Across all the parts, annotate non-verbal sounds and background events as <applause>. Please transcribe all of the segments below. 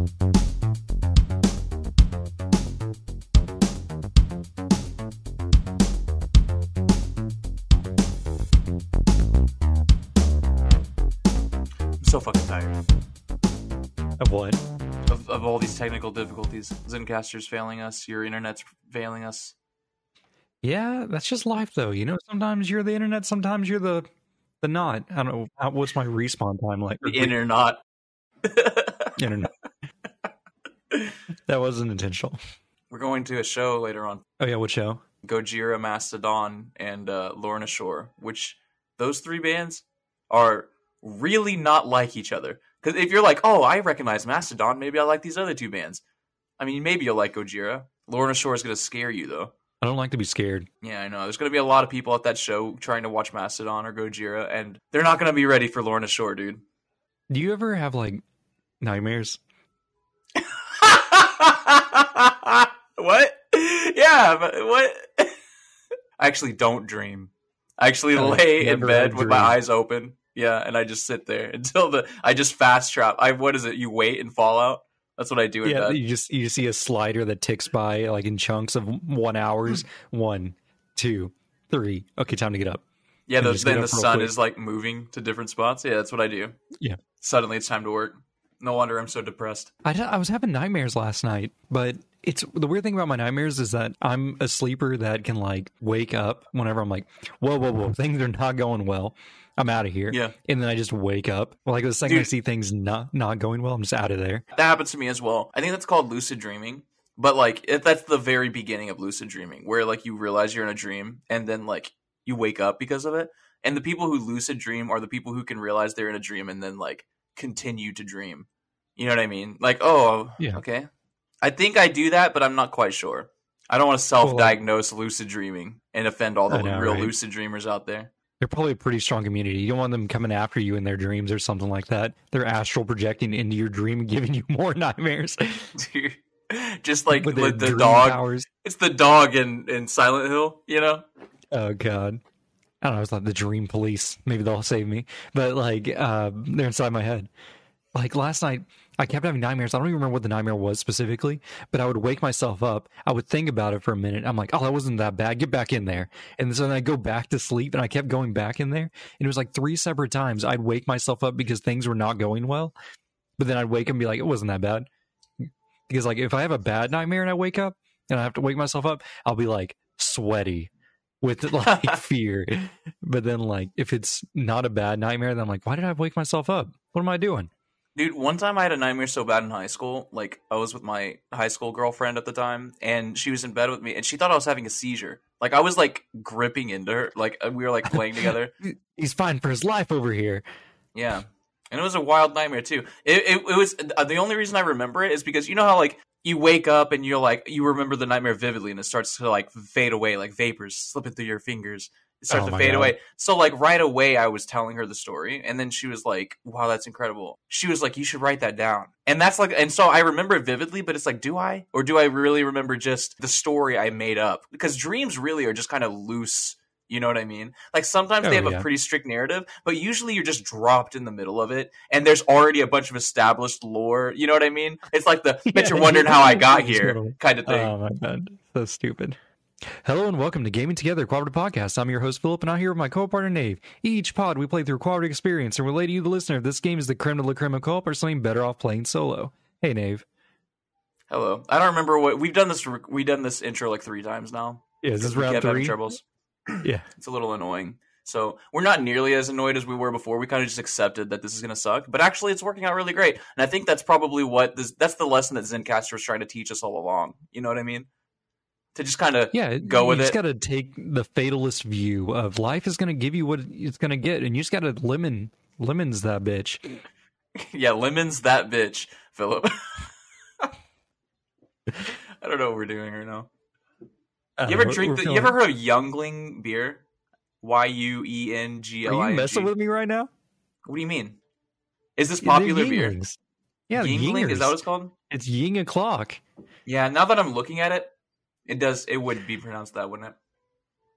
I'm so fucking tired Of what? of, of all these technical difficulties. Zencastr's failing us. Your internet's failing us. Yeah, that's just life, though. You know, sometimes you're the internet, sometimes you're the the not. I don't know what's my respawn time like. The inner not. <laughs> internet. That wasn't intentional. We're going to a show later on. Oh yeah, what show? Gojira, Mastodon, and uh, Lorna Shore, which those three bands are really not like each other. Because if you're like, oh, I recognize Mastodon, maybe I like these other two bands. I mean, maybe you'll like Gojira. Lorna Shore is going to scare you, though. I don't like to be scared. Yeah, I know. There's going to be a lot of people at that show trying to watch Mastodon or Gojira, and they're not going to be ready for Lorna Shore, dude. Do you ever have like nightmares? What? Yeah, but what? <laughs> I actually don't dream. I actually Oh, lay in bed with my eyes open. Yeah, and I just sit there <laughs> until the I just fast trap. I what is it? You wait and fall out. That's what I do in Yeah, you just you see a slider that ticks by like in chunks of one hours. <laughs> One, two, three. Okay, time to get up. Yeah, the, then the sun quick. is like moving to different spots. Yeah, that's what I do. Yeah. Suddenly it's time to work. No wonder I'm so depressed. I, I was having nightmares last night, but it's the weird thing about my nightmares is that I'm a sleeper that can like wake up whenever I'm like, whoa, whoa, whoa, <laughs> things are not going well. I'm out of here. Yeah. And then I just wake up. Like the second I see things not not going well, I'm just out of there. That happens to me as well. I think that's called lucid dreaming. But like it, that's the very beginning of lucid dreaming, where like you realize you're in a dream and then like you wake up because of it. And the people who lucid dream are the people who can realize they're in a dream and then like continue to dream. You know what I mean? Like, oh, Yeah. okay. I think I do that, but I'm not quite sure. I don't want to self-diagnose lucid dreaming and offend all the know, real right? lucid dreamers out there. They're probably a pretty strong community. You don't want them coming after you in their dreams or something like that. They're astral projecting into your dream and <laughs> giving you more nightmares. <laughs> Dude, Just like With with, the dog. powers. It's the dog in, in Silent Hill, you know? Oh god. I don't know, it's like the dream police. Maybe they'll save me. But like uh they're inside my head. Like last night I kept having nightmares. I don't even remember what the nightmare was specifically, but I would wake myself up. I would think about it for a minute. I'm like, oh, that wasn't that bad. Get back in there. And so then I go back to sleep and I kept going back in there. And it was like three separate times I'd wake myself up because things were not going well. But then I'd wake and be like, it wasn't that bad. Because like if I have a bad nightmare and I wake up and I have to wake myself up, I'll be like sweaty with <laughs> like <laughs> fear. But then like if it's not a bad nightmare, then I'm like, why did I wake myself up? What am I doing? Dude, one time I had a nightmare so bad in high school. Like, I was with my high school girlfriend at the time, and she was in bed with me, and she thought I was having a seizure. Like, I was like gripping into her. Like, uh, we were like playing together. <laughs> He's fine for his life over here. Yeah. And it was a wild nightmare, too. It, it, it was uh, the only reason I remember it is because you know how, like, you wake up and you're like, you remember the nightmare vividly, and it starts to like fade away, like vapors slipping through your fingers. It starts Oh to fade God. away. So like right away, I was telling her the story, and then she was like, "Wow, that's incredible." She was like, "You should write that down." And that's like, and so I remember it vividly, but it's like, do I, or do I really remember just the story I made up? Because dreams really are just kind of loose. You know what I mean? Like sometimes Oh, they have yeah. a pretty strict narrative, but usually you're just dropped in the middle of it, and there's already a bunch of established lore. You know what I mean? It's like the <laughs> bet you're wondering how I got <laughs> here kind of thing. Oh my god, so stupid. Hello and welcome to Gaming Together Cooperative Podcast. I'm your host Philip, and I'm here with my co-partner Nave. Each pod we play through cooperative experience and relate to you, the listener, if this game is the creme de la creme of co-op or something better off playing solo. Hey Nave. Hello. I don't remember what we've done this. We've done this intro like three times now. Yeah, is this round three? troubles. <clears throat> Yeah. It's a little annoying. So we're not nearly as annoyed as we were before. We kind of just accepted that this is going to suck, but actually, it's working out really great. And I think that's probably what this. That's the lesson that Zencastr was trying to teach us all along. You know what I mean? To just kind of Yeah, Go with you just it. got to take the fatalist view of life is going to give you what it's going to get, and you just got to lemon lemons that bitch. <laughs> yeah, lemons that bitch, Philip. <laughs> I don't know what we're doing right now. Uh, You ever drink? The, feeling- you ever heard of Youngling beer? Y u e n g Are you messing with me right now? What do you mean? Is this popular beer? Yeah, Yuengling, is that what it's called? It's Ying o'clock. Yeah, now that I'm looking at it, it does. It would be pronounced that, wouldn't it?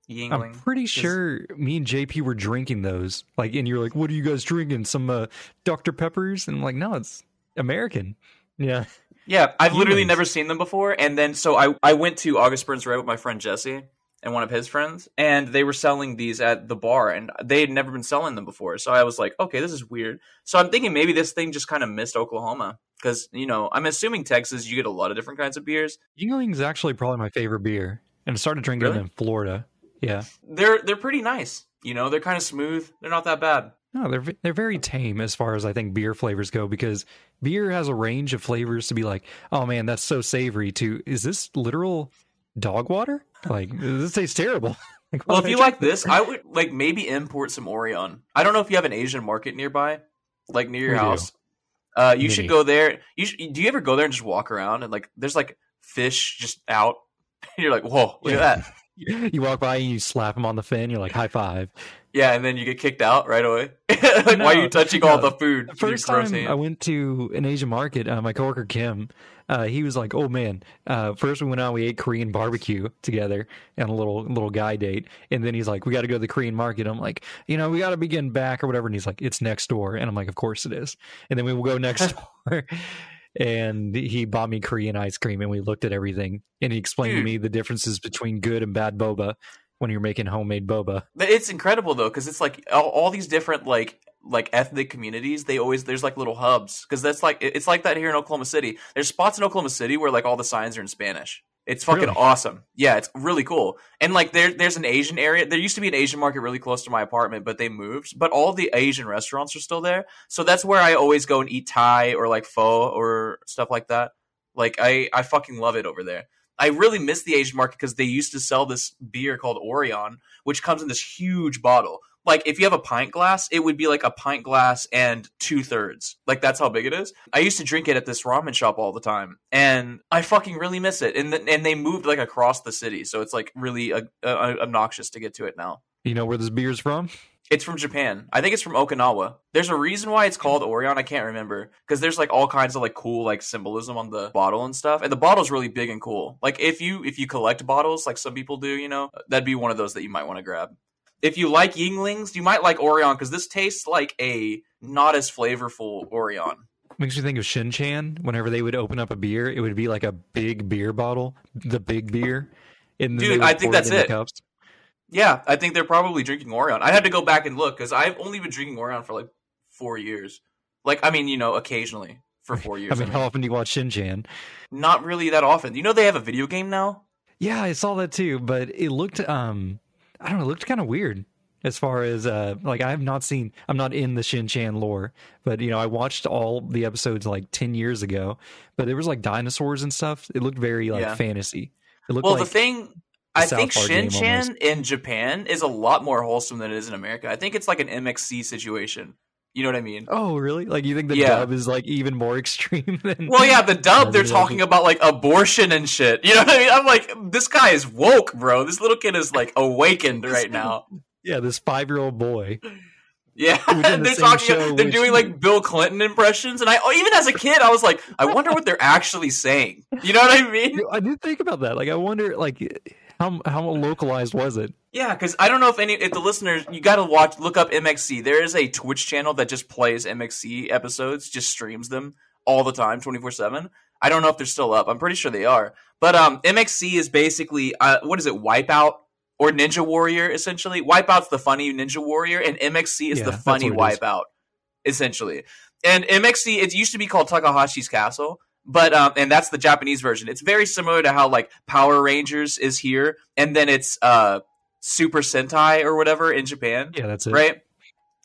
Yuengling. I'm pretty sure me and JP were drinking those. Like, and you're like, "What are you guys drinking? Some uh, Dr Peppers?" And I'm like, "No, it's American." Yeah. Yeah, I've literally never seen them before. And then so I I went to August Burns Red with my friend Jesse and one of his friends, and they were selling these at the bar, and they had never been selling them before. So I was like, okay, this is weird. So I'm thinking maybe this thing just kind of missed Oklahoma because you know I'm assuming Texas you get a lot of different kinds of beers. Yuengling's actually probably my favorite beer, and I started drinking Really? it in Florida. Yeah. They're they're pretty nice. You know, they're kind of smooth. They're not that bad. No, they're they're very tame as far as I think beer flavors go because beer has a range of flavors to be like, oh man, that's so savory. To is this literal dog water? Like this tastes terrible. <laughs> like, Well, if you like this, I would like maybe import some Orion. I don't know if you have an Asian market nearby, like near your We do. Uh, you should go there. You should, do you ever go there and just walk around and like there's like fish just out? <laughs> You're like, whoa, look Yeah. at that. <laughs> You walk by and you slap them on the fin. You're like high five. Yeah, and then you get kicked out right away. <laughs> like, why are you touching all the food? The first time hand? I went to an Asian market, uh, my coworker Kim, uh, he was like, "Oh man!" Uh, first we went out, we ate Korean barbecue together and a little little guy date, and then he's like, "We got to go to the Korean market." I'm like, "You know, we got to be getting back or whatever," and he's like, "It's next door," and I'm like, "Of course it is." And then we will go next <laughs> door, and he bought me Korean ice cream, and we looked at everything, and he explained to me the differences between good and bad boba when you're making homemade boba. It's incredible though, because it's like all, all these different like like ethnic communities. They always there's like little hubs because that's like it's like that here in Oklahoma City. There's spots in Oklahoma City where like all the signs are in Spanish. It's fucking Really? awesome. Yeah, it's really cool. And like there there's an Asian area. There used to be an Asian market really close to my apartment, but they moved. But all the Asian restaurants are still there. So that's where I always go and eat Thai or like pho or stuff like that. Like I I fucking love it over there. I really miss the Asian market because they used to sell this beer called Orion, which comes in this huge bottle. Like if you have a pint glass, it would be like a pint glass and two thirds. Like that's how big it is. I used to drink it at this ramen shop all the time, and I fucking really miss it. And th- and they moved like across the city, so it's like really uh, uh, obnoxious to get to it now. You know where this beer's from? It's from Japan. I think it's from Okinawa. There's a reason why it's called Orion. I can't remember because there's like all kinds of like cool like symbolism on the bottle and stuff. And the bottle's really big and cool. Like if you if you collect bottles like some people do, you know, that'd be one of those that you might want to grab. If you like Yuenglings, you might like Orion because this tastes like a not as flavorful Orion. Makes me think of Shin Chan. Whenever they would open up a beer, it would be like a big beer bottle, the big beer. And Dude, I think that's it. Cups. Yeah, I think they're probably drinking Orion. I had to go back and look because I've only been drinking Orion for like four years. Like, I mean, you know, occasionally for four <laughs> years. I mean, I how often do you watch Shin Chan? Not really that often. You know, they have a video game now. Yeah, I saw that too, but it looked um I don't know, it looked kind of weird as far as uh like I have not seen I'm not in the Shin Chan lore, but you know, I watched all the episodes like 10 years ago, but there was like dinosaurs and stuff. It looked very like Yeah. fantasy. It looked Well, like the thing, I South think Shin Chan in Japan is a lot more wholesome than it is in America. I think it's like an MXC situation. You know what I mean? Oh, really? Like you think the Yeah. dub is like even more <laughs> extreme than Well, yeah, the dub, they're talking about like abortion and shit. You know what I mean? I'm like, this guy is woke, bro. This little kid is like awakened right now. <laughs> Yeah, this 5-year-old boy. Yeah, <laughs> the they're talking. show, they're which- doing like Bill Clinton impressions, and I oh, even as a kid, I was like, I wonder what they're actually saying. You know what I mean? I did think about that. Like I wonder like how how localized was it? Yeah, because I don't know if any if the listeners you got to watch look up MXC. There is a Twitch channel that just plays MXC episodes, just streams them all the time, twenty four seven. I don't know if they're still up. I'm pretty sure they are. But um, MXC is basically uh, what is it? Wipeout or Ninja Warrior essentially. Wipeout's the funny Ninja Warrior, and MXC is Yeah, the funny it is. Wipeout, essentially. And MXC it used to be called Takahashi's Castle. But um, and that's the Japanese version. It's very similar to how like Power Rangers is here, and then it's uh Super Sentai or whatever in Japan, Yeah, that's it. right?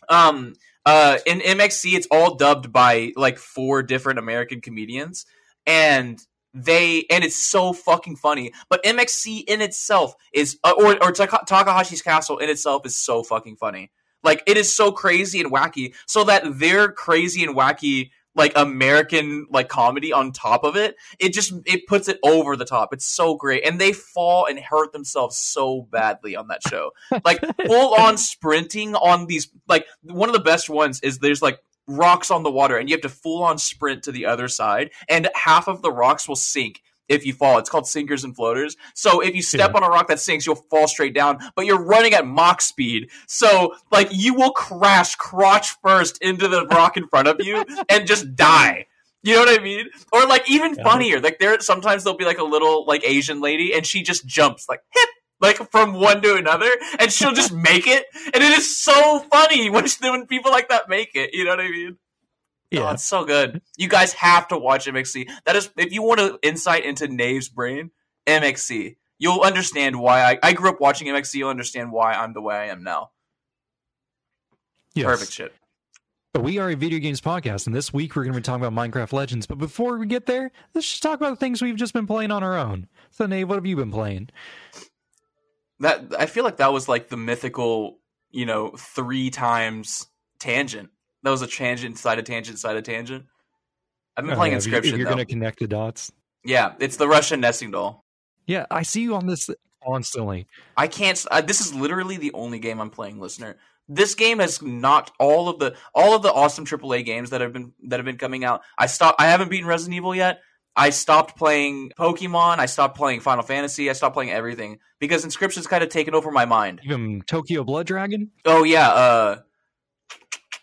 Um, uh, in MXC, it's all dubbed by like four different American comedians, and they and it's so fucking funny. But MXC in itself is, uh, or or Taka- Takahashi's Castle in itself is so fucking funny. Like it is so crazy and wacky, so that their crazy and wacky like American like comedy on top of it, it just it puts it over the top. It's so great, and they fall and hurt themselves so badly on that show, like <laughs> full on sprinting on these. Like one of the best ones is there's like rocks on the water, and you have to full on sprint to the other side, and half of the rocks will sink. If you fall, it's called sinkers and floaters. So if you step Yeah. on a rock that sinks, you'll fall straight down, but you're running at Mach speed. So like you will crash crotch first into the rock in front of you and just die. You know what I mean? Or like even Yeah. funnier, like there sometimes there'll be like a little like Asian lady and she just jumps like hip like from one to another and she'll just make it and it is so funny when when people like that make it. You know what I mean? Oh, Yeah. it's so good. You guys have to watch MXC. That is, if you want an insight into Nave's brain, MXC. You'll understand why I, I grew up watching MXC. You'll understand why I'm the way I am now. Yes. Perfect shit. But we are a video games podcast, and this week we're going to be talking about Minecraft Legends. But before we get there, let's just talk about the things we've just been playing on our own. So, Nave, what have you been playing? That I feel like that was like the mythical, you know, three times tangent. That was a tangent side of tangent side of tangent. I've been Oh, playing yeah, if you- Inscription. If you're going to connect the dots. Yeah, it's the Russian nesting doll. Yeah, I see you on this constantly. I can't. Uh, this is literally the only game I'm playing, listener. This game has knocked all of the all of the awesome AAA games that have been that have been coming out. I stopped. I haven't beaten Resident Evil yet. I stopped playing Pokemon. I stopped playing Final Fantasy. I stopped playing everything because Inscription's kind of taken over my mind. Even Tokyo Blood Dragon? Oh yeah, uh,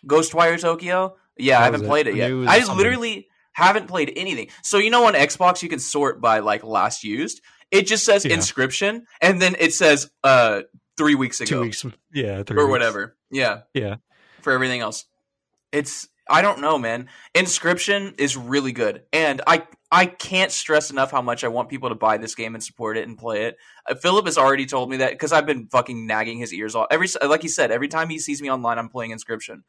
Ghostwire Tokyo. Yeah, I haven't it? played it yet. News I something. literally haven't played anything. So you know on Xbox you can sort by like last used. It just says Yeah. Inscription, and then it says uh three weeks ago Two weeks. Yeah, three or weeks. whatever. Yeah, Yeah. for everything else. It's I don't know, man. Inscription is really good, and I I can't stress enough how much I want people to buy this game and support it and play it. Uh, Philip has already told me that because I've been fucking nagging his ears off. Every like he said, every time he sees me online, I'm playing Inscription.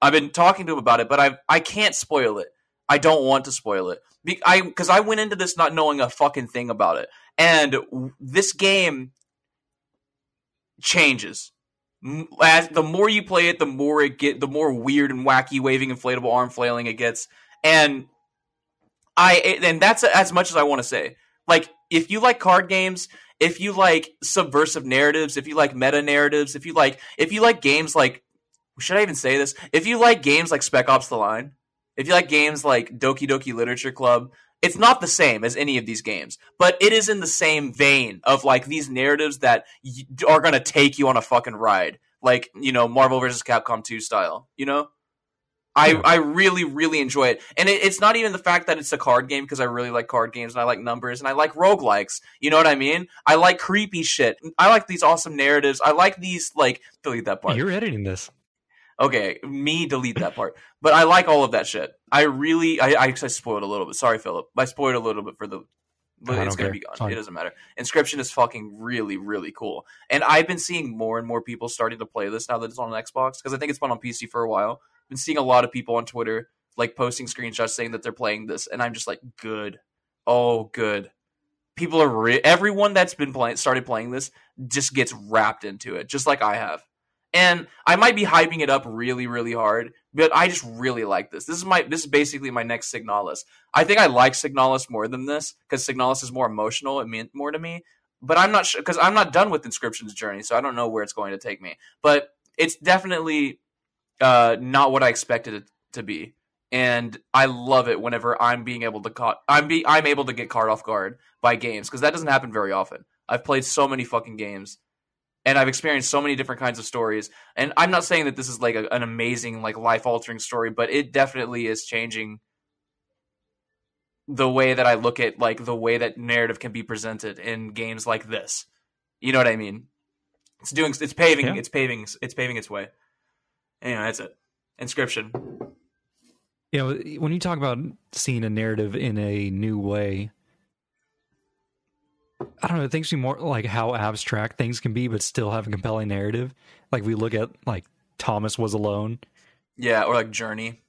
I've been talking to him about it, but I I can't spoil it. I don't want to spoil it. Be- I because I went into this not knowing a fucking thing about it, and w- this game changes. As the more you play it, the more it get, the more weird and wacky, waving, inflatable arm flailing it gets, and I and that's as much as I want to say. Like, if you like card games, if you like subversive narratives, if you like meta narratives, if you like if you like games like should I even say this? If you like games like Spec Ops: The Line, if you like games like Doki Doki Literature Club, it's not the same as any of these games, but it is in the same vein of like these narratives that y- are going to take you on a fucking ride, like you know Marvel vs. Capcom 2 style. You know, I Yeah. I really really enjoy it, and it, it's not even the fact that it's a card game because I really like card games and I like numbers and I like roguelikes. You know what I mean? I like creepy shit. I like these awesome narratives. I like these like delete that part. You're editing this. Okay, me delete that part. But I like all of that shit. I really, I, I, I spoiled a little bit. Sorry, Philip. I spoiled a little bit for the. But I it's gonna care. be gone. Fine. It doesn't matter. Inscription is fucking really, really cool. And I've been seeing more and more people starting to play this now that it's on an Xbox because I think it's been on PC for a while. I've been seeing a lot of people on Twitter like posting screenshots saying that they're playing this, and I'm just like, good, oh, good. People are re- everyone that's been playing started playing this just gets wrapped into it, just like I have. And I might be hyping it up really, really hard, but I just really like this. This is my this is basically my next Signalis. I think I like Signalis more than this because Signalis is more emotional. It meant more to me. But I'm not sure because I'm not done with Inscription's journey, so I don't know where it's going to take me. But it's definitely uh, not what I expected it to be, and I love it whenever I'm being able to caught I'm be I'm able to get caught off guard by games because that doesn't happen very often. I've played so many fucking games and I've experienced so many different kinds of stories. And I'm not saying that this is like a, an amazing, like life altering story, but it definitely is changing the way that I look at like the way that narrative can be presented in games like this. You know what I mean? It's doing, it's paving, Yeah. it's paving, it's paving its way. Anyway, that's it. Inscription. You know, when you talk about seeing a narrative in a new way, I don't know, it thinks me more like how abstract things can be, but still have a compelling narrative. Like we look at like Thomas was alone. Yeah, or like Journey.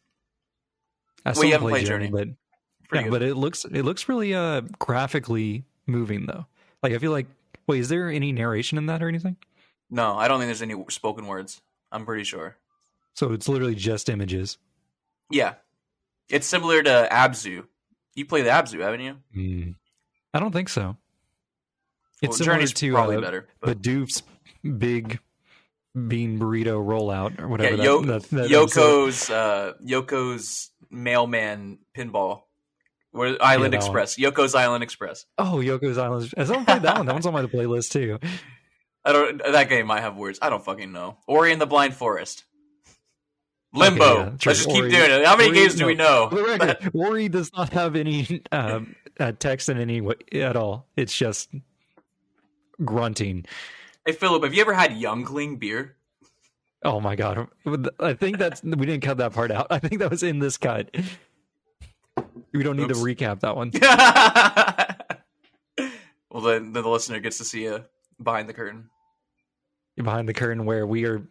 I Well, still you haven't haven't played played Journey, Journey. but yeah, but it looks it looks really uh graphically moving though. Like I feel like wait, is there any narration in that or anything? No, I don't think there's any spoken words. I'm pretty sure. So it's literally just images. Yeah. It's similar to Abzu. You played the Abzu, haven't you? Hmm. I don't think so. Well, It's Journey's to probably uh, better. But Badoof's big bean burrito rollout or whatever. that- Yo- that- that episode- Yoko's uh, Yoko's mailman pinball. Where Island that one. Express. Yoko's Island Express. Oh, Yoko's Island. Has someone played that one? That one's on my <laughs> playlist too. I don't that game might have words. I don't fucking know. Ori and the Blind Forest. Limbo. Okay, yeah. Let's just keep Ori- doing it. How many Ori- games do we know? For record, <laughs> Ori does not have any uh, uh, text in any way at all. It's just grunting. Hey Philip, have you ever had Youngling beer? Oh my god! I think that's we didn't cut that part out. I think that was in this cut. We don't need Oops. to recap that one. <laughs> well, then, then the listener gets to see you behind the curtain. behind the curtain where we are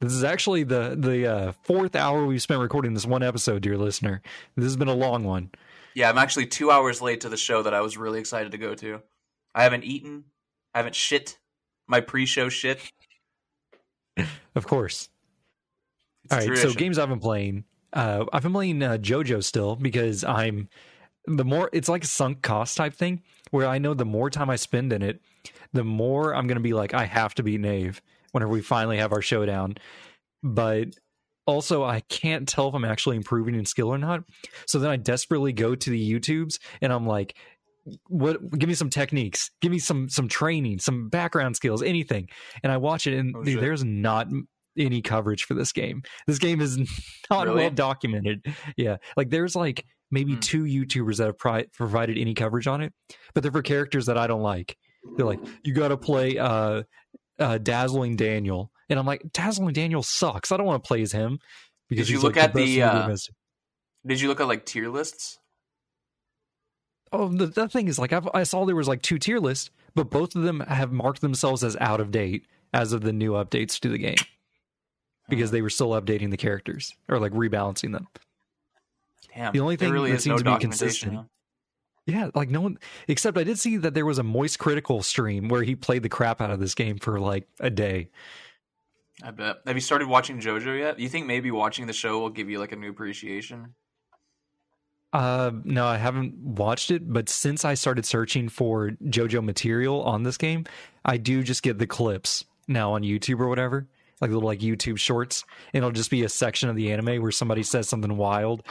this is actually the the uh, fourth hour we've spent recording this one episode dear listener this has been a long one Yeah, I'm actually two hours late to the show that I was really excited to go to. I haven't eaten. I haven't shit my pre-show shit. of course It's all right tradition. so games i've been playing uh i've been playing uh, jojo still because i'm the more it's like a sunk cost type thing where i know the more time i spend in it the more i'm gonna be like i have to beat Nave whenever we finally have our showdown but also I can't tell if I'm actually improving in skill or not. So then I desperately go to the YouTubes and I'm like, what give me some techniques, give me some some training, some background skills, anything. And I watch it and Oh, dude, there's not any coverage for this game. This game is <laughs> not Really? well documented. Yeah. Like there's like maybe Hmm. two YouTubers that have pri- provided any coverage on it, but they're for characters that I don't like. They're like, you got to play uh, uh, Dazzling Daniel, and I'm like, Dazzling Daniel sucks. I don't want to play as him because Did you he's, look like, at best the, uh, Did you look at like tier lists? Oh, the, the thing is, like, I've, I saw there was like two tier lists, but both of them have marked themselves as out of date as of the new updates to the game because uh-huh. they were still updating the characters or like rebalancing them. Damn. The only thing really that seems no to be consistent- Yeah, like no one except I did see that there was a Moist Critical stream where he played the crap out of this game for like a day. I bet. Have you started watching JoJo yet? You think maybe watching the show will give you like a new appreciation? Uh, no, I haven't watched it, but since I started searching for JoJo material on this game, I do just get the clips now on YouTube or whatever, like little like YouTube shorts, and it'll just be a section of the anime where somebody says something wild,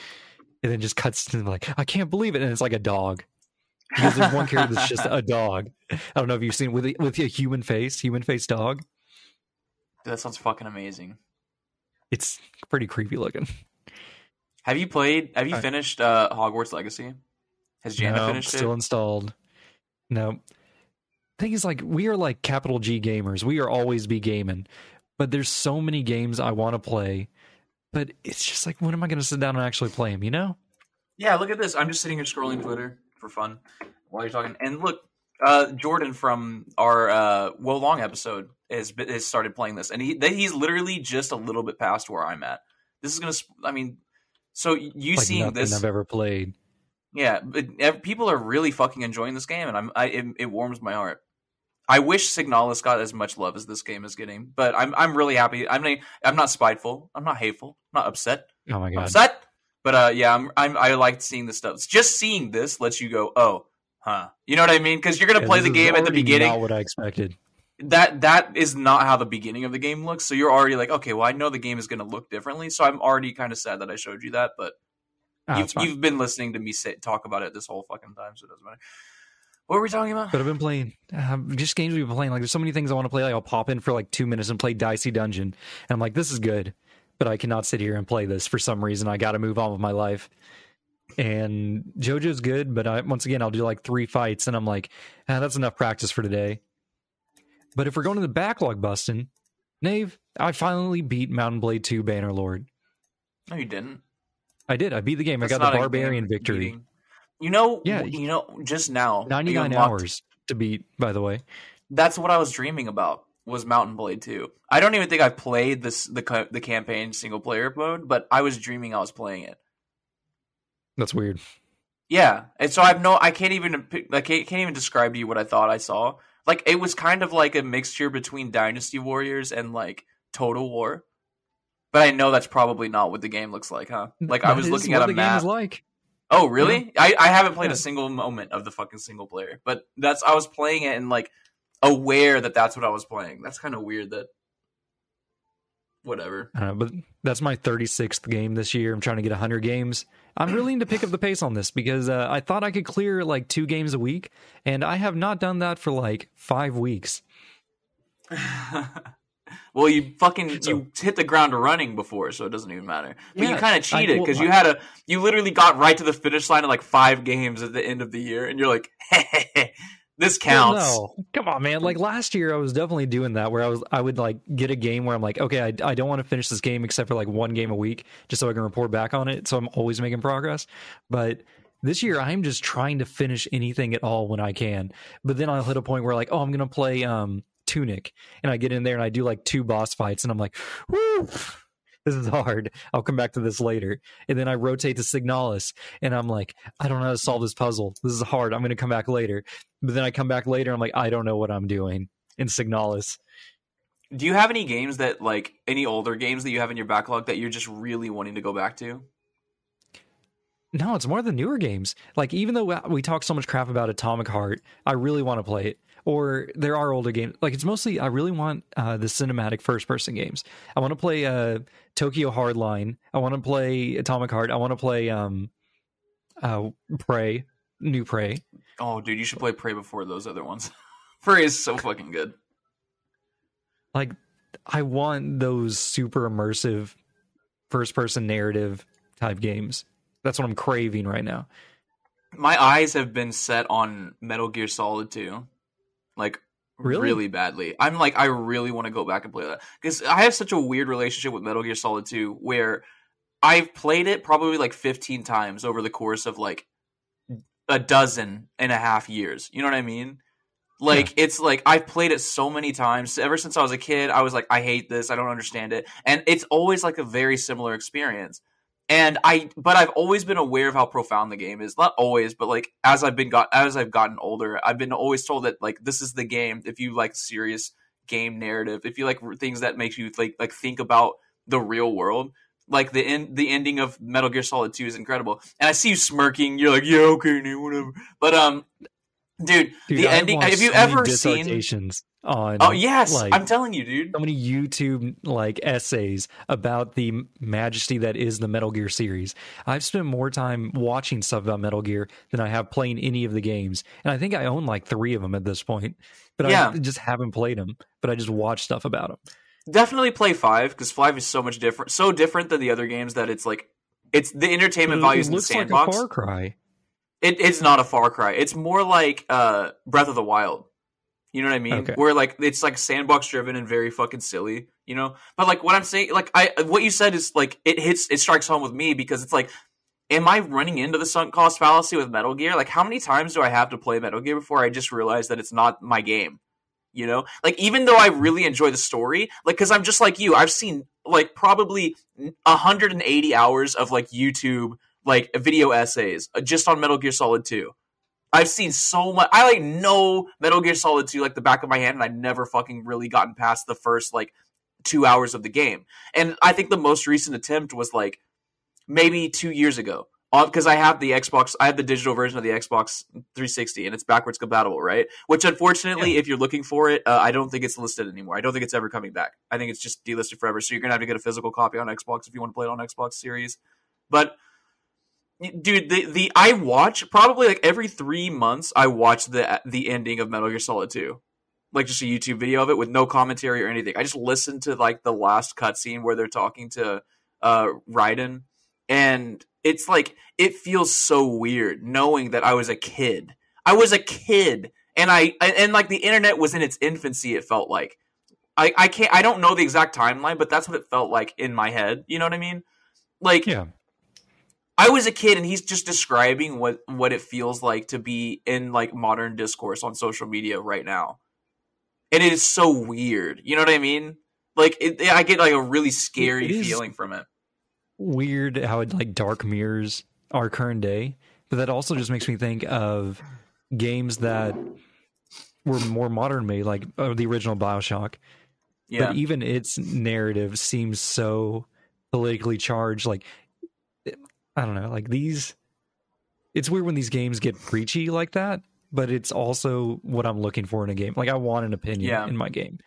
and then just cuts to like, I can't believe it, and it's like a dog. Because there's one character that's just a dog. I don't know if you've seen with a, with a human face, human face dog. That sounds fucking amazing. It's pretty creepy looking. Have you played? Have you I- finished uh, Hogwarts Legacy? Has Jana no, finished still it? installed. No. Thing is, like, we are like capital G gamers. We are always be gaming. But there's so many games I want to play. But it's just like, when am I going to sit down and actually play them, you know? Yeah, look at this. I'm just sitting here scrolling Twitter for fun while you're talking. And look, uh, Jordan from our uh, Wo Long episode has has started playing this, and he he's literally just a little bit past where I'm at. This is gonna. I mean, so you like seeing this? I've ever played. Yeah, but people are really fucking enjoying this game, and I'm I it, it warms my heart. I wish Signalis got as much love as this game is getting, but I'm I'm really happy. I'm not, I'm not spiteful. I'm not hateful. I'm not upset. Oh my I'm god. upset. But uh, yeah, I'm, I'm I like seeing this stuff. Just seeing this lets you go, oh, huh. You know what I mean? Because you're gonna Yeah, play the game at the beginning. Not what I expected. That that is not how the beginning of the game looks. So you're already like, okay, well, I know the game is gonna look differently. So I'm already kind of sad that I showed you that. But Ah, you've, you've been listening to me say, talk about it this whole fucking time, so it doesn't matter. What were we talking about? But I've been playing um, just games we've been playing. Like, there's so many things I want to play. Like, I'll pop in for like two minutes and play Dicey Dungeon, and I'm like, this is good, but I cannot sit here and play this for some reason. I got to move on with my life. And JoJo's good, but I, once again, I'll do like three fights, and I'm like, ah, that's enough practice for today. But if we're going to the backlog busting, Nave, I finally beat Mount & Blade 2 Bannerlord. No, you didn't. I did. I beat the game. That's I got the barbarian victory. beating. You know, Yeah. you know, just now, you 99 unlocked- hours to beat, by the way. That's what I was dreaming about. Was Mount & Blade 2. I don't even think I've played this the the campaign single player mode, but I was dreaming I was playing it. That's weird. Yeah, and so I've no, I can't even, I can't, can't even describe to you what I thought I saw. Like it was kind of like a mixture between Dynasty Warriors and like Total War. But I know that's probably not what the game looks like, huh? Like I was looking at a the map. game is like. Oh, really? I, I haven't played Yeah. a single moment of the fucking single player, but that's I was playing it and like aware that that's what I was playing. That's kind of weird. That whatever. Uh, but that's my 36th game this year. I'm trying to get 100 games. I'm really to pick up the pace on this because uh, I thought I could clear like two games a week, and I have not done that for like five weeks. <laughs> Well, you fucking So- you hit the ground running before, so it doesn't even matter. But you kind of cheated because I- you had a you literally got right to the finish line in like five games at the end of the year, and you're like, <laughs> this counts. Well, no, come on, man. Like last year, I was definitely doing that where I was, I would like get a game where I'm like, okay, I, I don't want to finish this game except for like one game a week, just so I can report back on it. So I'm always making progress. But this year, I'm just trying to finish anything at all when I can. But then I'll hit a point where like, oh, I'm gonna play um Tunic, and I get in there and I do like two boss fights, and I'm like, whoo. <laughs> This is hard. I'll come back to this later. And then I rotate to Signalis, and I'm like, I don't know how to solve this puzzle. This is hard. I'm going to come back later. But then I come back later. I'm like, I don't know what I'm doing in Signalis. Do you have any games that like any older games that you have in your backlog that you're just really wanting to go back to? No, it's more the newer games. Like even though we talk so much crap about Atomic Heart, I really want to play it. Or there are older games. Like it's mostly I really want uh, the cinematic first person games. I want to play uh, Tokyo Hardline. I want to play Atomic Heart. I want to play um, uh, Prey, New Prey. Oh, dude, you should play Prey before those other ones. <laughs> Prey is so fucking good. Like I want those super immersive first person narrative type games. That's what I'm craving right now. My eyes have been set on Metal Gear Solid 2. Like Really? really, badly. I'm like I really want to go back and play that cuz I have such a weird relationship with Metal Gear Solid 2 where I've played it probably like 15 times over the course of like a dozen and a half years. You know what I mean? Like it's like I've played it so many times ever since I was a kid. I was like I hate this. I don't understand it. And it's always like a very similar experience. And I but I've always been aware of how profound the game is. Not always, but like as I've been got as I've gotten older, I've been always told that like this is the game if you like serious game narrative, if you like things that makes you like like think about the real world. Like the end, the ending of Metal Gear Solid Two is incredible, and I see you smirking. You're like, yeah, okay, whatever. But um, dude, Dude, the I've ending. Have you so ever seen? on? Oh yes, like, I'm telling you, dude. so many YouTube like essays about the majesty that is the Metal Gear series. I've spent more time watching stuff about Metal Gear than I have playing any of the games, and I think I own like three of them at this point. But Yeah. I just haven't played them. But I just watch stuff about them. definitely play five because five is so much different, so different than the other games that it's like it's the entertainment mm, value it in the looks like a sandbox. Far Cry. It, it's not a Far Cry. It's more like uh, Breath of the Wild. You know what I mean? Okay. Where like it's like sandbox driven and very fucking silly. You know, but like what I'm saying, like I what you said is like it hits, it strikes home with me because it's like. Am I running into the sunk cost fallacy with Metal Gear? Like, how many times do I have to play Metal Gear before I just realize that it's not my game? you know like even though i really enjoy the story like because i'm just like you i've seen like probably 180 hours of like youtube like video essays uh, just on metal gear solid 2 i've seen so much i like know metal gear solid 2 like the back of my hand and i've never fucking really gotten past the first like two hours of the game and i think the most recent attempt was like maybe two years ago because I have the Xbox, I have the digital version of the Xbox 360, and it's backwards compatible, right? Which, unfortunately, if you're looking for it, uh, I don't think it's listed anymore. I don't think it's ever coming back. I think it's just delisted forever. So you're gonna have to get a physical copy on Xbox if you want to play it on Xbox Series. But dude, the the I watch probably like every three months. I watch the the ending of Metal Gear Solid 2 like just a YouTube video of it with no commentary or anything. I just listened to like the last cutscene where they're talking to uh Raiden, and it's like it feels so weird knowing that I was a kid. I was a kid, and I and, and like the internet was in its infancy. It felt like I I can't I don't know the exact timeline, but that's what it felt like in my head. You know what I mean? Like Yeah. I was a kid and he's just describing what what it feels like to be in like modern discourse on social media right now. And it is so weird. You know what I mean? Like it, I get like a really scary feeling from it. weird how it like dark mirrors our current day, but that also just makes me think of games that were more modern made, like uh, the original Bioshock. Yeah. But even its narrative seems so politically charged. Like, I don't know, like these. It's weird when these games get preachy like that, but it's also what I'm looking for in a game. Like, I want an opinion Yeah. in my game.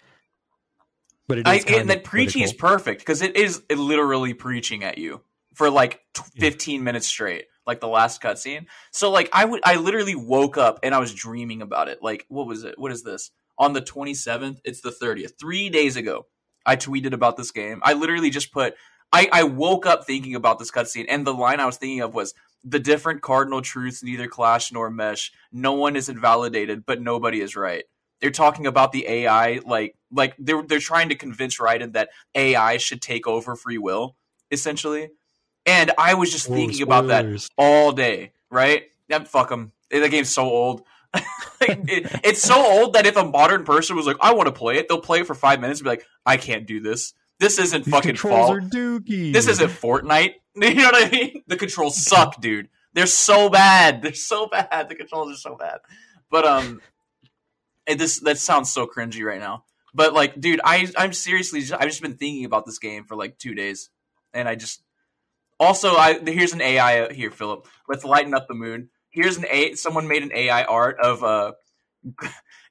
But it I, kind and that preaching is perfect because it is literally preaching at you for like t- Yeah. 15 minutes straight, like the last cutscene. So like I would, I literally woke up and I was dreaming about it. Like what was it? What is this? On the 27th, it's the 30th. Three days ago, I tweeted about this game. I literally just put I, I woke up thinking about this cutscene, and the line I was thinking of was the different cardinal truths neither clash nor mesh. No one is invalidated, but nobody is right. They're talking about the AI, like like they're they're trying to convince Raiden that AI should take over free will, essentially. And I was just thinking about that all day, right? Yeah, fuck them. Eh, the game's so old. <laughs> It- it's so old that if a modern person was like, "I want to play it," they'll play it for five minutes and be like, "I can't do this. This isn't These fucking controls fall. are dookie. This isn't Fortnite." <laughs> You know what I mean? The controls suck, dude. They're so bad. <laughs> They're so bad. The controls are so bad. But um, this that sounds so cringy right now. But like, dude, I I'm seriously just, I've just been thinking about this game for like two days, and I just also I here's an AI out here, Philip. Let's lighten up the mood. Here's an A. Someone made an AI art of uh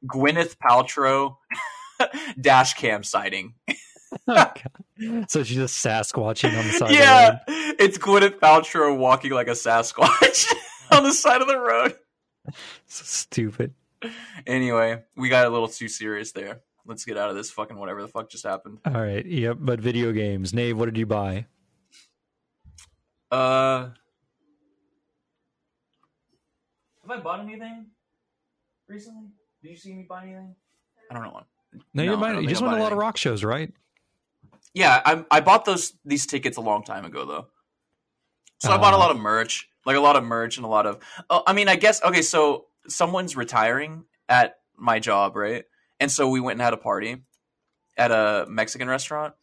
Gwyneth Paltrow <laughs> dash cam sighting. <laughs> Oh, so she's just Sasquatching on the side. yeah, Of the road. it's Gwyneth Paltrow walking like a Sasquatch <laughs> on the side of the road. So stupid. Anyway, we got a little too serious there. Let's get out of this fucking whatever the fuck just happened. All right. Yep. But video games. Nave, what did you buy? Uh, have I bought anything recently? Did you see me buy anything? I don't know. No, No, you, I didn't buy- you just went to a lot of rock shows, right? Yeah, I I bought those these tickets a long time ago though. So I bought a Uh. lot of merch, like a lot of merch and a lot of. Oh, I mean, I guess okay. So someone's retiring at my job, right? And so we went and had a party at a Mexican restaurant.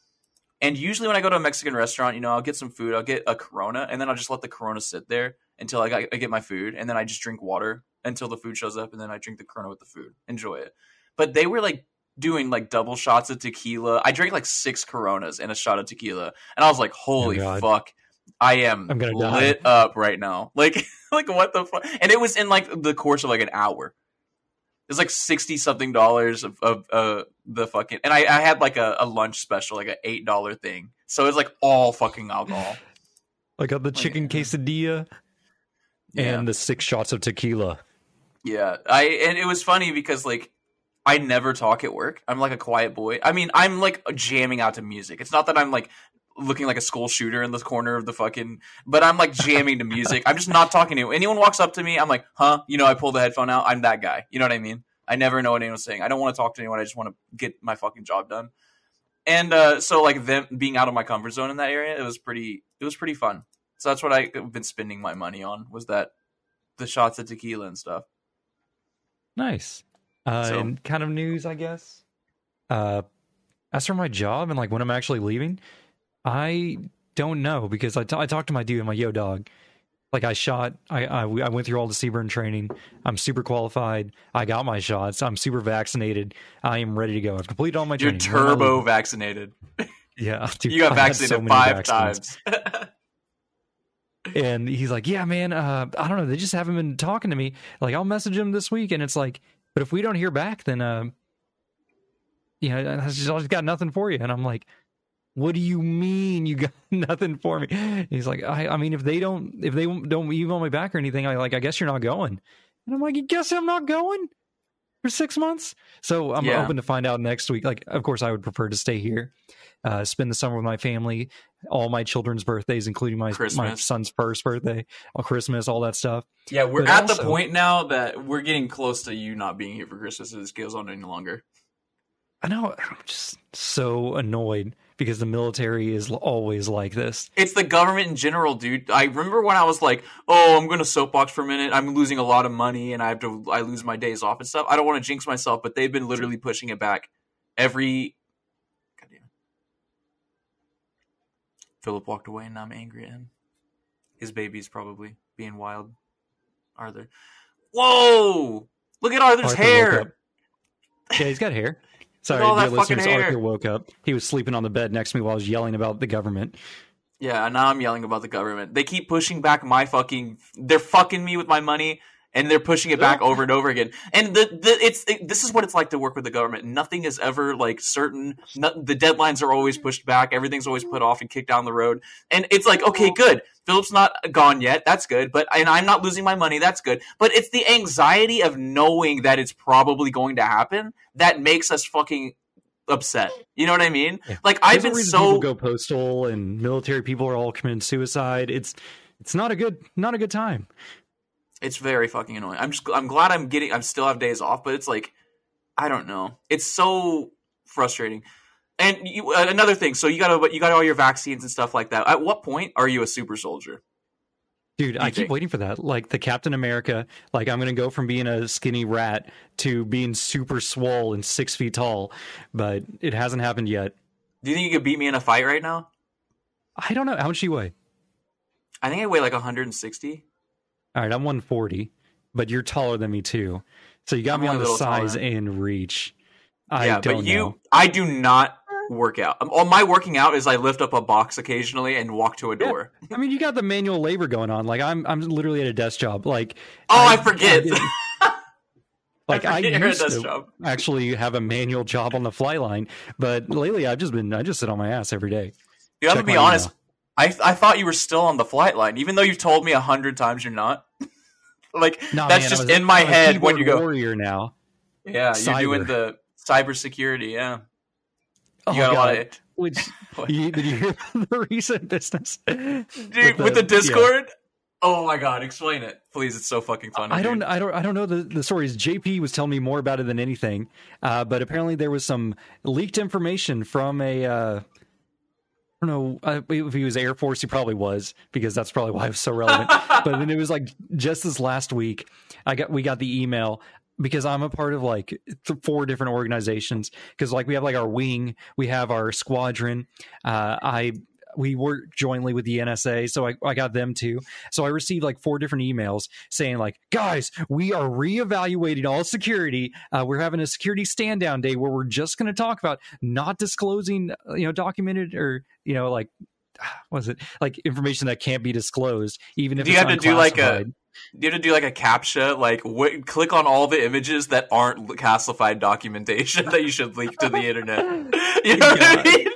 And usually, when I go to a Mexican restaurant, you know, I'll get some food, I'll get a Corona, and then I'll just let the Corona sit there until I, got, I get my food, and then I just drink water until the food shows up, and then I drink the Corona with the food, enjoy it. But they were like doing like double shots of tequila. I drank like six Coronas and a shot of tequila, and I was like, "Holy God. fuck, I am I'm gonna die. lit up right now!" <laughs> Like, like what the fuck? And it was in like the course of like an hour. It was like sixty something dollars of, of uh the fucking, and I, I had like a, a lunch special, like an eight dollar thing. So it was like all fucking alcohol. <laughs> I got the chicken quesadilla Yeah. and the six shots of tequila. Yeah, I and it was funny because like I never talk at work. I'm like a quiet boy. I mean, I'm like jamming out to music. It's not that I'm like looking like a school shooter in the corner of the fucking, but I'm like jamming to music. I'm just not talking to anyone. Walks up to me, I'm like, huh? You know, I pull the headphone out. I'm that guy. You know what I mean? I never know what anyone's saying. I don't want to talk to anyone. I just want to get my fucking job done. And uh, so, like them being out of my comfort zone in that area, it was pretty. It was pretty fun. So that's what I've been spending my money on. Was that the shots of tequila and stuff. Nice. Uh, So- and kind of news, I guess. Uh, as for my job and like when I'm actually leaving, I don't know because I, t- I talked to my dude, and my yo dog. Like I shot, I, I I went through all the CBRN training. I'm super qualified. I got my shots. I'm super vaccinated. I am ready to go. I've completed all my You're training. I turbo vaccinated. <laughs> Yeah, <laughs> dude, You got I had so vaccinated five vaccines. times. <laughs> And he's like, "Yeah, man. Uh, I don't know. They just haven't been talking to me. Like, I'll message him this week, and it's like, but if we don't hear back, then, uh, you know, I just, I just got nothing for you." And I'm like, "What do you mean you <laughs> got nothing for me?" He's like, "I, I mean, if they don't, if they don't email me back or anything, I like, I guess you're not going." And I'm like, "You guess I'm not going for six months?" So I'm Yeah. hoping to find out next week. Like, of course, I would prefer to stay here, uh, spend the summer with my family, all my children's birthdays, including my my son's first birthday, Christmas, all that stuff. yeah, we're But at the point now that we're getting close to you not being here for Christmas. So this goes on any longer. I know I'm just so annoyed because the military is always like this. It's the government in general, dude. I remember when I was like, "Oh, I'm gonna soapbox for a minute. I'm losing a lot of money, and I have to. I lose my days off and stuff. I don't want to jinx myself, but they've been literally pushing it back every. God damn it. Philip walked away, and now I'm angry at him. His baby's probably being wild. Arthur. Whoa! Look at Arthur's Arthur hair. Yeah, he's got hair. <laughs> Sorry, dear listeners. hair. Arthur woke up. He was sleeping on the bed next to me while I was yelling about the government. Yeah, now I'm yelling about the government. They keep pushing back my fucking. They're fucking me with my money, and they're pushing it back over and over again. And the, the it's it, this is what it's like to work with the government. Nothing is ever like certain. No, the deadlines are always pushed back. Everything's always put off and kicked down the road. And it's like, okay, good. Philip's not gone yet. That's good. But and I'm not losing my money. That's good. But it's the anxiety of knowing that it's probably going to happen that makes us fucking upset. You know what I mean? Yeah. Like I've been so go postal and military people are all committing suicide. It's it's not a good not a good time. It's very fucking annoying. I'm just I'm glad I'm getting I still have days off, but it's like I don't know. It's so frustrating. And you, uh, another thing, so you got you got all your vaccines and stuff like that. At what point are you a super soldier? Dude, I keep waiting for that. Like the Captain America, like I'm gonna go from being a skinny rat to being super swole and six feet tall, but it hasn't happened yet. Do you think you could beat me in a fight right now? I don't know how much you weigh. I think I weigh like 160. All right, I'm 140, but you're taller than me too, so you got I'm me on the little taller. size and reach. I yeah, but you, know. I do not work out. Um, All my working out is I lift up a box occasionally and walk to a Yeah. door. I mean, you got the manual labor going on. Like I'm, I'm literally at a desk job. Like Oh, I, forget. did- <laughs> <laughs> like I, forget you're used to job. actually have a manual job on the fly line, but lately I've just been, I just sit on my ass every day. You have to be honest. email. I I thought you were still on the flight line, even though you've told me a hundred times you're not. <laughs> like No, that's man, just was- in my head when you go. warrior now. Yeah, you're doing Cyber. the cybersecurity. Yeah, Oh, you got a lot God. of Which <laughs> you, did you hear <laughs> the recent business? dude with the, yeah. Discord. Oh my god, explain it, please. It's so fucking funny. I don't. I don't, I don't know the, the stories. JP was telling me more about it than anything, uh, but apparently there was some leaked information from a. Uh, don't know uh, if he was Air Force. He probably was because that's probably why it was so relevant. <laughs> but then it was like just this last week, I got we got the email because I'm a part of like th- four different organizations. Because like we have like our wing, we have our squadron. Uh, I we work jointly with the NSA, so I, I got them too. So I received like four different emails saying like, guys, we are reevaluating all security. Uh, we're having a security stand down day where we're just going to talk about not disclosing, uh, you know, documented or you know like. <sighs> was it like information that can't be disclosed even if you have to do like a- You have to do like a captcha, like w- click on all the images that aren't classified documentation <laughs> that you should leak to the internet. <laughs> You know what I mean?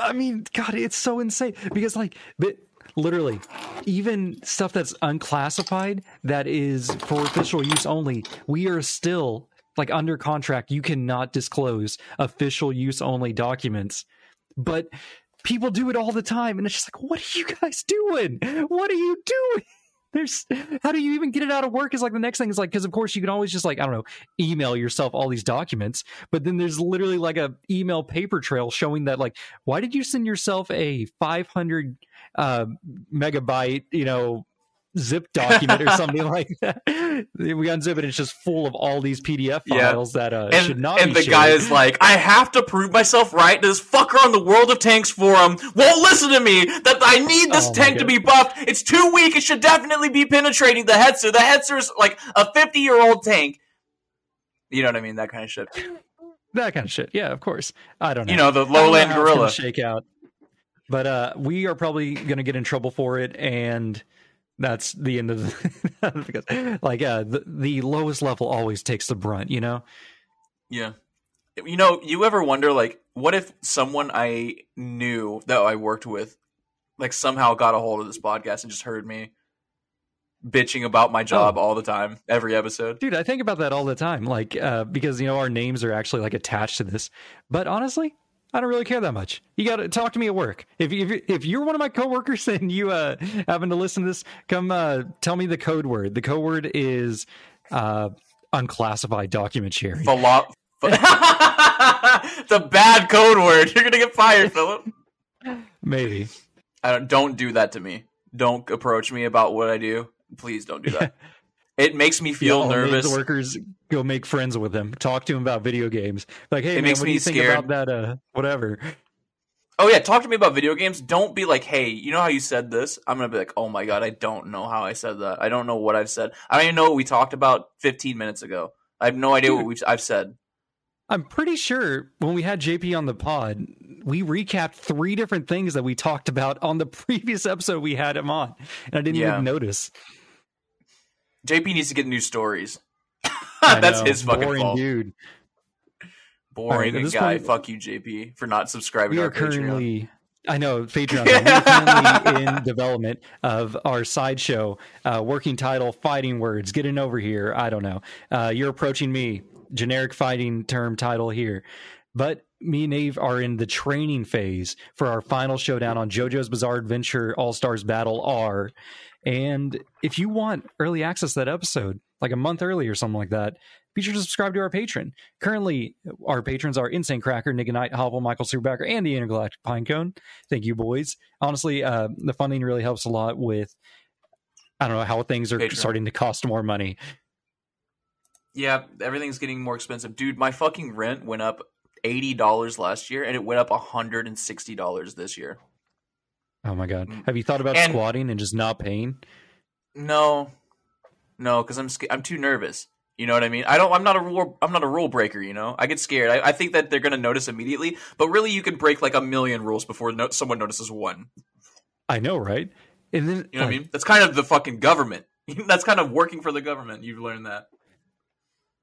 I mean, God, it's so insane because, like, but literally, even stuff that's unclassified that is for official use only, we are still like under contract. You cannot disclose official use only documents, but people do it all the time, and it's just like, what are you guys doing? What are you doing? There's how do you even get it out of work? Is like the next thing is like because of course you can always just like I don't know email yourself all these documents, but then there's literally like a email paper trail showing that like why did you send yourself a 500 uh, megabyte you know zip document or something <laughs> like that? We unzip it, it's just full of all these PDF Yeah. files that uh, And, should not. and the guy is like, I have to prove myself right. This fucker on the World of Tanks forum won't listen to me. That I need this Oh tank to be buffed. It's too weak. It should definitely be penetrating the Hetzer. The Hetzer is like a 50 year old tank. You know what I mean? That kind of shit. that kind of shit. Yeah, of course. I don't know. You know, the know lowland gorilla. shake out. But uh, we are probably going to get in trouble for it, and that's the end of the <laughs> because like uh, the the lowest level always takes the brunt. You know? Yeah. You know, you ever wonder, like, what if someone I knew that I worked with, like, somehow got a hold of this podcast and just heard me bitching about my job all the time, every episode? Dude, I think about that all the time. Like uh, because you know our names are actually like attached to this, but honestly. I don't really care that much. You got to talk to me at work. If if you- if you're one of my coworkers <laughs> and you uh happen to listen to this, come uh tell me the code word. The code word is uh unclassified document sharing. Philo- <laughs> the bad code word. You're gonna get fired, Philip. Maybe. I don't, don't do that to me. Don't approach me about what I do. Please don't do that. <laughs> It makes me feel nervous. workers go make friends with him. Talk to him about video games. Like, hey, It man, makes what me do you think about that? Uh, whatever. Oh yeah, talk to me about video games. Don't be like, "Hey, you know how you said this?" I'm gonna be like, "Oh my god, I don't know how I said that. I don't know what I've said. I don't even know what we talked about 15 minutes ago. I have no idea what we've I've said." I'm pretty sure when we had JP on the pod, we recapped three different things that we talked about on the <laughs> previous episode we had him on, and I didn't Yeah. even notice. JP needs to get new stories. <laughs> That's know, his fucking boring fault. dude. Boring Alright, at this guy. point- Fuck you, JP, for not subscribing We to are our Patreon. currently. I know Patreon. <laughs> We are currently in development of our sideshow, uh, working title, fighting words. Getting over here. I don't know. Uh, you're approaching me. Generic fighting term title here. But me and Nave are in the training phase for our final showdown on JoJo's Bizarre Adventure All Stars Battle R. And if you want early access to that episode, like a month early or something like that, be sure to subscribe to our patron. Currently, our patrons are Insane Cracker, Nick and Knight, Hobble, Michael Superbacker, and the Intergalactic Pinecone. Thank you, boys. Honestly, uh, the funding really helps a lot with, I don't know, how things are Patreon. starting to cost more money. Yeah, everything's getting more expensive, dude. My fucking rent went up eighty dollars last year, and it went up hundred and sixty dollars this year. Oh my God. Mm. Have you thought about And- squatting and just not paying? No, no, because I'm I'm too nervous. You know what I mean? I don't. I'm not a rule. I'm not a rule breaker. You know, I get scared. I, I think that they're gonna notice immediately, but really, you can break like a million rules before no, someone notices one. I know, right? And then, You know what I mean? That's kind of the fucking government. <laughs> That's kind of working for the government. You've learned that.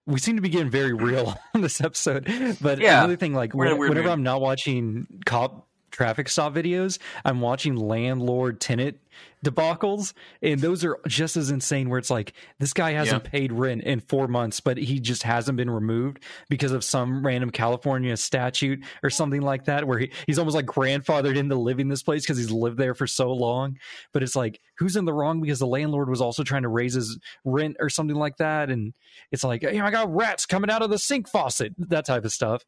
We seem to be getting very real <laughs> on this episode. But Yeah, another thing, like we're in a when- whenever mood. I'm not watching cop traffic stop videos, I'm watching landlord tenant debacles, and those are just as insane. Where it's like this guy hasn't paid rent in four months, but he just hasn't been removed because of some random California statute or something like that, where he, he's almost like grandfathered into living this place because he's lived there for so long. But it's like who's in the wrong because the landlord was also trying to raise his rent or something like that, and it's like, you know, I got rats coming out of the sink faucet, that type of stuff.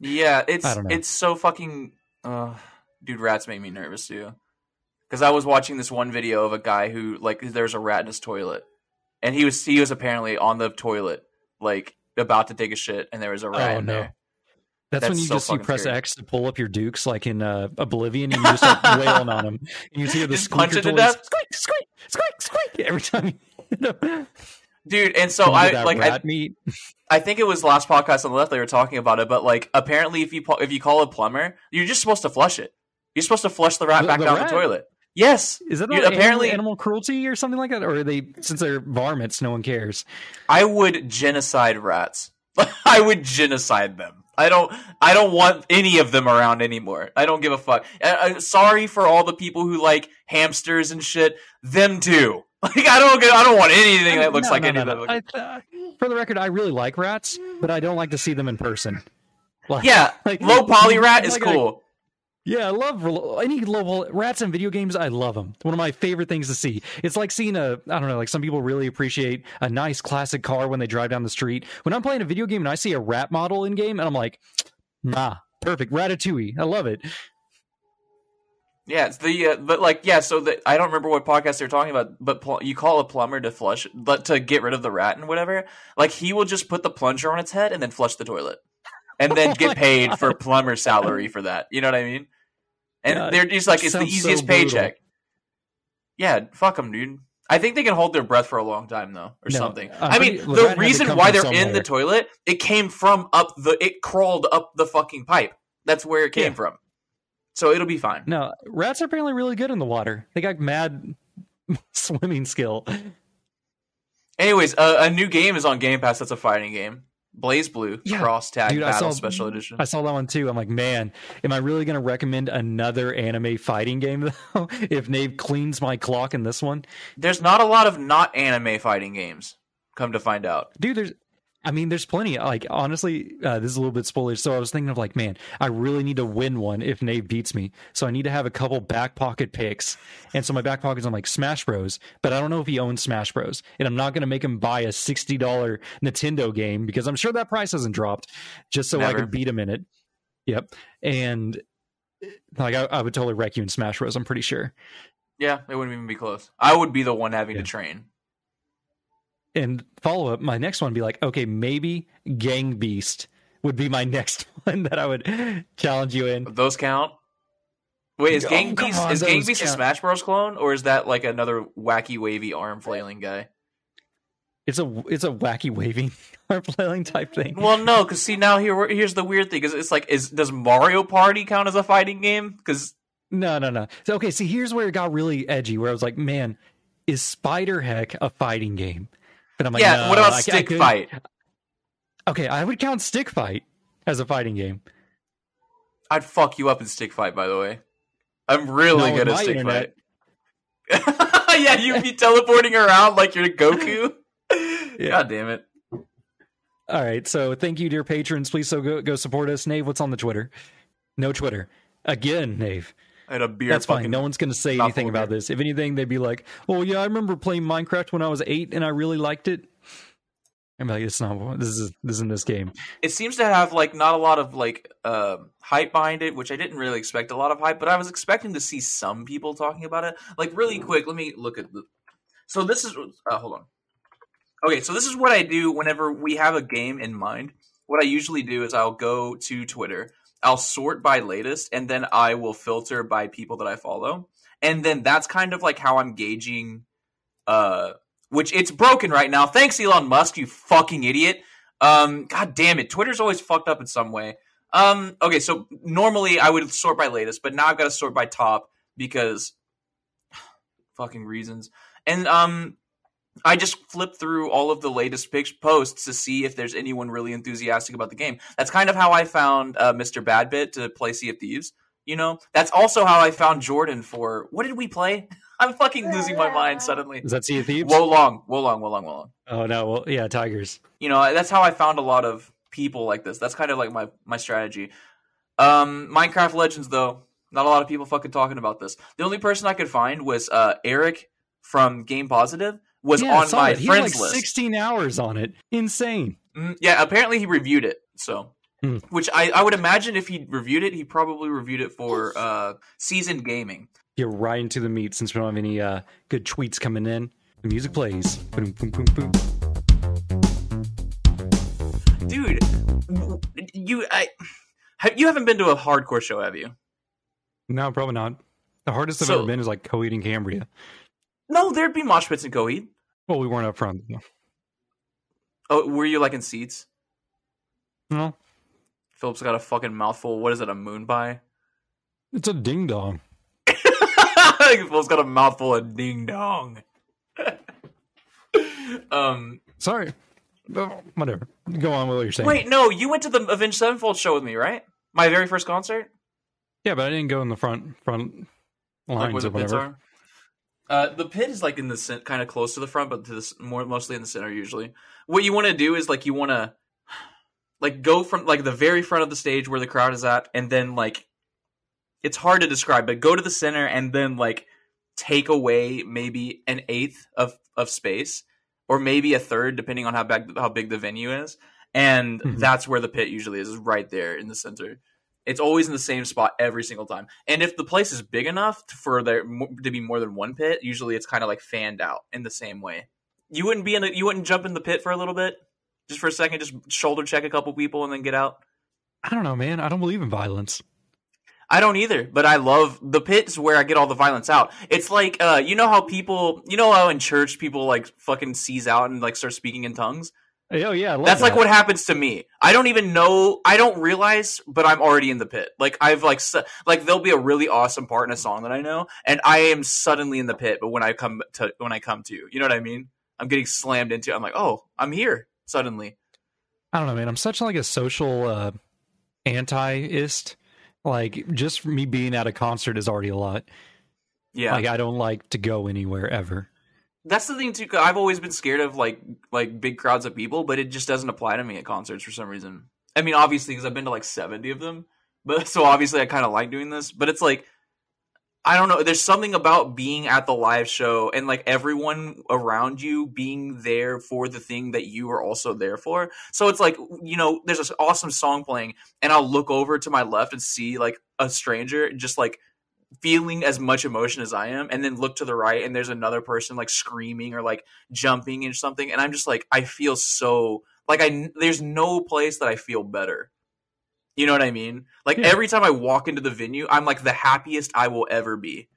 Yeah, it's I don't know. it's so fucking. Uh, dude, rats make me nervous too. Because I was watching this one video of a guy who like there's a rat in his toilet, and he was he was apparently on the toilet like about to take a shit, and there was a rat Oh, no. there. That's, That's when you so just you press scary. X to pull up your dukes, like in uh, Oblivion, and you just start <laughs> wailing on them. And you hear the Just punch squeaker it to toys, death? squeak, squeak, squeak, squeak, <laughs> every time you. <laughs> Dude, and so I like I, meat. I think it was last podcast on the left they were talking about it, but like apparently if you if you call a plumber, you're just supposed to flush it. You're supposed to flush the rat The- back the down rat? the toilet. Yes, Is that You- not apparently- animal cruelty or something like that, or are they since they're varmints, no one cares? I would genocide rats. <laughs> I would genocide them. I don't. I don't want any of them around anymore. I don't give a fuck. Uh, uh, sorry for all the people who like hamsters and shit. Them too. <laughs> Like I don't. Get, I don't want anything that looks No, like no, any no, of them. I, uh, for the record, I really like rats, but I don't like to see them in person. Like, yeah, <laughs> like- low poly rat is like a- cool. Yeah, I love any low rats in video games. I love them. One of my favorite things to see. It's like seeing a I don't know, like some people really appreciate a nice classic car when they drive down the street. When I'm playing a video game and I see a rat model in game, and I'm like, nah, perfect, Ratatouille. I love it. Yeah, it's the uh, but like yeah. So the, I don't remember what podcast they're talking about, but pl- you call a plumber to flush, but to get rid of the rat and whatever. Like he will just put the plunger on its head and then flush the toilet, and then Oh get <laughs> paid God. for plumber salary for that. You know what I mean? And Yeah, they're just like it's the sounds so easiest paycheck. Yeah, fuck them, dude. I think they can hold their breath for a long time though, or No, something. I'm I mean, pretty- the rat the had to reason why they're in the toilet, it came from up the. It crawled up the fucking pipe. That's where it came Yeah. from. So it'll be fine. No, rats are apparently really good in the water. They got mad <laughs> swimming skill. Anyways, uh, a new game is on Game Pass. That's a fighting game. BlazBlue Yeah, Cross Tag dude, Battle saw- Special Edition. I saw that one too. I'm like, man, am I really going to recommend another anime fighting game <laughs> though? if Nave cleans my clock in this one, There's not a lot of not anime fighting games. Come to find out, dude there's i mean there's plenty. Like honestly uh, this is a little bit spoilers so i was thinking of like man i really need to win one if nave beats me. So i need to have a couple back pocket picks. And so my back pockets i'm like smash bros. But i don't know if he owns smash bros. And i'm not going to make him buy a $60 nintendo game because i'm sure that price hasn't dropped just so i Never. could beat him in it. Yep. And like I, I would totally wreck you in smash bros i'm pretty sure. Yeah, it wouldn't even be close. I would be the one having Yeah. to train. And follow up my next one would be like okay maybe gang beast would be my <laughs> next one that i would challenge you in Those count. Wait, is Oh, Gang come Beast on, is Gang those Beast a. Smash Bros clone, or is that like another wacky wavy arm flailing guy? it's a it's a wacky waving <laughs> arm flailing type thing Well, no, because see now here here's the weird thing: is it's like is does Mario Party count as a fighting game? Because no no no so, okay see here's where it got really edgy where i was like man is SpiderHeck a fighting game but i'm like yeah, no, what about I- I Stick could- Fight? okay i would count stick fight as a fighting game I'd fuck you up in Stick Fight. By the way, I'm really good at Stick internet. Fight. <laughs> yeah, you'd be teleporting around like you're Goku. <laughs> God damn it. All right. So thank you, dear patrons. Please so go go support us. Nave, what's on the Twitter? No Twitter. Again, Nave. I had a beer. That's fine. No one's going to say anything about beer. this. If anything, they'd be like, "Well, yeah, I remember playing Minecraft when I was eight, and I really liked it." I'm like, "It's not. This is this isn't this game." it seems to have like not a lot of like uh, hype behind it, which I didn't really expect a lot of hype, but I was expecting to see some people talking about it. Like really quick, let me look at the. So this is uh, hold on. Okay, so this is what I do whenever we have a game in mind. What I usually do is I'll go to Twitter, I'll sort by latest, and then I will filter by people that I follow, and then that's kind of like how I'm gauging. Uh, which it's broken right now. Thanks, Elon Musk, you fucking idiot. Um, God damn it, Twitter's always fucked up in some way. Um, okay, so normally I would sort by latest, but now I've got to sort by top because <sighs> fucking reasons. And um, I just flip through all of the latest pic- posts to see if there's anyone really enthusiastic about the game. That's kind of how I found uh, Mr. Badbit to play Sea of Thieves. You know, that's also how I found Jordan for what did we play? <laughs> I'm fucking losing my mind suddenly. Is that Sea of Thieves? Wo Long, Wolong, Wo Long, Wolong oh no. Well, yeah, Tigers. you know that's how i found a lot of people like this that's kind of like my my strategy um minecraft legends though not a lot of people fucking talking about this the only person i could find was uh eric from game positive was yeah, on my had friends like list 16 hours on it. Insane. Mm, yeah apparently he reviewed it so Hmm. which I, I would imagine if he reviewed it he probably reviewed it for uh seasoned gaming Get right into the meat since we don't have any uh, good tweets coming in. The music plays. Boom, boom, boom, boom. dude you i have, you haven't been to a hardcore show have you No, probably not. The hardest I've So- ever been is like Coheed and Cambria. no there'd be mosh pits in coheed Well, we weren't up front. oh were you like in seats No, Philip's got a fucking mouthful. What is it? A moon pie? it's a ding dong. <laughs> Philip's got a mouthful of ding dong. <laughs> um. Sorry. Whatever. Go on with what you're saying. Wait, no. You went to the Avenged Sevenfold show with me, right? My very first concert. Yeah, but I didn't go in the front front lines where or whatever. Uh, the pit is like in the cent- kind of close to the front, but to this more mostly in the center usually. What you want to do is like you want to like go from like the very front of the stage where the crowd is at, and then like it's hard to describe, but go to the center and then like take away maybe an eighth of of space, or maybe a third, depending on how big how big the venue is, and Mhm. that's where the pit usually is, is right there in the center. It's always in the same spot every single time. And if the place is big enough for there to be more than one pit, usually it's kind of like fanned out in the same way. You wouldn't be in a, you wouldn't jump in the pit for a little bit, just for a second, just shoulder check a couple people and then get out. I don't know, man. I don't believe in violence. I don't either, but I love the pits where I get all the violence out. It's like uh you know how people you know how in church people like fucking seize out and like start speaking in tongues? Oh yeah, That's like what happens to me. I don't even know. I don't realize, but I'm already in the pit. Like I've like su- like there'll be a really awesome part in a song that I know, and I am suddenly in the pit. But when I come to when I come to, you know what I mean? I'm getting slammed into. I'm like, oh, I'm here suddenly. I don't know, man. I'm such like a social uh, anti-ist. Like just me being at a concert is already a lot. Yeah, Like I don't like to go anywhere ever. That's the thing too. 'cause I've always been scared of like like big crowds of people, but it just doesn't apply to me at concerts for some reason. I mean, obviously because I've been to like 70 of them, but <laughs> so obviously I kind of like doing this. But it's like I don't know. There's something about being at the live show and like everyone around you being there for the thing that you are also there for. So it's like, you know, there's this awesome song playing and I'll look over to my left and see like a stranger just like feeling as much emotion as I am and then look to the right and there's another person like screaming or like jumping and something and I'm just like I feel so like I there's no place that I feel better. You know what I mean? Like Yeah. every time I walk into the venue, I'm like the happiest I will ever be.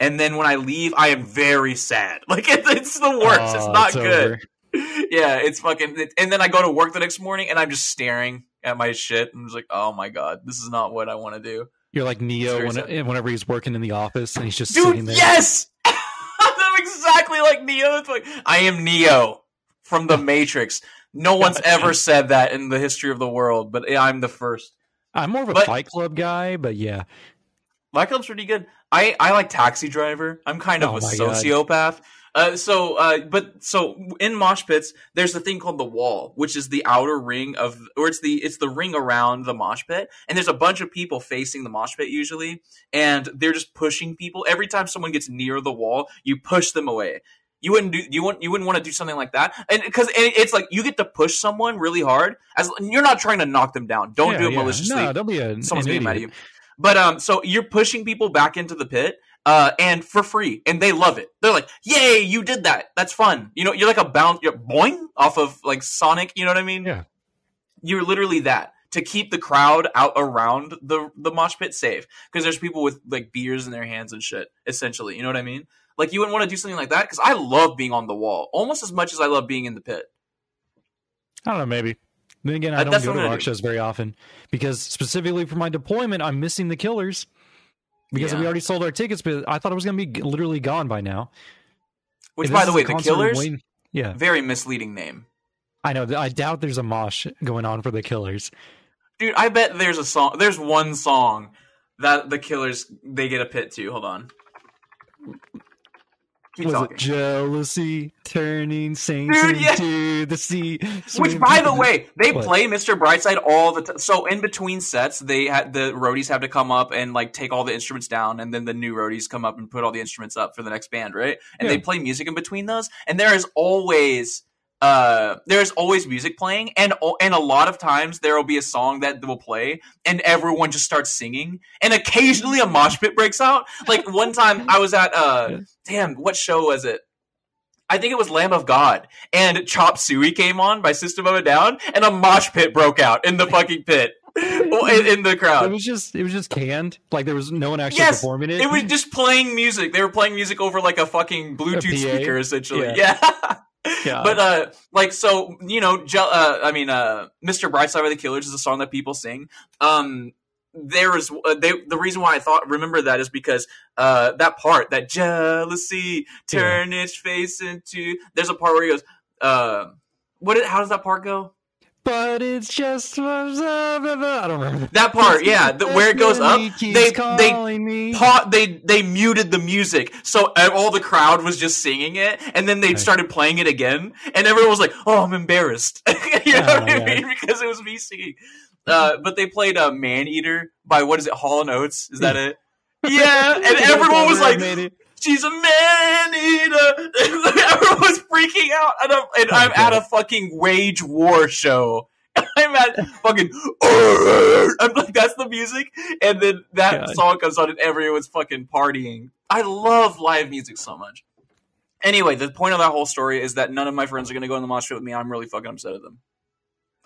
And then when I leave, I am very sad. <laughs> Like it, it's the worst. it's Oh, not it's good. over. <laughs> yeah, it's fucking. it- and then I go to work the next morning, and I'm just staring at my shit, and I'm just like, oh my god, this is not what I want to do, You're like Neo when, whenever he's working in the office and he's just sitting dude. there. Yes, <laughs> I'm exactly like Neo. It's like I am Neo from the Matrix. No <laughs> one's ever said that in the history of the world, but I'm the first. I'm more of a But- Fight Club guy, but yeah. My club's pretty good. I, I like Taxi Driver. I'm kind of Oh a sociopath. God. Uh, so, uh, but so in mosh pits, there's a thing called the wall, which is the outer ring of, or it's the it's the ring around the mosh pit, and there's a bunch of people facing the mosh pit usually, and they're just pushing people. Every time someone gets near the wall, you push them away. You wouldn't do you want you wouldn't want to do something like that, and because it's like you get to push someone really hard as you're not trying to knock them down. Don't Yeah, do it yeah. maliciously. No, don't be a Someone's getting mad at you. But um, so you're pushing people back into the pit, uh, and for free, and they love it. They're like, "Yay, you did that! That's fun." You know, you're like a bounce, you're boing off of like Sonic. You know what I mean? Yeah. You're literally that to keep the crowd out around the the mosh pit safe because there's people with like beers in their hands and shit. Essentially, you know what I mean? Like you wouldn't want to do something like that because I love being on the wall almost as much as I love being in the pit. I don't know, maybe. Then again, Uh, I don't that's go to rock do. shows very often because specifically for my deployment, I'm missing the killers because Yeah. we already sold our tickets, but I thought it was going to be literally gone by now. Which, by the way, the Killers, Wayne- yeah, very misleading name. I know. I doubt there's a mosh going on for the killers. Dude, I bet there's a song. There's one song that the Killers they get a pit to. Hold on. Keep Was talking. it jealousy turning saints Dude, yeah. into the sea? Which, by the way, they What? play Mr. Brightside all the time. So in between sets, they had the roadies have to come up and like take all the instruments down, and then the new roadies come up and put all the instruments up for the next band, right? And Yeah. they play music in between those, and there is always. Uh, there's always music playing, and and a lot of times there will be a song that will play, and everyone just starts singing, and occasionally a mosh pit breaks out. Like one time, I was at uh, damn, what show was it? I think it was Lamb of God, and Chop Suey came on by System of a Down, and a mosh pit broke out in the fucking pit, <laughs> in, in the crowd, It was just it was just canned. Like there was no one actually Yes, performing it. It was just playing music. They were playing music over like a fucking Bluetooth PA? speaker, essentially. Yeah. Yeah. God. But uh, like so, you know, Je- uh, I mean, uh, "Mr. Brightside" by the Killers is a song that people sing. Um, there is uh, they, the reason why I thought remember that is because uh, that part, that jealousy turn its face into. There's a part where he goes, uh, "What? Did, how does that part go?" but it's just I don't remember That part, yeah, the, where it goes up, they they pa- they they muted the music, so uh, all the crowd was just singing it, and then they Right. started playing it again, and everyone was like, "Oh, I'm embarrassed," <laughs> you know Oh, what I yeah. mean? Because it was me singing. Uh, but they played uh, "Man Eater" by what is it? Hall and Oates? Is that it? <laughs> Yeah, and everyone was like, "She's a man eater." <laughs> everyone was freaking out, and I'm, and I'm at a fucking wage war show. <laughs> I'm at fucking. I'm like, that's the music, and then that God. song comes on, and everyone's fucking partying. I love live music so much. Anyway, the point of that whole story is that none of my friends are going to go in the mosh pit with me. I'm really fucking upset at them.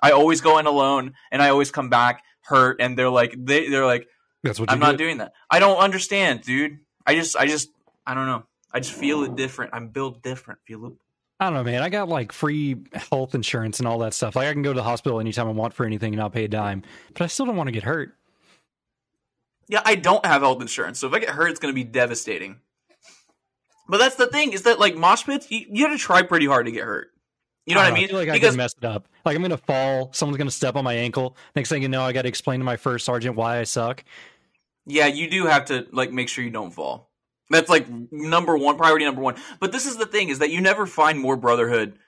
I always go in alone, and I always come back hurt, and they're like, they they're like, That's what I'm not get. doing that. I don't understand, dude. I just, I just, I don't know. I just feel it different. I'm built different, Philip. I don't know, man. I got like free health insurance and all that stuff. Like I can go to the hospital anytime I want for anything and not pay a dime. But I still don't want to get hurt. Yeah, I don't have health insurance, so if I get hurt, it's going to be devastating. But that's the thing is that like mosh pits, you, you have to try pretty hard to get hurt. You know what I mean? I feel like I because can mess it up. Like I'm gonna fall. Someone's gonna step on my ankle. Next thing you know, I got to explain to my first sergeant why I suck. yeah, you do have to like make sure you don't fall. That's like number one priority number one. But this is the thing is that you never find more brotherhood.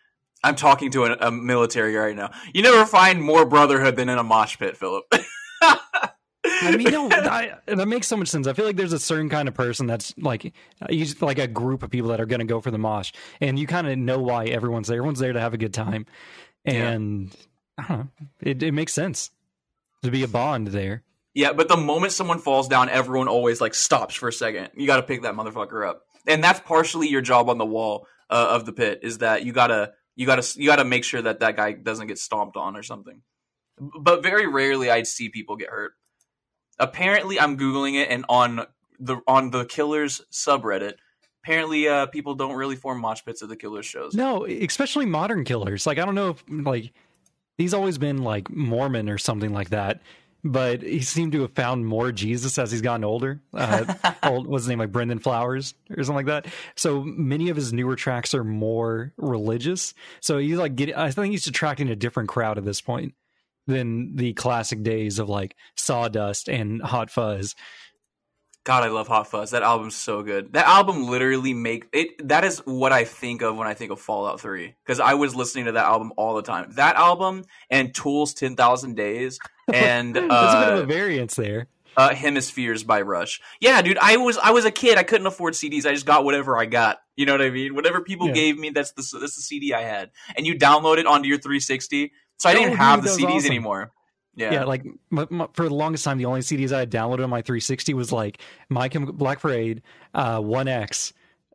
I'm talking to a, a military guy right now. You never find more brotherhood than in a mosh pit, Philip. <laughs> I mean, no, I, <laughs> that makes so much sense. I feel like there's a certain kind of person that's like, you just- like a group of people that are going to go for the mosh, and you kind of know why everyone's there. Everyone's there to have a good time, and I don't know, it, it makes sense to be a bond there. Yeah, but the moment someone falls down, everyone always like stops for a second. You got to pick that motherfucker up, and that's partially your job on the wall uh, of the pit. Is that you gotta you gotta you gotta make sure that that guy doesn't get stomped on or something. But very rarely I'd see people get hurt. Apparently, I'm googling it, and on the on the Killers subreddit, apparently uh, people don't really form mosh pits at the Killers shows. No, especially modern killers. Like I don't know if like he's always been like Mormon or something like that, but he seemed to have found more Jesus as he's gotten older. Uh, <laughs> old, what's his name? Like Brendan Flowers or something like that. So many of his newer tracks are more religious. So he's like getting. I think he's attracting a different crowd at this point than the classic days of like Sawdust and Hot Fuss. God, I love Hot Fuss. That album's so good. That album literally make it. That is what I think of when I think of Fallout Three because I was listening to that album all the time. That album and Tool's Ten Thousand Days <laughs> and There's a bit uh, of a variance there. uh, Hemispheres by Rush. Yeah, dude, I was I was a kid. I couldn't afford CDs. I just got whatever I got. You know what I mean? Whatever people Yeah. gave me, that's the that's the CD I had. And you download it onto your 360. So I didn't have the CDs awesome. anymore. Yeah. Yeah, like m m for the longest time, the only CDs I had downloaded on my 360 was like My Chemical Black Parade, uh, One X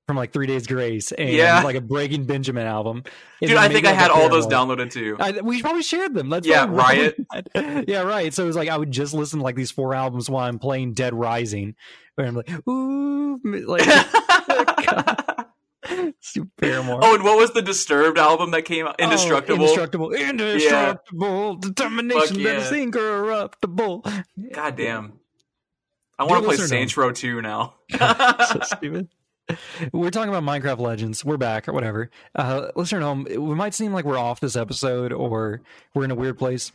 from like Three Days Grace, and Yeah. like a Breaking Benjamin album. And dude, I think I had all those downloaded too. I, we probably shared them. That's Yeah, Riot. right. <laughs> yeah, right. So it was like I would just listen to like these four albums while I'm playing Dead Rising, where I'm like, ooh, like <laughs> <laughs> <laughs> Super Paramore. oh, and what was the Disturbed album that came out? Oh, Indestructible. indestructible, indestructible, determination Fuck that is incorruptible. God damn. I want to play Saints Row 2 now. <laughs> so <laughs> stupid. We're talking about Minecraft Legends. We're back or whatever. Uh, listener at home, we might seem like we're off this episode or we're in a weird place.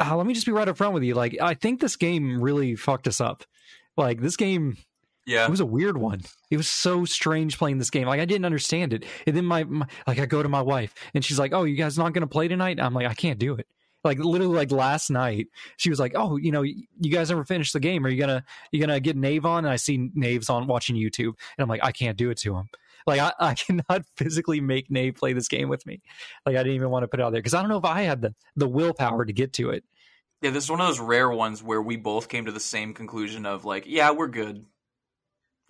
Uh, let me just be right up front with you. Like, I think this game really fucked us up. Like, this game, yeah. it was a weird one. It was so strange playing this game. Like, I didn't understand it. And then my, my like, I go to my wife and she's like, "Oh, you guys not going to play tonight?" I'm like, "I can't do it." Like literally, like last night, she was like, "Oh, you know, you guys ever finished the game? Are you gonna you gonna get Nave on?" And I see Nave's on watching YouTube, and I'm like, I can't do it to him. Like I, I <laughs> cannot physically make Nave play this game with me. Like I didn't even want to put it out there because I don't know if I had the the willpower to get to it. Yeah, this is one of those rare ones where we both came to the same conclusion of like, yeah, we're good.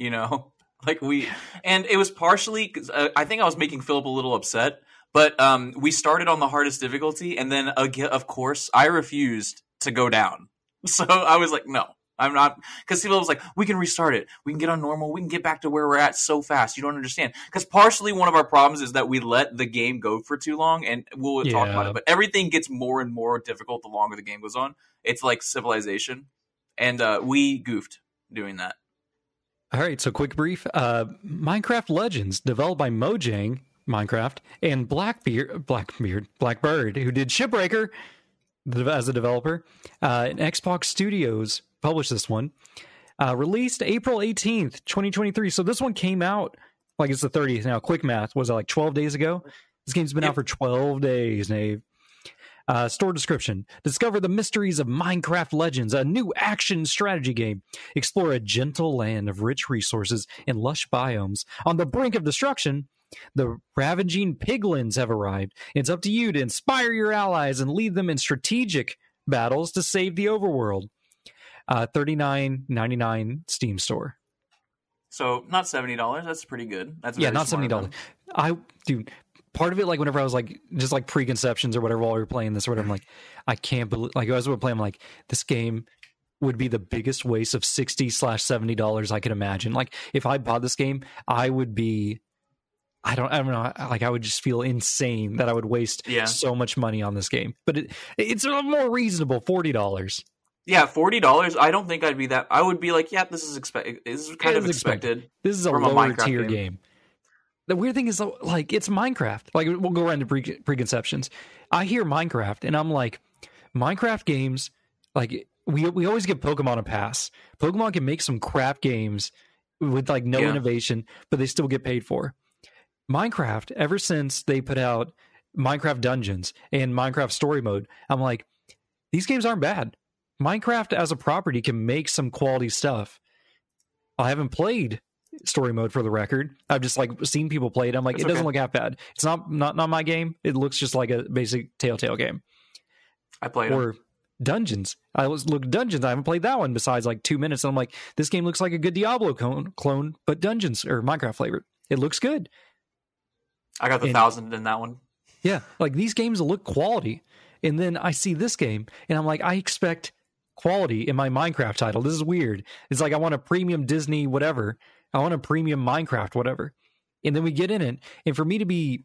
You know, <laughs> like we, and it was partially. 'cause, uh, I think I was making Philip a little upset, but um, we started on the hardest difficulty, and then again, of course, I refused to go down. <laughs> So I was like, no, I'm not, because Philip was like, we can restart it, we can get on normal, we can get back to where we're at so fast. You don't understand, because partially one of our problems is that we let the game go for too long, and we'll talk about it. But everything gets more and more difficult the longer the game goes on. It's like Civilization, and uh, we goofed doing that. All right, so quick brief. Uh, Minecraft Legends, developed by Mojang Minecraft and Blackbeard, Blackbeard, Blackbird, who did Shipbreaker as a developer. Uh, and Xbox Studios published this one. Uh, released April 18th, 2023. So this one came out like it's the 30th now. Quick math was it like 12 days ago? This game's been out for 12 days, Nave. Uh, store description Discover the mysteries of Minecraft Legends, a new action strategy game. Explore a gentle land of rich resources and lush biomes. On the brink of destruction, the ravaging piglins have arrived. It's up to you to inspire your allies and lead them in strategic battles to save the overworld. Uh, Thirty nine ninety nine Steam store. So not seventy dollars. That's pretty good. That's yeah, not seventy dollars. I dude, part of it like whenever I was like just like preconceptions or whatever while we were playing this or whatever, I'm like, I can't believe like as we were playing, I'm like, this game would be the biggest waste of sixty slash seventy dollars I could imagine. Like if I bought this game, I would be I don't I don't know, like I would just feel insane that I would waste Yeah. so much money on this game. But it it's a more reasonable forty dollars. Yeah, forty dollars. I don't think I'd be that. I would be like, yeah, this is expect. This is kind It of is expected. This is a From a lower tier game. game. The weird thing is, like, it's Minecraft. Like, we'll go around to pre- preconceptions. I hear Minecraft, and I'm like, Minecraft games, like, we we always give Pokemon a pass. Pokemon can make some crap games with like no Yeah. innovation, but they still get paid for. Minecraft, ever since they put out Minecraft Dungeons and Minecraft Story Mode, I'm like, these games aren't bad. Minecraft as a property can make some quality stuff. I haven't played story mode for the record. I've just like seen people play it. I'm like, It's it doesn't look half bad. It's not not not my game. It looks just like a basic Telltale game I played. or Dungeons. I was look Dungeons. I haven't played that one besides like two minutes. And I'm like, this game looks like a good Diablo clone, clone but Dungeons or Minecraft flavored. It looks good. I got the and- thousand in that one. Yeah, like these games look quality. And then I see this game and I'm like, I expect quality in my Minecraft title. This is weird. It's like I want a premium Disney whatever. I want a premium Minecraft whatever. And then we get in it and for me to be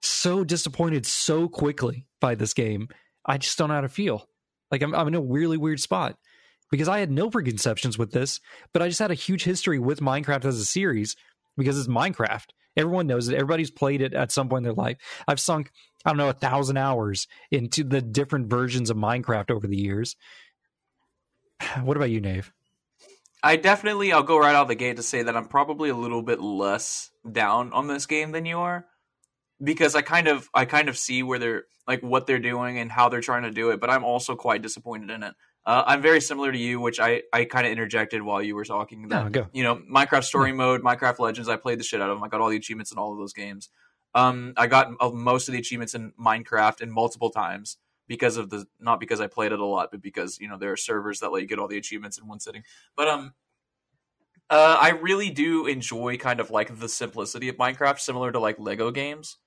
so disappointed so quickly by this game, I just don't know how to feel. Like I'm I'm in a really weird spot because I had no preconceptions with this, but I just had a huge history with Minecraft as a series because it's Minecraft. Everyone knows it. Everybody's played it at some point in their life. I've sunk, I don't know, a thousand hours into the different versions of Minecraft over the years. <sighs> What about you, Nave? I definitely I'll go right out the gate to say that I'm probably a little bit less down on this game than you are because I kind of I kind of see where they're like what they're doing and how they're trying to do it, but I'm also quite disappointed in it. Uh, I'm very similar to you, which I, I kind of interjected while you were talking. That Oh, go. you know, Minecraft Story Mode, Minecraft Legends, I played the shit out of them. I got all the achievements in all of those games. Um, I got uh, most of the achievements in Minecraft and multiple times because of the not because I played it a lot, but because you know there are servers that let you get all the achievements in one sitting. But um, uh, I really do enjoy kind of like the simplicity of Minecraft, similar to like Lego games.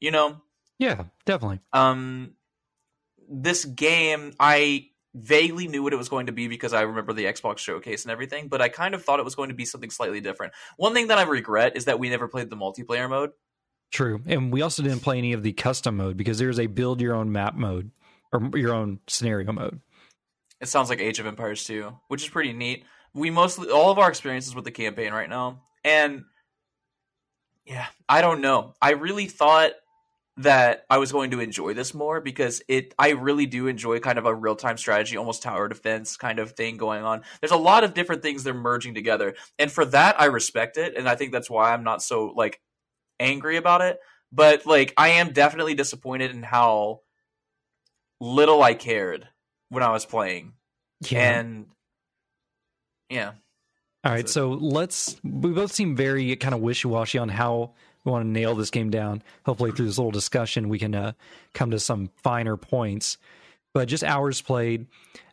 You know, Yeah, definitely. um, this game I vaguely knew what it was going to be because I remember the Xbox showcase and everything, but I kind of thought it was going to be something slightly different. One thing that I regret is that we never played the multiplayer mode. True. And we also didn't play any of the custom mode because there's a build your own map mode or your own scenario mode. It sounds like Age of Empires 2, which is pretty neat. We mostly all of our experiences with the campaign right now, and yeah, I don't know. I really thought that I was going to enjoy this more because it I really do enjoy kind of a real-time strategy, almost tower defense kind of thing going on. There's a lot of different things they're merging together. And for that I respect it and I think that's why I'm not so like angry about it. But like I am definitely disappointed in how little I cared when I was playing. And yeah. All right, so let's. We both seem very kind of wishy washy on how we want to nail this game down. Hopefully, through this little discussion, we can uh, come to some finer points. But just hours played.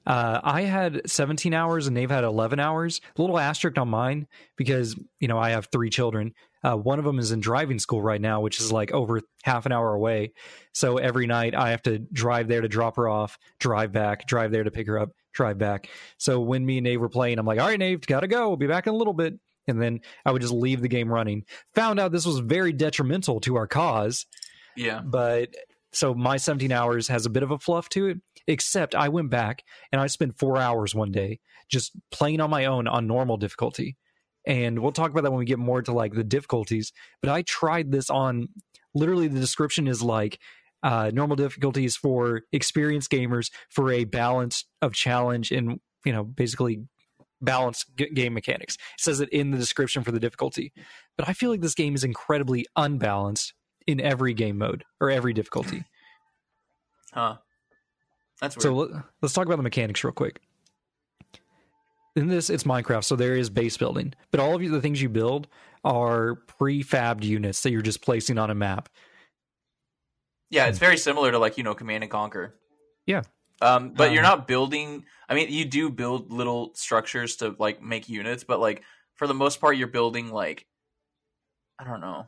Uh, I had 17 hours and Nave had 11 hours. A little asterisk on mine because, you know, I have three children. Uh, one of them is in driving school right now, which is like over half an hour away. So every night I have to drive there to drop her off, drive back, drive there to pick her up, drive back. So when me and Nave were playing, I'm like, all right, Nave, gotta go. We'll be back in a little bit. And then I would just leave the game running. Found out this was very detrimental to our cause. Yeah. But so my 17 hours has a bit of a fluff to it, except I went back and I spent four hours one day just playing on my own on normal difficulty. And we'll talk about that when we get more to like the difficulties. But I tried this on literally the description is like uh, normal difficulties for experienced gamers for a balance of challenge and you know basically balanced g- game mechanics. It says it in the description for the difficulty. But I feel like this game is incredibly unbalanced in every game mode or every difficulty. Huh. That's weird. So let- let's talk about the mechanics real quick. In this, it's Minecraft, so there is base building, but all of the things you build are prefabbed units that you're just placing on a map. yeah, it's very similar to like, you know, Command and Conquer. Yeah. Um, but you're Um, not building I mean, you do build little structures to like make units, but like for the most part you're building like I don't know,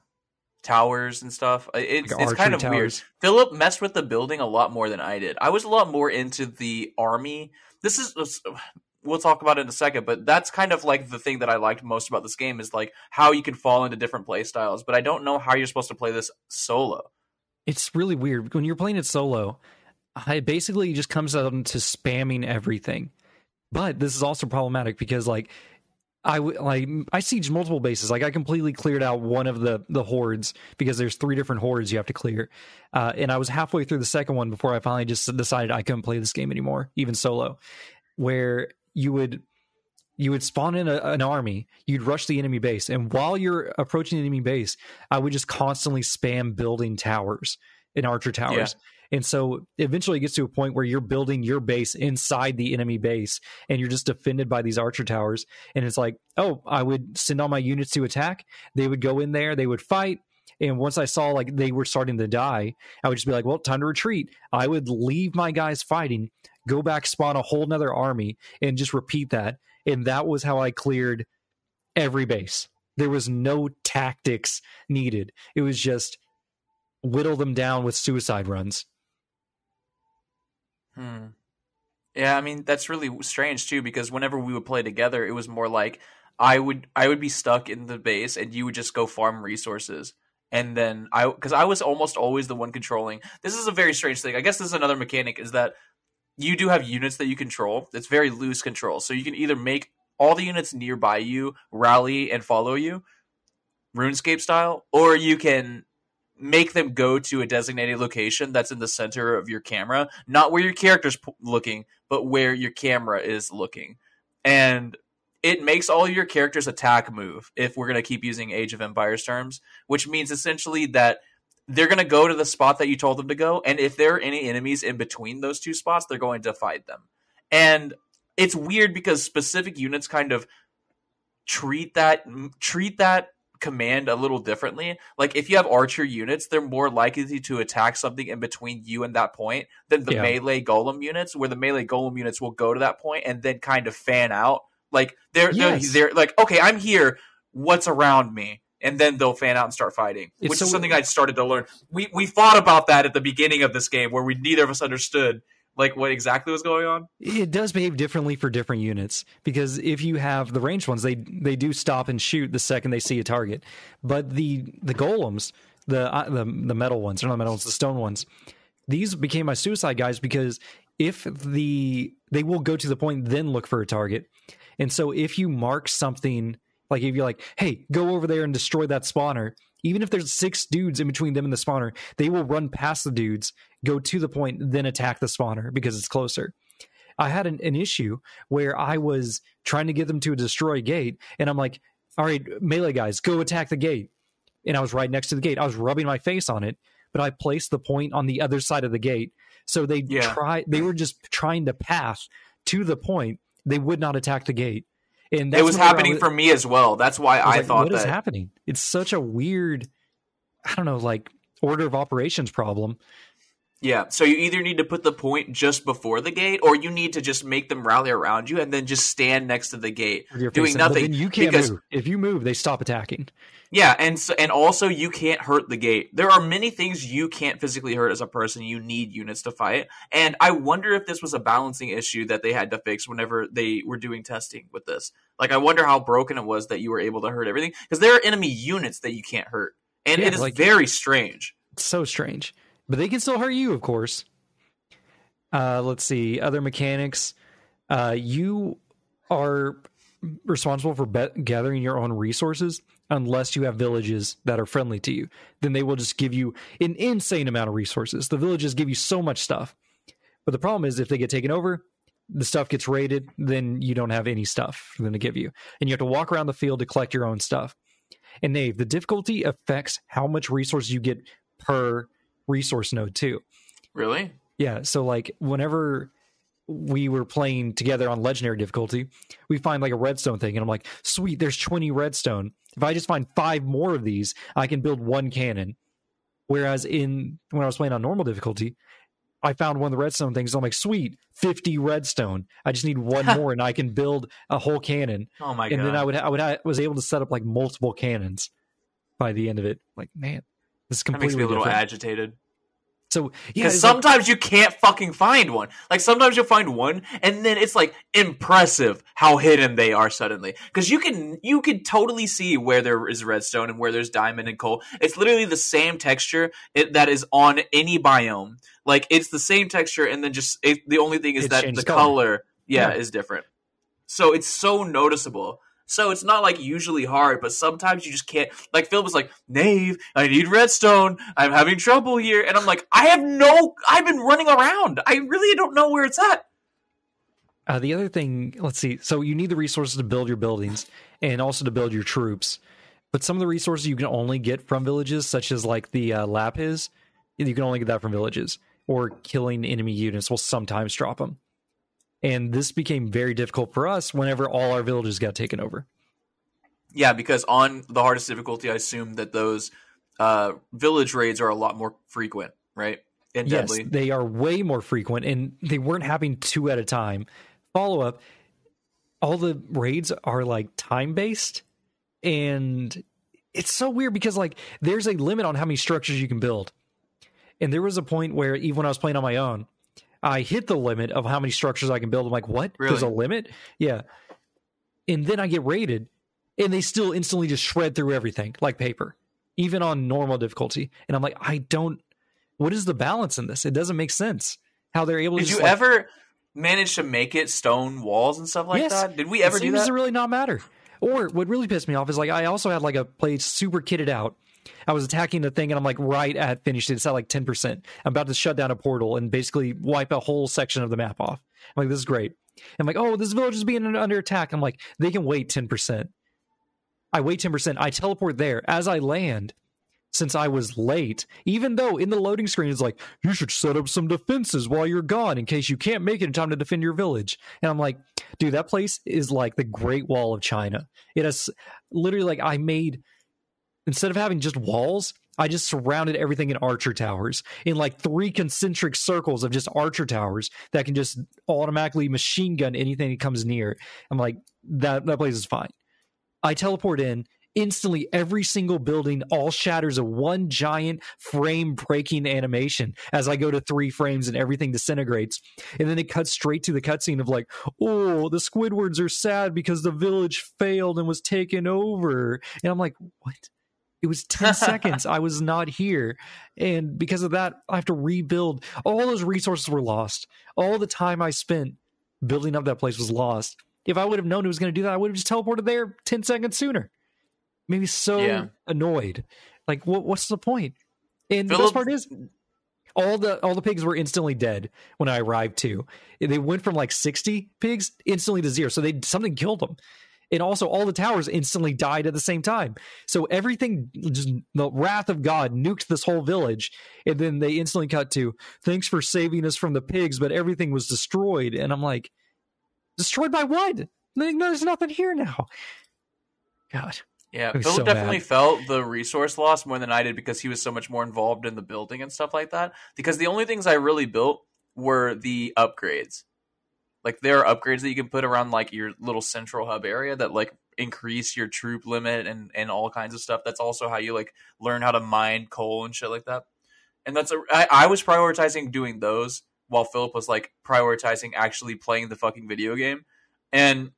towers and stuff. Uh, It's Like it's kind of archery weird. Philip messed with the building a lot more than I did. I was a lot more into the army. This is <sighs> we'll talk about it in a second, but that's kind of like the thing that I liked most about this game is like how you can fall into different play styles, but I don't know how you're supposed to play this solo. It's really weird when you're playing it solo. It basically just comes down to spamming everything. But this is also problematic because like I like I siege multiple bases. Like I completely cleared out one of the the hordes because there's three different hordes you have to clear. Uh, and I was halfway through the second one before I finally just decided I couldn't play this game anymore, even solo. Where you would you would spawn in a, an army, you'd rush the enemy base, and while you're approaching the enemy base, I would just constantly spam building towers and archer towers. And so eventually it gets to a point where you're building your base inside the enemy base and you're just defended by these archer towers. And it's like, oh, I would send all my units to attack. They would go in there, they would fight. And once I saw like they were starting to die, I would just be like, well, time to retreat. I would leave my guys fighting, go back, spawn a whole nother army, and just repeat that. And that was how I cleared every base. There was no tactics needed. It was just whittle them down with suicide runs. Hmm. Yeah, I mean that's really strange too because whenever we would play together, it was more like I would I would be stuck in the base and you would just go farm resources. And then I cuz I was almost always the one controlling. This is a very strange thing. I guess this is another mechanic is that you do have units that you control. It's very loose control. So you can either make all the units nearby you rally and follow you RuneScape style or you can make them go to a designated location that's in the center of your camera, not where your character's p- looking, but where your camera is looking. And it makes all your characters attack move if we're going to keep using Age of Empires terms, which means essentially that they're going to go to the spot that you told them to go and if there are any enemies in between those two spots, they're going to fight them. And it's weird because specific units kind of treat that treat that command a little differently. Like if you have archer units, they're more likely to attack something in between you and that point than the Yeah. melee golem units, where the melee golem units will go to that point and then kind of fan out. Like they're Yes. they're, they're like, okay, I'm here. What's around me? And then they'll fan out and start fighting, It's which so- is something I started to learn. We we fought about that at the beginning of this game, where we neither of us understood like what exactly was going on. It does behave differently for different units because if you have the ranged ones, they they do stop and shoot the second they see a target. But the the golems, the uh, the the metal ones, or not metal ones, the stone ones, these became my suicide guys because if the they will go to the point then look for a target, and so if you mark something like if you're like, hey, go over there and destroy that spawner. Even if there's six dudes in between them and the spawner, they will run past the dudes, go to the point, then attack the spawner because it's closer. I had an, an issue where I was trying to get them to a destroy gate, and I'm like, all right, melee guys, go attack the gate. And I was right next to the gate. I was rubbing my face on it, but I placed the point on the other side of the gate. So they Yeah. try they were just trying to pass to the point. They would not attack the gate. And that's it was happening was- for me as well. That's why I, I, like, thought what is that happening? It's such a weird I don't know, like order of operations problem. Yeah, so you either need to put the point just before the gate, or you need to just make them rally around you and then just stand next to the gate doing in. Nothing. you can't because move. If you move, they stop attacking. yeah, and so, and also you can't hurt the gate. There are many things you can't physically hurt as a person. You need units to fight, and I wonder if this was a balancing issue that they had to fix whenever they were doing testing with this. Like, I wonder how broken it was that you were able to hurt everything because there are enemy units that you can't hurt, and Yeah, it is like- very strange. So strange. But they can still hurt you, of course. Uh, let's see. Other mechanics. Uh, you are responsible for be- gathering your own resources unless you have villages that are friendly to you. Then they will just give you an insane amount of resources. The villages give you so much stuff. But the problem is if they get taken over, the stuff gets raided, then you don't have any stuff for them to give you. And you have to walk around the field to collect your own stuff. And Nave, the difficulty affects how much resources you get per resource node too. Really? Yeah, so like whenever we were playing together on legendary difficulty, we find like a redstone thing, and I'm like, sweet, there's 20 redstone. If I just find five more of these, I can build one cannon. Whereas in when I was playing on normal difficulty, I found one of the redstone things. I'm like, sweet, 50 redstone. I just need one <laughs> more, and I can build a whole cannon. Oh my and god! And then I would I would I was able to set up like multiple cannons by the end of it. Like, man, this is that makes completely me a little different. agitated. so yeah, Because like- sometimes you can't fucking find one. Like sometimes you'll find one, and then it's like impressive how hidden they are suddenly. Because you can you can totally see where there is redstone and where there's diamond and coal. It's literally the same texture it, that is on any biome. Like it's the same texture, and then just it, the only thing is It that the color. color, yeah, Yeah. is different. So it's so noticeable. So it's not like usually hard, but sometimes you just can't. Like Phil was like, "Nave, I need redstone. I'm having trouble here," and I'm like, "I have no. I've been running around. I really don't know where it's at." Uh, the other thing, let's see. So you need the resources to build your buildings and also to build your troops. But some of the resources you can only get from villages, such as like the uh, lapis, you can only get that from villages. Or killing enemy units will sometimes drop them. And this became very difficult for us whenever all our villages got taken over. Yeah, because on the hardest difficulty, I assume that those uh, village raids are a lot more frequent, right? And Yes, deadly. they are way more frequent, and they weren't happening two at a time. Follow up: all the raids are like time based, and it's so weird because like there's a limit on how many structures you can build. And there was a point where even when I was playing on my own, I hit the limit of how many structures I can build. I'm like, what? There's a limit? Yeah. And then I get raided, and they still instantly just shred through everything like paper, even on normal difficulty. And I'm like, I don't. What is the balance in this? It doesn't make sense how they're able to. Did you like, ever manage to make it stone walls and stuff like Yes. that? Did we it ever do that? to really not matter. Or what really pissed me off is like I also had like a play super kitted out. I was attacking the thing and I'm like right at finished. It's at like ten percent. I'm about to shut down a portal and basically wipe a whole section of the map off. I'm like this is great. I'm like, oh, this village is being under attack. I'm like, they can wait 10%. I wait 10%. I teleport there. As I land, since I was late, even though in the loading screen it's like, you should set up some defenses while you're gone in case you can't make it in time to defend your village. And I'm like, dude, that place is like the Great Wall of China. It has literally like I made instead of having just walls, I just surrounded everything in archer towers in like three concentric circles of just archer towers that can just automatically machine gun anything that comes near. I'm like, that that place is fine. I teleport in instantly every single building all shatters of one giant frame breaking animation as I go to three frames and everything disintegrates. And then it cuts straight to the cutscene of like, oh, the Squidwards are sad because the village failed and was taken over. And I'm like, what? It was 10 seconds. I was not here. And because of that, I have to rebuild. All those resources were lost. All the time I spent building up that place was lost. If I would have known it was going to do that, I would have just teleported there 10 seconds sooner. Maybe so Yeah. annoyed. Like, what, what's the point? And the best part is, all the all the pigs were instantly dead when I arrived too. They went from like sixty pigs instantly to zero. So they something killed them, and also all the towers instantly died at the same time. So everything just the wrath of God nuked this whole village, and then they instantly cut to thanks for saving us from the pigs, but everything was destroyed. And I'm like, destroyed by what? There's nothing here now. God, Yeah, Philip so definitely mad. felt the resource loss more than I did because he was so much more involved in the building and stuff like that. Because the only things I really built were the upgrades. Like there are upgrades that you can put around like your little central hub area that like increase your troop limit and and all kinds of stuff. That's also how you like learn how to mine coal and shit like that. And that's a I, I was prioritizing doing those while Philip was like prioritizing actually playing the fucking video game. And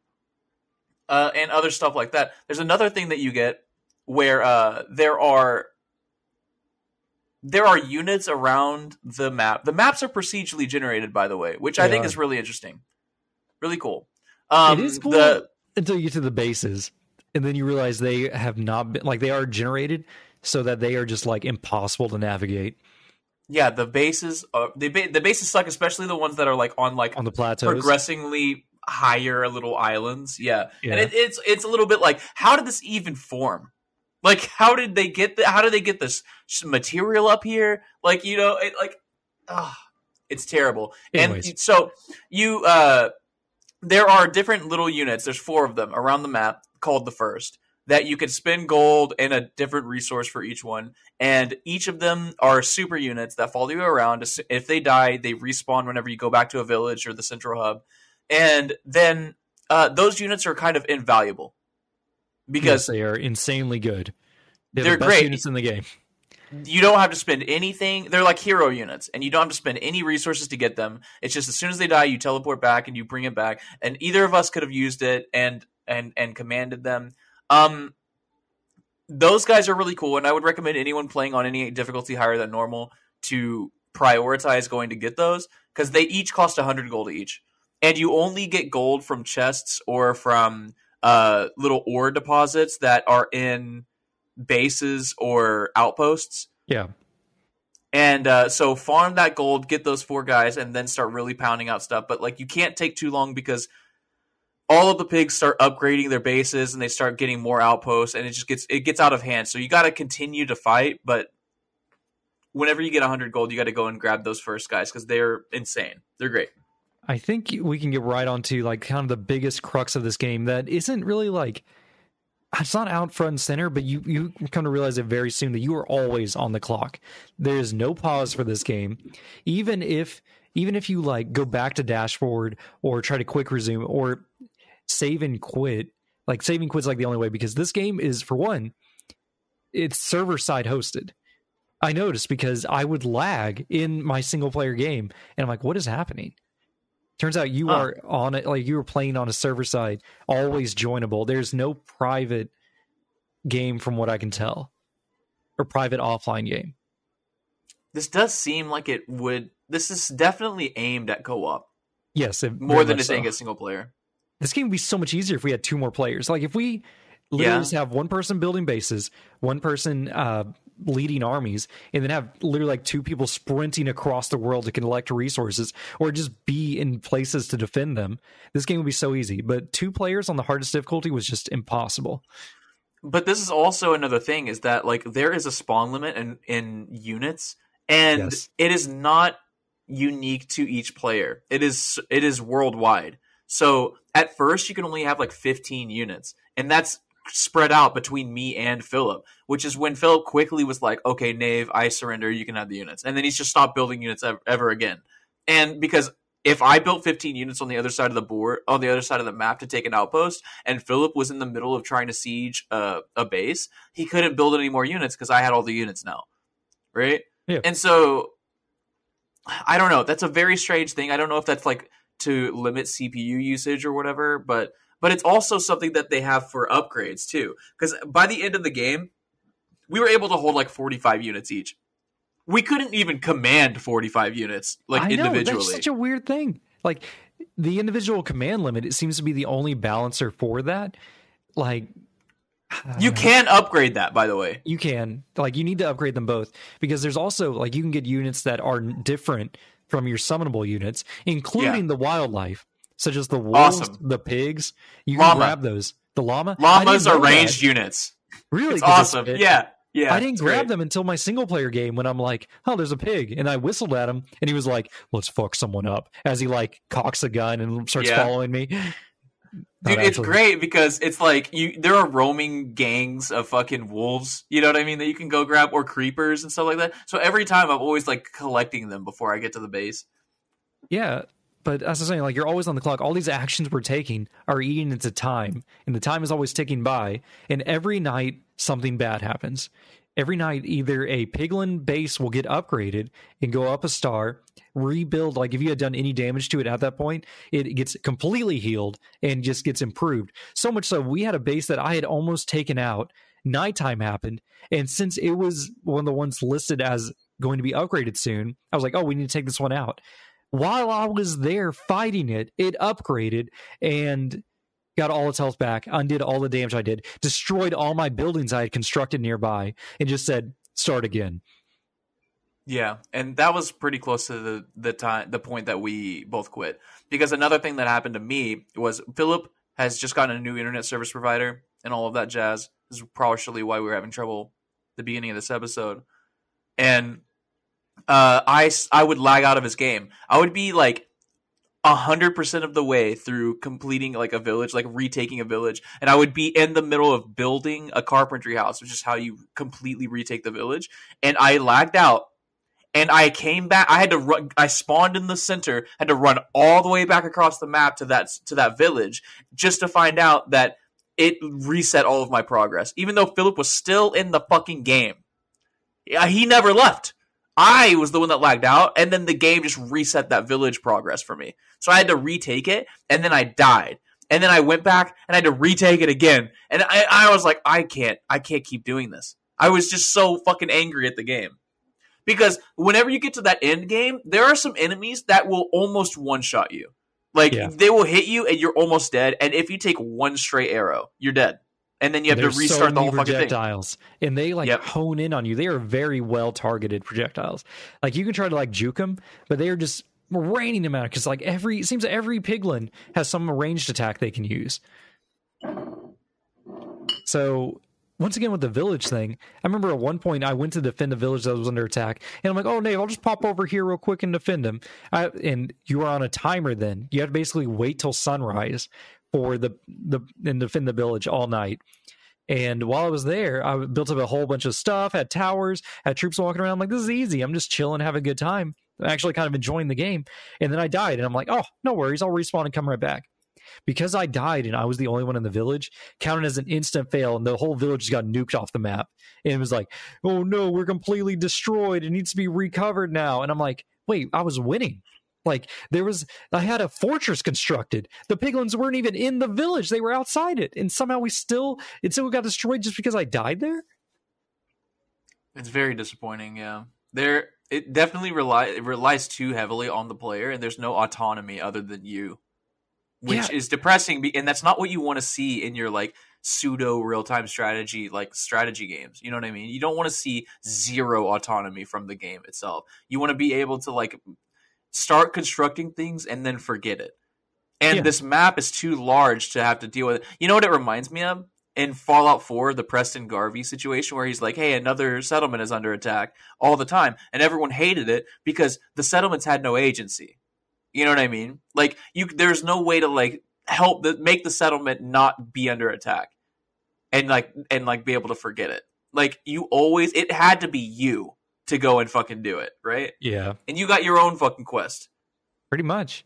uh, and other stuff like that. There's another thing that you get where uh, there are there are units around the map. The maps are procedurally generated, by the way, which I think are. is really interesting, really cool. Um, it is cool The, until you get to the bases, and then you realize they have not been like they are generated so that they are just like impossible to navigate yeah, the bases. Are, the ba- the bases suck, especially the ones that are like on like on the plateaus. progressingly higher little islands. Yeah, Yeah. and it, it's it's a little bit like how did this even form? Like how did they get the, how did they get this material up here? Like you know, it, like ah, it's terrible. Anyways. And so you uh, there are different little units. There's four of them around the map called the first that you can spend gold and a different resource for each one. And each of them are super units that follow you around. If they die, they respawn whenever you go back to a village or the central hub. And then uh, those units are kind of invaluable yes, because they are insanely good. They're, They're the best great. units in the game. You don't have to spend anything. They're like hero units, and you don't have to spend any resources to get them. It's just as soon as they die, you teleport back and you bring it back. And either of us could have used it and and and commanded them. Um, those guys are really cool, and I would recommend anyone playing on any difficulty higher than normal to prioritize going to get those because they each cost 100 gold each, and you only get gold from chests or from uh, little ore deposits that are in bases or outposts. Yeah, And uh, so farm that gold, get those four guys, and then start really pounding out stuff. But like you can't take too long because all of the pigs start upgrading their bases and they start getting more outposts, and it just gets it gets out of hand. So you got to continue to fight, but whenever you get 100 gold, you got to go and grab those first guys because they're insane. They're great. I think we can get right onto like kind of the biggest crux of this game that isn't really like it's not out front and center, but you you come to realize it very soon that you are always on the clock. There is no pause for this game, even if even if you like go back to dashboard or try to quick resume or save and quit. Like saving quit's like the only way because this game is for one, it's server side hosted. I noticed because I would lag in my single player game, and I'm like, what is happening? Turns out you Huh. are on it, like you were playing on a server side, always joinable. There's no private game from what I can tell, or private offline game. This does seem like it would. This is definitely aimed at co-op Yes, it, more than it's so. aimed at single player. This game would be so much easier if we had two more players. Like if we literally Yeah. just have one person building bases, one person uh, leading armies and then have literally like two people sprinting across the world to collect resources or just be in places to defend them. This game would be so easy, but two players on the hardest difficulty was just impossible. But this is also another thing is that like there is a spawn limit in in units and Yes. it is not unique to each player. It is it is worldwide. So at first you can only have like 15 units and that's spread out between me and Philip, which is when Philip quickly was like, "Okay, Nave, I surrender. You can have the units." And then he's just stopped building units ever, ever again. And because if I built 15 units on the other side of the board, on the other side of the map to take an outpost, and Philip was in the middle of trying to siege a, a base, he couldn't build any more units because I had all the units now, right? Yeah. And so, I don't know. That's a very strange thing. I don't know if that's like to limit CPU usage or whatever, but but it's also something that they have for upgrades too. Because by the end of the game, we were able to hold like 45 units each. We couldn't even command 45 units like I know, individually. That's such a weird thing. Like the individual command limit, it seems to be the only balancer for that. Like <sighs> You can upgrade that, by the way. You can. Like you need to upgrade them both because there's also like you can get units that are different from your summonable units, including the wildlife, such as the wolves, Awesome. the pigs. You Llama. can grab those. The llama. Llamas are know that. ranged units. Really, It's awesome. it- yeah, yeah. I didn't grab great. them until my single player game when I'm like, oh, there's a pig. And I whistled at him and he was like, let's fuck someone up as he like cocks a gun and starts Yeah. following me. Not Dude, it's great because it's like you there are roaming gangs of fucking wolves, you know what I mean, that you can go grab or creepers and stuff like that. So every time I'm always like collecting them before I get to the base. Yeah, but as I'm saying, like you're always on the clock. All these actions we're taking are eating into time, and the time is always ticking by. And every night something bad happens. Every night, either a piglin base will get upgraded and go up a star, rebuild. Like if you had done any damage to it at that point, it gets completely healed and just gets improved. So much so, we had a base that I had almost taken out. Nighttime happened, and since it was one of the ones listed as going to be upgraded soon, I was like, "Oh, we need to take this one out." While I was there fighting it, it upgraded and got all its health back, undid all the damage I did, destroyed all my buildings I had constructed nearby, and just said, start again. Yeah, and that was pretty close to the the time the point that we both quit. Because another thing that happened to me was Philip has just gotten a new internet service provider and all of that jazz. This is partially why we were having trouble the beginning of this episode. And uh, I I would lag out of his game. I would be like hundred percent of the way through completing like a village, like retaking a village, and I would be in the middle of building a carpentry house, which is how you completely retake the village. And I lagged out, and I came back. I had to run. I spawned in the center, had to run all the way back across the map to that to that village, just to find out that it reset all of my progress, even though Philip was still in the fucking game. He never left. I was the one that lagged out, and then the game just reset that village progress for me. So I had to retake it, and then I died. And then I went back and I had to retake it again. And I, I was like, I can't, I can't keep doing this. I was just so fucking angry at the game. Because whenever you get to that end game, there are some enemies that will almost one shot you. Like Yeah. they will hit you and you're almost dead. And if you take one stray arrow, you're dead. And then you have There's to restart so the whole fucking thing. projectiles, and they like Yep. hone in on you. They are very well targeted projectiles. Like you can try to like juke them, but they are just raining them out because like every it seems like every piglin has some ranged attack they can use. So once again with the village thing, I remember at one point I went to defend a village that was under attack, and I'm like, "Oh, Nave, I'll just pop over here real quick and defend him." I, and you are on a timer. Then you have to basically wait till sunrise for the the and defend the village all night. And while I was there, I built up a whole bunch of stuff, had towers, had troops walking around. I'm like, this is easy. I'm just chilling, having a good time. I'm actually kind of enjoying the game. And then I died, and I'm like, oh, no worries. I'll respawn and come right back. Because I died and I was the only one in the village, counted as an instant fail, and the whole village just got nuked off the map. And it was like, oh no, we're completely destroyed. It needs to be recovered now. And I'm like, wait, I was winning. Like there was, I had a fortress constructed. The piglins weren't even in the village; they were outside it, and somehow we still, it still got destroyed just because I died there. It's very disappointing. Yeah, there it definitely rely it relies too heavily on the player, and there's no autonomy other than you. which Yeah. is depressing and that's not what you want to see in your like pseudo real-time strategy like strategy games you know what i mean you don't want to see zero autonomy from the game itself you want to be able to like start constructing things and then forget it and Yeah. this map is too large to have to deal with it you know what it reminds me of in fallout 4 the preston garvey situation where he's like hey another settlement is under attack all the time and everyone hated it because the settlements had no agency you know what I mean? Like you, there's no way to like help the make the settlement not be under attack, and like and like be able to forget it. Like you always, it had to be you to go and fucking do it, right? Yeah, And you got your own fucking quest. pretty much.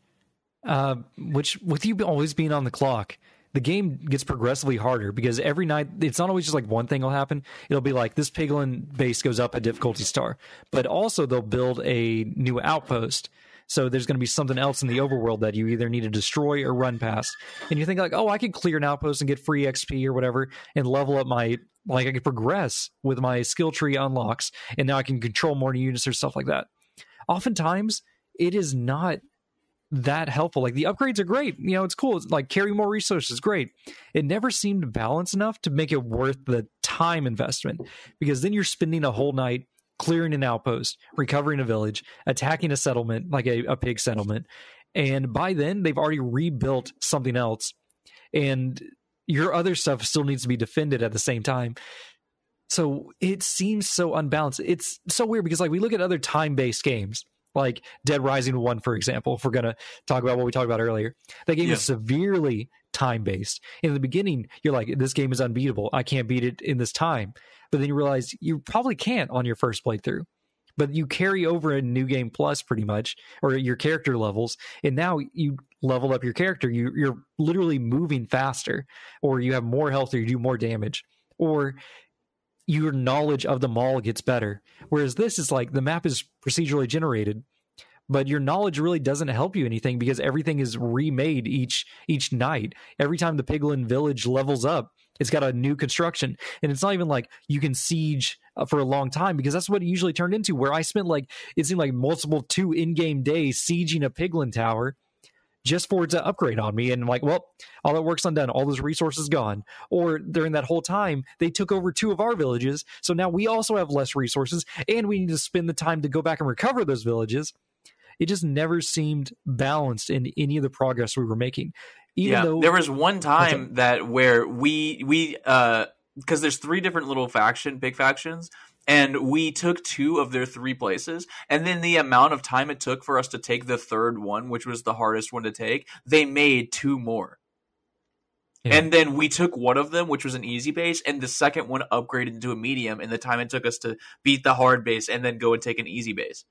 Uh, which with you always being on the clock, the game gets progressively harder because every night it's not always just like one thing will happen. It'll be like this piglin base goes up a difficulty star, but also they'll build a new outpost. So there's going to be something else in the overworld that you either need to destroy or run past. And you think like, oh, I could clear an outpost and get free XP or whatever and level up my like I can progress with my skill tree unlocks and now I can control more units or stuff like that. Oftentimes it is not that helpful. Like the upgrades are great. You know, it's cool. It's like carry more resources, great. It never seemed balanced enough to make it worth the time investment because then you're spending a whole night clearing an outpost, recovering a village, attacking a settlement, like a, a pig settlement. And by then, they've already rebuilt something else. And your other stuff still needs to be defended at the same time. So it seems so unbalanced. It's so weird because, like, we look at other time based games, like Dead Rising 1, for example, if we're going to talk about what we talked about earlier. That game Yeah. is severely time based. In the beginning, you're like, this game is unbeatable. I can't beat it in this time. But then you realize you probably can't on your first playthrough. But you carry over a new game plus pretty much, or your character levels, and now you level up your character. You, you're literally moving faster, or you have more health, or you do more damage, or your knowledge of the mall gets better. Whereas this is like the map is procedurally generated, but your knowledge really doesn't help you anything because everything is remade each each night. Every time the Piglin village levels up, it's got a new construction, and it's not even like you can siege uh, for a long time because that's what it usually turned into. Where I spent like it seemed like multiple two in-game days sieging a Piglin tower just for it to upgrade on me. And I'm like, well, all that work's undone. All those resources gone. Or during that whole time, they took over two of our villages. So now we also have less resources and we need to spend the time to go back and recover those villages. It just never seemed balanced in any of the progress we were making. Even yeah, though there was one time that where we we uh because there's three different little faction, big factions, and we took two of their three places, and then the amount of time it took for us to take the third one, which was the hardest one to take, they made two more. Yeah. And then we took one of them, which was an easy base, and the second one upgraded into a medium. And the time it took us to beat the hard base and then go and take an easy base.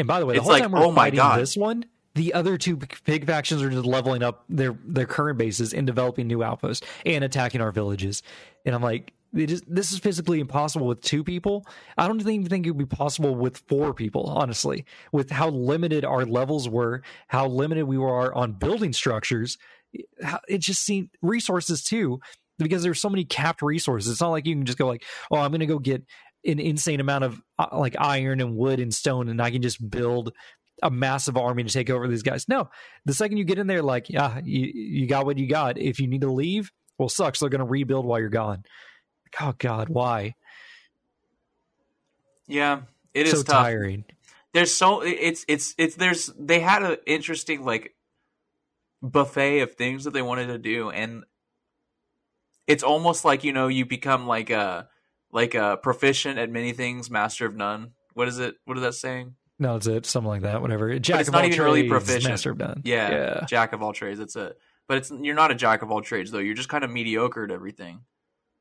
And by the way, the It's whole like, time we're oh fighting God. this one, the other two pig factions are just leveling up their their current bases and developing new outposts and attacking our villages. And I'm like, it is, this is physically impossible with two people. I don't even think it would be possible with four people, honestly, with how limited our levels were, how limited we were on building structures. It just seemed resources too, because there's so many capped resources. It's not like you can just go like, oh, I'm going to go get an insane amount of uh, like iron and wood and stone, and I can just build a massive army to take over these guys. No, the second you get in there, like, yeah, you, you got what you got. If you need to leave, well, sucks. They're going to rebuild while you're gone. Oh God, why? Yeah, it is so tough. tiring. there's so it's it's it's there's they had an interesting like buffet of things that they wanted to do and it's almost like you know you become like a like a proficient at many things master of none what is it what is that saying No, it's it. Something like that. Whatever. Jack it's of not all even really trades, proficient. Master of none. yeah, Yeah. jack of all trades that's it but it's you're not a jack of all trades though you're just kind of mediocre at everything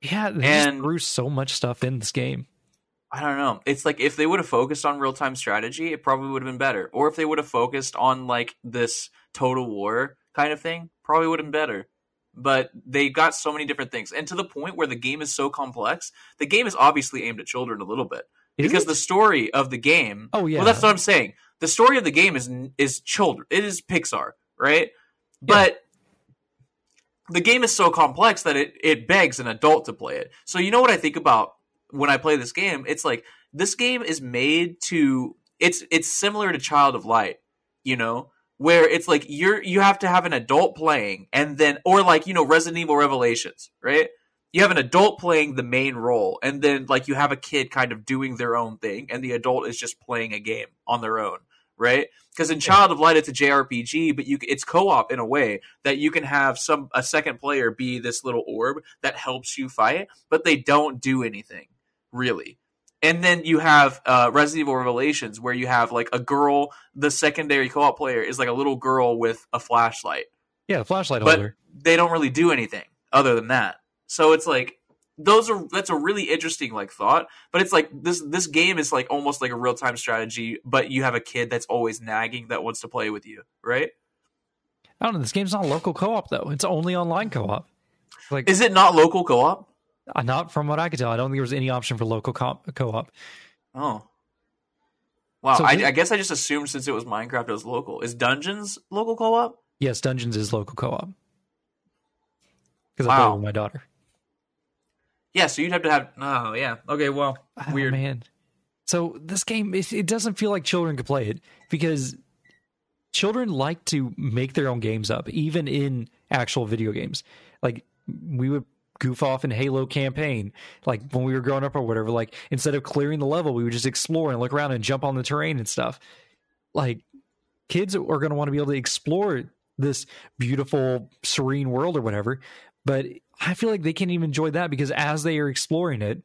Yeah. They And- threw so much stuff in this game. I don't know. It's like if they would have focused on real time strategy, it probably would have been better. Or if they would have focused on like this total war kind of thing, probably would have been better. But they got so many different things, and to the point where the game is so complex. The game is obviously aimed at children a little bit Is because it? the story of the game. Oh yeah. Well, that's what I'm saying. The story of the game is is children. It is Pixar, right? But the game is so complex that it it begs an adult to play it. So you know what I think about when I play this game? It's like this game is made to it's it's similar to Child of Light, you know, where it's like you're you have to have an adult playing and then or like you know Resident Evil Revelations, right? You have an adult playing the main role and then like you have a kid kind of doing their own thing and the adult is just playing a game on their own, right? Because in Child of Light it's a JRPG, but you it's co-op in a way that you can have some a second player be this little orb that helps you fight, but they don't do anything really and then you have uh, Resident Evil Revelations, where you have like a girl. The secondary co-op player is like a little girl with a flashlight. Yeah, flashlight but holder. they don't really do anything other than that. So it's like those are that's a really interesting like thought. But it's like this this game is like almost like a real time strategy, but you have a kid that's always nagging that wants to play with you, right? I don't know. This game's not local co-op though. It's only online co-op. Like, is it not local co-op? Not from what I could tell. I don't think there was any option for local co- op Oh. Wow, so I, I, guess I just assumed since it was Minecraft, it was local. Is Dungeons local co-op? Yes, Dungeons is local co-op. Because wow. I play with my daughter. Yeah, so you'd have to have. Oh, yeah. Okay, well, oh, weird. man. So this game, it, it doesn't feel like children could play it because children like to make their own games up, even in actual video games. Like we would goof off in Halo campaign, like when we were growing up or whatever. Like instead of clearing the level, we would just explore and look around and jump on the terrain and stuff. Like kids are going to want to be able to explore this beautiful, serene world or whatever. But I feel like they can't even enjoy that because as they are exploring it,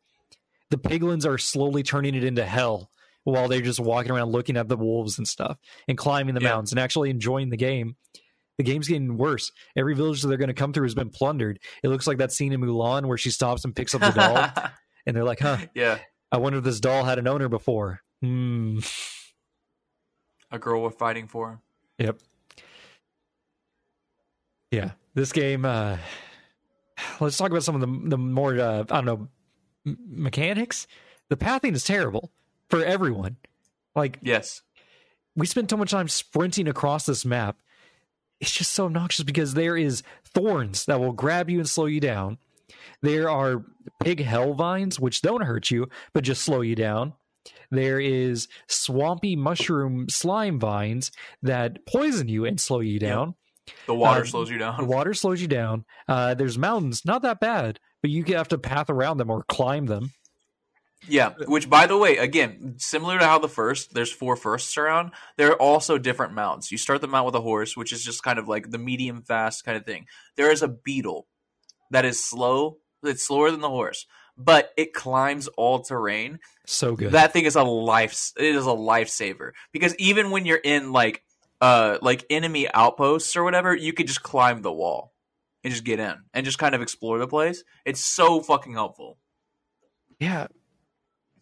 the piglins are slowly turning it into hell while they're just walking around looking at the wolves and stuff and climbing the yeah. mountains and actually enjoying the game the game's getting worse. Every village that they're going to come through has been plundered. It looks like that scene in Mulan where she stops and picks up the doll, <laughs> and they're like, "Huh? Yeah. I wonder if this doll had an owner before." Hmm. A girl we're fighting for. Yep. Yeah, this game. Uh, let's talk about some of the the more uh, I don't know mechanics. The pathing is terrible for everyone. Like, yes, we spend so much time sprinting across this map it's just so obnoxious because there is thorns that will grab you and slow you down. There are pig hell vines, which don't hurt you, but just slow you down. There is swampy mushroom slime vines that poison you and slow you down. Yep. The water uh, slows you down. The water slows you down. Uh, there's mountains, not that bad, but you have to path around them or climb them. Yeah, which by the way, again, similar to how the first, there's four firsts around, there are also different mounts. You start the mount with a horse, which is just kind of like the medium fast kind of thing. There is a beetle that is slow, it's slower than the horse, but it climbs all terrain. So good. That thing is a life it is a lifesaver. Because even when you're in like uh like enemy outposts or whatever, you could just climb the wall and just get in and just kind of explore the place. It's so fucking helpful. Yeah,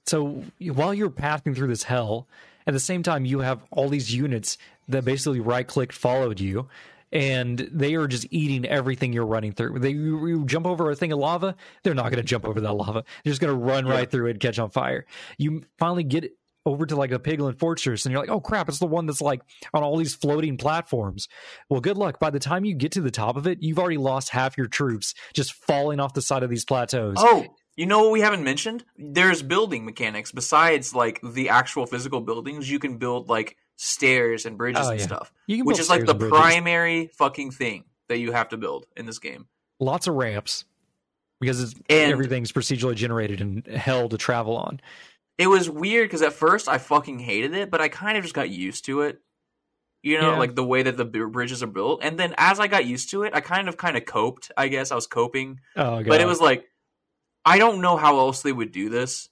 so while you're passing through this hell, at the same time you have all these units that basically right clicked followed you and they are just eating everything you're running through. They you, you jump over a thing of lava, they're not going to jump over that lava. They're just going to run yeah. right through it and catch on fire. You finally get over to like a piglin fortress and you're like, "Oh crap, it's the one that's like on all these floating platforms." Well, good luck. By the time you get to the top of it, you've already lost half your troops just falling off the side of these plateaus. Oh, you know what we haven't mentioned? There's building mechanics besides like the actual physical buildings. You can build like stairs and bridges oh, and yeah. stuff, which is like the primary fucking thing that you have to build in this game. Lots of ramps because everything's procedurally generated and hell to travel on. It was weird because at first I fucking hated it, but I kind of just got used to it. You know, yeah. like the way that the bridges are built, and then as I got used to it, I kind of kind of coped. I guess I was coping, oh, but it was like I don't know how else they would do this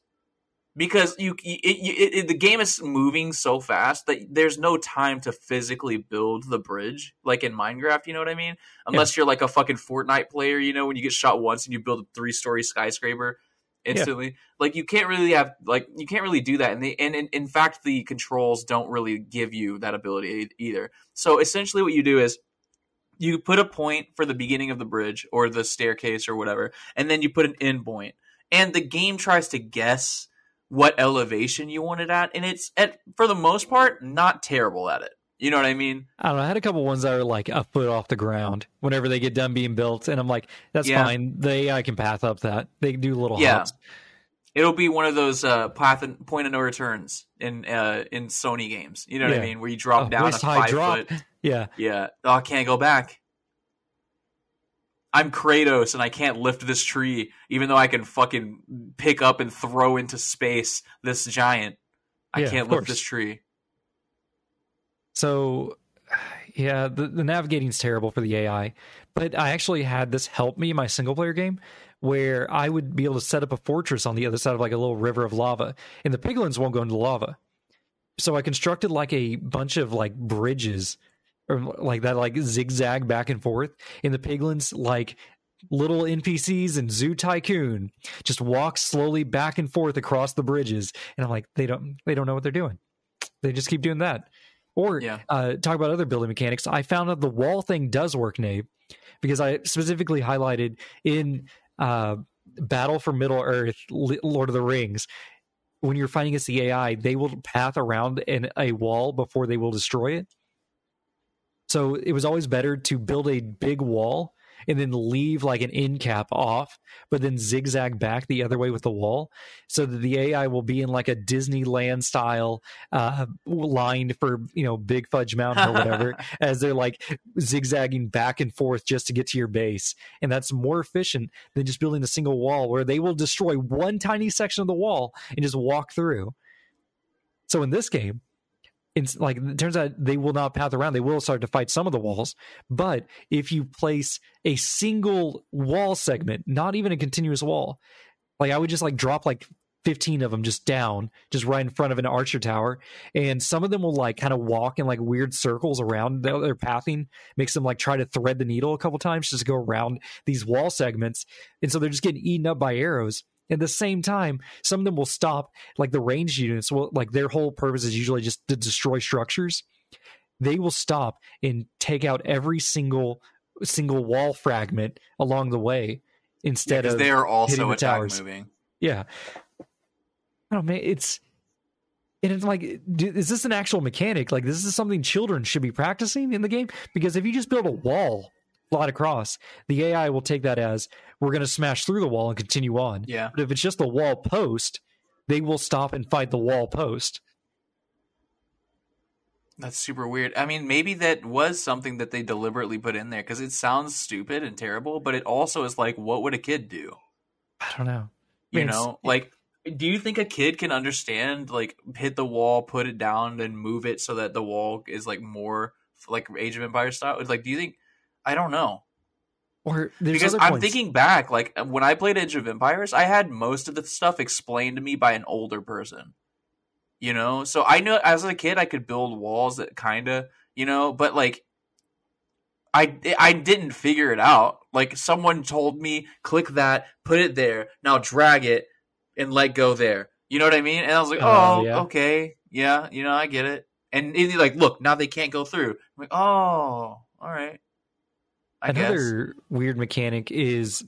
because you it, it, it, the game is moving so fast that there's no time to physically build the bridge like in Minecraft. You know what I mean? Unless yeah. you're like a fucking Fortnite player, you know, when you get shot once and you build a three story skyscraper instantly. Yeah. Like you can't really have like you can't really do that, and the and in, in fact the controls don't really give you that ability either. So essentially, what you do is you put a point for the beginning of the bridge or the staircase or whatever, and then you put an end point. And the game tries to guess what elevation you want it at, and it's at for the most part not terrible at it. You know what I mean? I don't know. I had a couple ones that are like a foot off the ground whenever they get done being built, and I'm like, that's yeah. fine. The AI can path up that. They do little yeah. hops. It'll be one of those uh, path and point of no returns in uh, in Sony games. You know what yeah. I mean? Where you drop down a five drop. foot Yeah. Yeah. Oh, I can't go back. I'm Kratos and I can't lift this tree, even though I can fucking pick up and throw into space this giant. I Yeah, can't lift course. this tree. So, yeah, the, the navigating's terrible for the AI. But I actually had this help me in my single player game where I would be able to set up a fortress on the other side of like a little river of lava, and the piglins won't go into lava. So I constructed like a bunch of like bridges or like that like zigzag back and forth, in the piglins like little NPCs and Zoo Tycoon just walk slowly back and forth across the bridges, and I'm like, they don't they don't know what they're doing. They just keep doing that. Or Yeah. uh, talk about other building mechanics. I found out the wall thing does work, Nave because I specifically highlighted in uh, Battle for Middle Earth, Lord of the Rings. When you're fighting against the AI, they will path around in a wall before they will destroy it. So it was always better to build a big wall and then leave like an end cap off, but then zigzag back the other way with the wall so that the AI will be in like a Disneyland style uh, line for, you know, Big Fudge Mountain or whatever, <laughs> as they're like zigzagging back and forth just to get to your base. And that's more efficient than just building a single wall where they will destroy one tiny section of the wall and just walk through. So in this game, it's like it turns out they will not path around. They will start to fight some of the walls, but if you place a single wall segment, not even a continuous wall, like I would just like drop like 15 of them just down, just right in front of an archer tower. And some of them will like kind of walk in like weird circles around their, their pathing, makes them like try to thread the needle a couple times just to go around these wall segments. And so they're just getting eaten up by arrows. At the same time, some of them will stop, like the ranged units, will like their whole purpose is usually just to destroy structures. They will stop and take out every single single wall fragment along the way instead Because of they are also the attack towers. moving. yeah. Oh man, it's and it's like, is this an actual mechanic? Like, this is something children should be practicing in the game? Because if you just build a wall flat across, the AI will take that as we're going to smash through the wall and continue on. Yeah. But if it's just the wall post, they will stop and fight the wall post. That's super weird. I mean, maybe that was something that they deliberately put in there because it sounds stupid and terrible, but it also is like, what would a kid do? I don't know. You mean, it's- know, like, do you think a kid can understand like hit the wall, put it down, and move it so that the wall is like more like Age of Empire style? Like, do you think? I don't know Or there's because I'm points. thinking back, like when I played Age of Empires, I had most of the stuff explained to me by an older person. You know, so I know as a kid I could build walls that kind of, you know, but like I I didn't figure it out. Like someone told me, click that, put it there, now drag it and let go there. You know what I mean? And I was like, Oh, oh, yeah. okay, yeah, you know, I get it. And he's like, look, now they can't go through. I'm like, oh, all right. I guess. Another weird mechanic is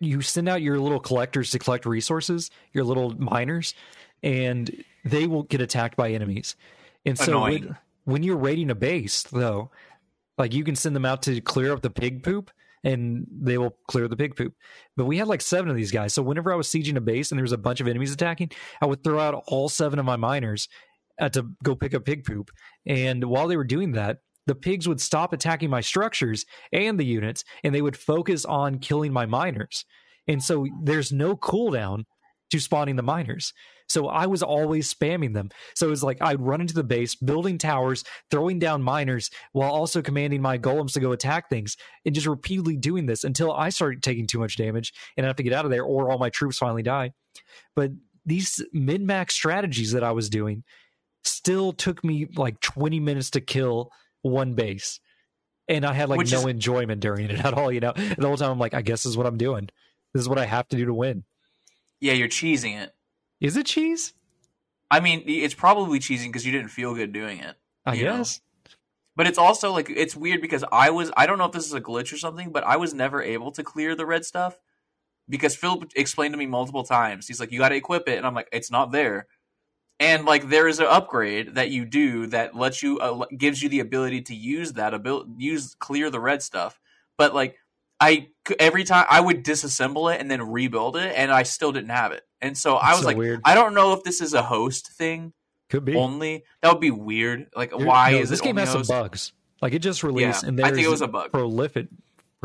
you send out your little collectors to collect resources, your little miners, and they will get attacked by enemies. And so when, when you're raiding a base, though, like you can send them out to clear up the pig poop and they will clear the pig poop. But we had like seven of these guys. So whenever I was sieging a base and there was a bunch of enemies attacking, I would throw out all seven of my miners uh, to go pick up pig poop. And while they were doing that, the pigs would stop attacking my structures and the units and they would focus on killing my miners. And so there's no cooldown to spawning the miners. So I was always spamming them. So it was like I'd run into the base, building towers, throwing down miners, while also commanding my golems to go attack things, and just repeatedly doing this until I started taking too much damage and I have to get out of there, or all my troops finally die. But these min max strategies that I was doing still took me like 20 minutes to kill one base. And I had like Which no is- enjoyment during it <laughs> at all, you know. And the whole time I'm like, I guess this is what I'm doing. This is what I have to do to win. yeah, you're cheesing it. Is it cheese? I mean, it's probably cheesing because you didn't feel good doing it. I You know. guess. But it's also like it's weird because I was I don't know if this is a glitch or something, but I was never able to clear the red stuff because Phil explained to me multiple times. He's like, "You got to equip it," and I'm like, "It's not there." And like there is an upgrade that you do that lets you uh, gives you the ability to use that ability use clear the red stuff. But like i every time I would disassemble it and then rebuild it, and I still didn't have it. And so I was so like, weird. I don't know if this is a host thing Could be. only. That would be weird. Like, why no, is this game has some bugs? Like it just released, Yeah, and I think it was a bug. prolific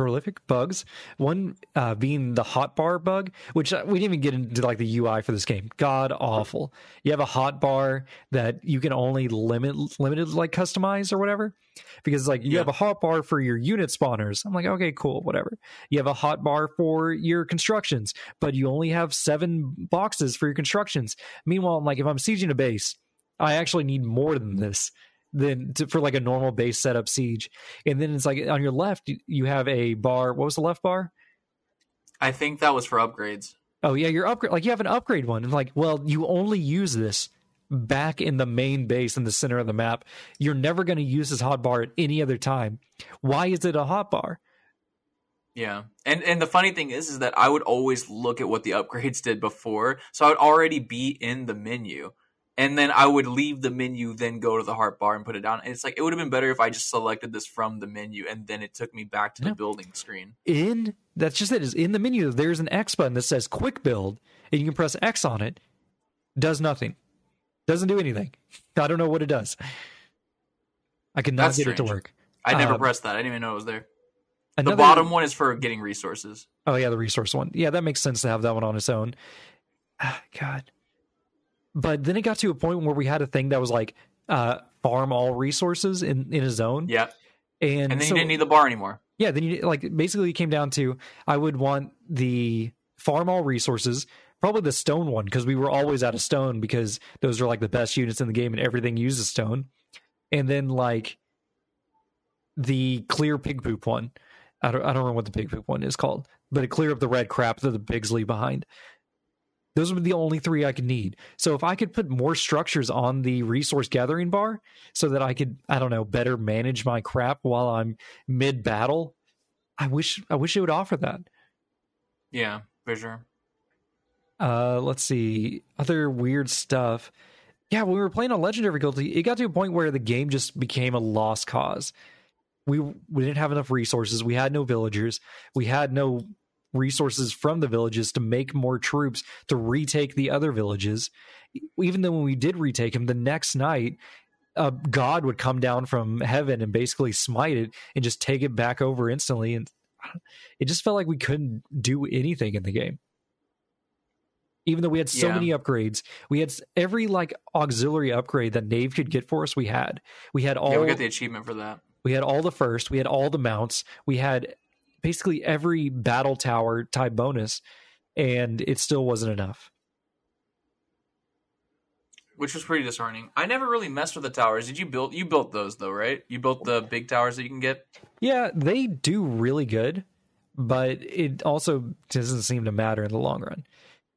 prolific bugs. One uh, being the hotbar bug, which uh, we didn't even get into like the UI for this game. God awful. You have a hotbar that you can only limit limited like customize or whatever. Because like you Yeah. have a hotbar for your unit spawners. I'm like, okay, cool, whatever. You have a hotbar for your constructions, but you only have seven boxes for your constructions. Meanwhile, I'm like, if I'm sieging a base, I actually need more than this than to, for like a normal base setup siege. And then it's like on your left, you- have a bar. What was the left bar? I think that was for upgrades. Oh yeah, your upgrade. Like you have an upgrade one. And like, well, you only use this back in the main base in the center of the map. You're never going to use this hot bar at any other time. Why is it a hot bar? Yeah, and and the funny thing is, is that I would always look at what the upgrades did before, so I would already be in the menu, and then I would leave the menu, then go to the heart bar and put it down. And it's like it would have been better if I just selected this from the menu, and then it took me back to No. the building screen. In that's just it. Is in the menu there's an X button that says Quick Build, and you can press X on it. Does nothing. Doesn't do anything. I don't know what it does. I could not That's get it to work. I never Uh, pressed that. I didn't even know it was there. Another, the bottom one is for getting resources. Oh yeah, the resource one. Yeah, that makes sense to have that one on its own. Ah, <sighs> God. But then it got to a point where we had a thing that was like uh farm all resources in in a zone. Yeah, And, and then so, you didn't need the bar anymore. yeah, then you like basically it came down to I would want the farm all resources, probably the stone one because we were always out of stone because those are like the best units in the game and everything uses stone. And then like the clear pig poop one. I don't I don't remember what the pig poop one is called, but it clear up the red crap that the pigs leave behind. Those were the only three I could need. So if I could put more structures on the resource gathering bar so that I could, I don't know, better manage my crap while I'm mid battle, I wish I wish it would offer that. Yeah, for sure. Uh let's see. Other weird stuff. Yeah, when we were playing on legendary difficulty, it got to a point where the game just became a lost cause. We we didn't have enough resources. We had no villagers. We had no resources from the villages to make more troops to retake the other villages. Even though when we did retake them, the next night, a god would come down from heaven and basically smite it and just take it back over instantly. And it just felt like we couldn't do anything in the game. Even though we had so Yeah. many upgrades, we had every like auxiliary upgrade that Nave could get for us. We had, we had all yeah, we got the achievement for that. we had all the first, we had all the mounts, we had basically every battle tower type bonus, and it still wasn't enough. which was pretty disheartening. I never really messed with the towers. Did you build? You built those though, right? You built the big towers that you can get. Yeah, they do really good, but it also doesn't seem to matter in the long run.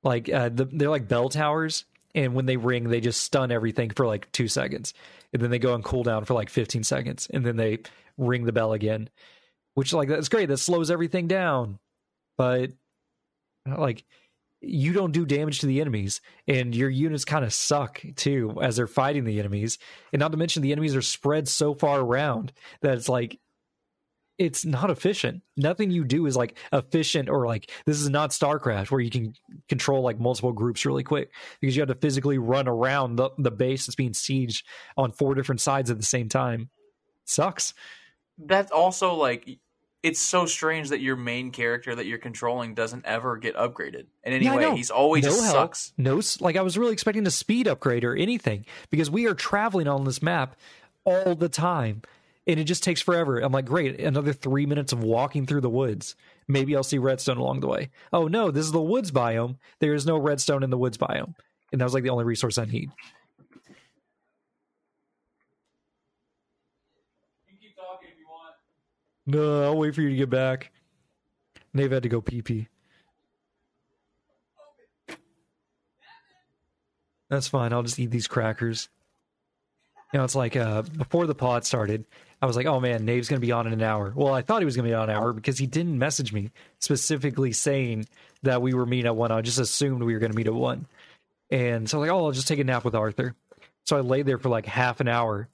Like uh, the, they're like bell towers, and when they ring, they just stun everything for like two seconds, and then they go on cooldown for like fifteen seconds, and then they ring the bell again. Which like that's great. That slows everything down, but like you don't do damage to the enemies, and your units kind of suck too as they're fighting the enemies. And not to mention the enemies are spread so far around that it's like it's not efficient. Nothing you do is like efficient or like this is not StarCraft where you can control like multiple groups really quick because you have to physically run around the, the base that's being sieged on four different sides at the same time. Sucks. That's also like it's so strange that your main character that you're controlling doesn't ever get upgraded in any Yeah, way. He's always no just help, sucks. No, like I was really expecting a speed upgrade or anything because we are traveling on this map all the time and it just takes forever. I'm like, great, another three minutes of walking through the woods. Maybe I'll see redstone along the way. Oh no, this is the woods biome. There is no redstone in the woods biome. And that was like the only resource I need. You keep talking if you want. No, I'll wait for you to get back. Nave had to go pee pee. That's fine. I'll just eat these crackers. You know, it's like uh, before the pod started, I was like, oh man, Nave's going to be on in an hour. Well, I thought he was going to be on an hour because he didn't message me specifically saying that we were meeting at one. I just assumed we were going to meet at one. And so like, oh, I'll just take a nap with Arthur. So I laid there for like half an hour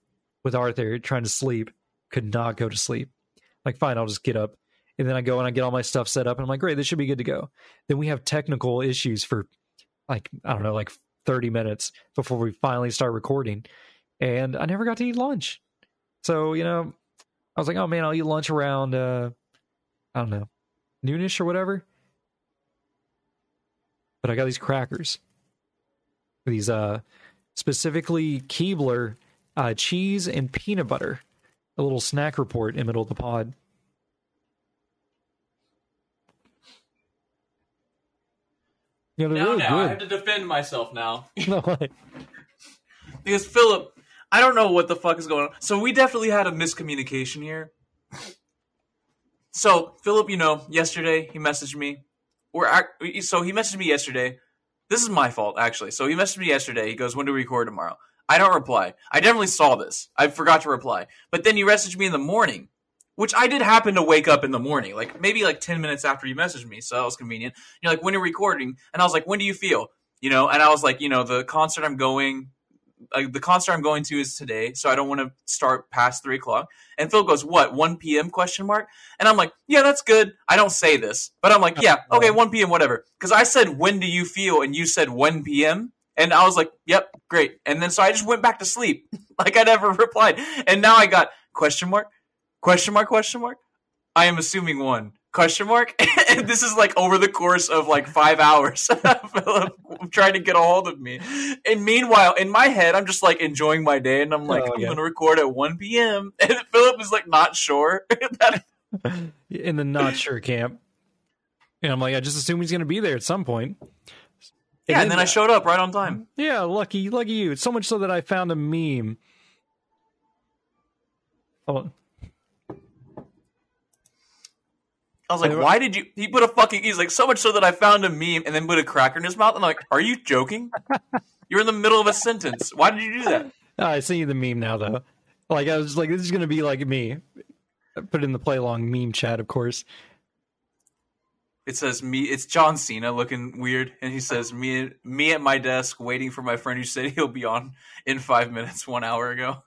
with Arthur trying to sleep. Could not go to sleep. Like, fine, I'll just get up. And then I go and I get all my stuff set up and I'm like, great, this should be good to go. Then we have technical issues for like, I don't know, like 30 minutes before we finally start recording. And I never got to eat lunch. So, you know, I was like, oh man, I'll eat lunch around uh I don't know, noonish or whatever. But I got these crackers. These uh specifically Keebler uh cheese and peanut butter. A little snack report in the middle of the pod. Yeah, they're Now, really now, I have to defend myself now. <laughs> <laughs> No, like, Because Philip, I don't know what the fuck is going on. So we definitely had a miscommunication here. So Philip, you know, yesterday he messaged me. Ac- so he messaged me yesterday. This is my fault actually. So he messaged me yesterday. He goes, "When do we record tomorrow?" I don't reply. I definitely saw this. I forgot to reply. But then you messaged me in the morning, which I did happen to wake up in the morning, like maybe like ten minutes after you messaged me. So that was convenient. You're like, "When are recording?" And I was like, "When do you feel?" You know, and I was like, you know, the concert I'm going like the concert I'm going to is today, so I don't want to start past three o'clock. And Phil goes, "What? One p.m. question mark?" And I'm like, "Yeah, that's good." I don't say this, but I'm like, <laughs> "Yeah, okay, one p.m. whatever." Because I said, "When do you feel?" and you said, "One p.m." And I was like, "Yep, great." And then so I just went back to sleep, <laughs> like I never <laughs> replied. And now I got question mark, question mark, question mark. I am assuming one question mark. <laughs> and this is like over the course of like five hours. Philip trying to get a hold of me. And meanwhile, in my head, I'm just like enjoying my day, and I'm like, Oh, I'm yeah. gonna record at 1 p.m. And Philip is like not sure. in the not sure camp. And I'm like, I just assume he's going to be there at some point. Yeah, and then I showed up right on time. Yeah, lucky, lucky you. So much so that I found a meme. Oh, I was like, why did you? He put a fucking. He's like, so much so that I found a meme and then put a cracker in his mouth. I'm like, are you joking? <laughs> You're in the middle of a sentence. Why did you do that? Uh, I see the meme now, though. Like I was like, this is going to be like me. I put in the play along meme chat, of course. It says me. It's John Cena looking weird, and he says me. Me at my desk waiting for my friend who said he'll be on in five minutes, one hour ago.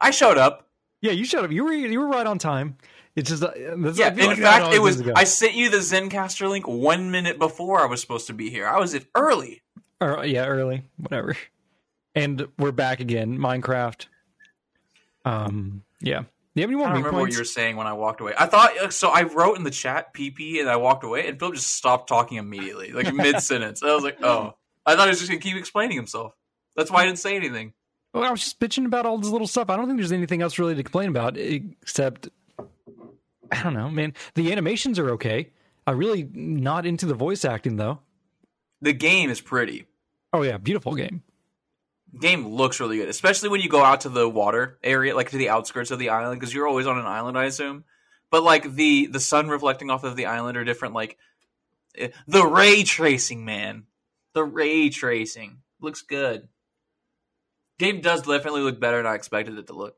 I showed up. Yeah, you showed up. You were you were right on time. It's just uh, that's, Yeah, in like fact, it was. I sent you the Zencastr link one minute before I was supposed to be here. I was it early. Or, yeah, early, whatever. And we're back again. Minecraft. Um, yeah. Do you have any more I don't remember what you were saying when I walked away. I thought uh, so. I wrote in the chat PP, and I walked away, and Phil just stopped talking immediately, like <laughs> mid sentence. I was like, "Oh, I thought he was just gonna keep explaining himself." That's why I didn't say anything. Well, I was just bitching about all this little stuff. I don't think there's anything else really to complain about except I don't know, man. The animations are okay. I'm really not into the voice acting though. The game is pretty. Oh yeah, beautiful game. Game looks really good, especially when you go out to the water area, like to the outskirts of the island, because you're always on an island, I assume. But like the the sun reflecting off of the island are different. Like eh, the ray tracing, man, the ray tracing looks good. Game does definitely look better than I expected it to look.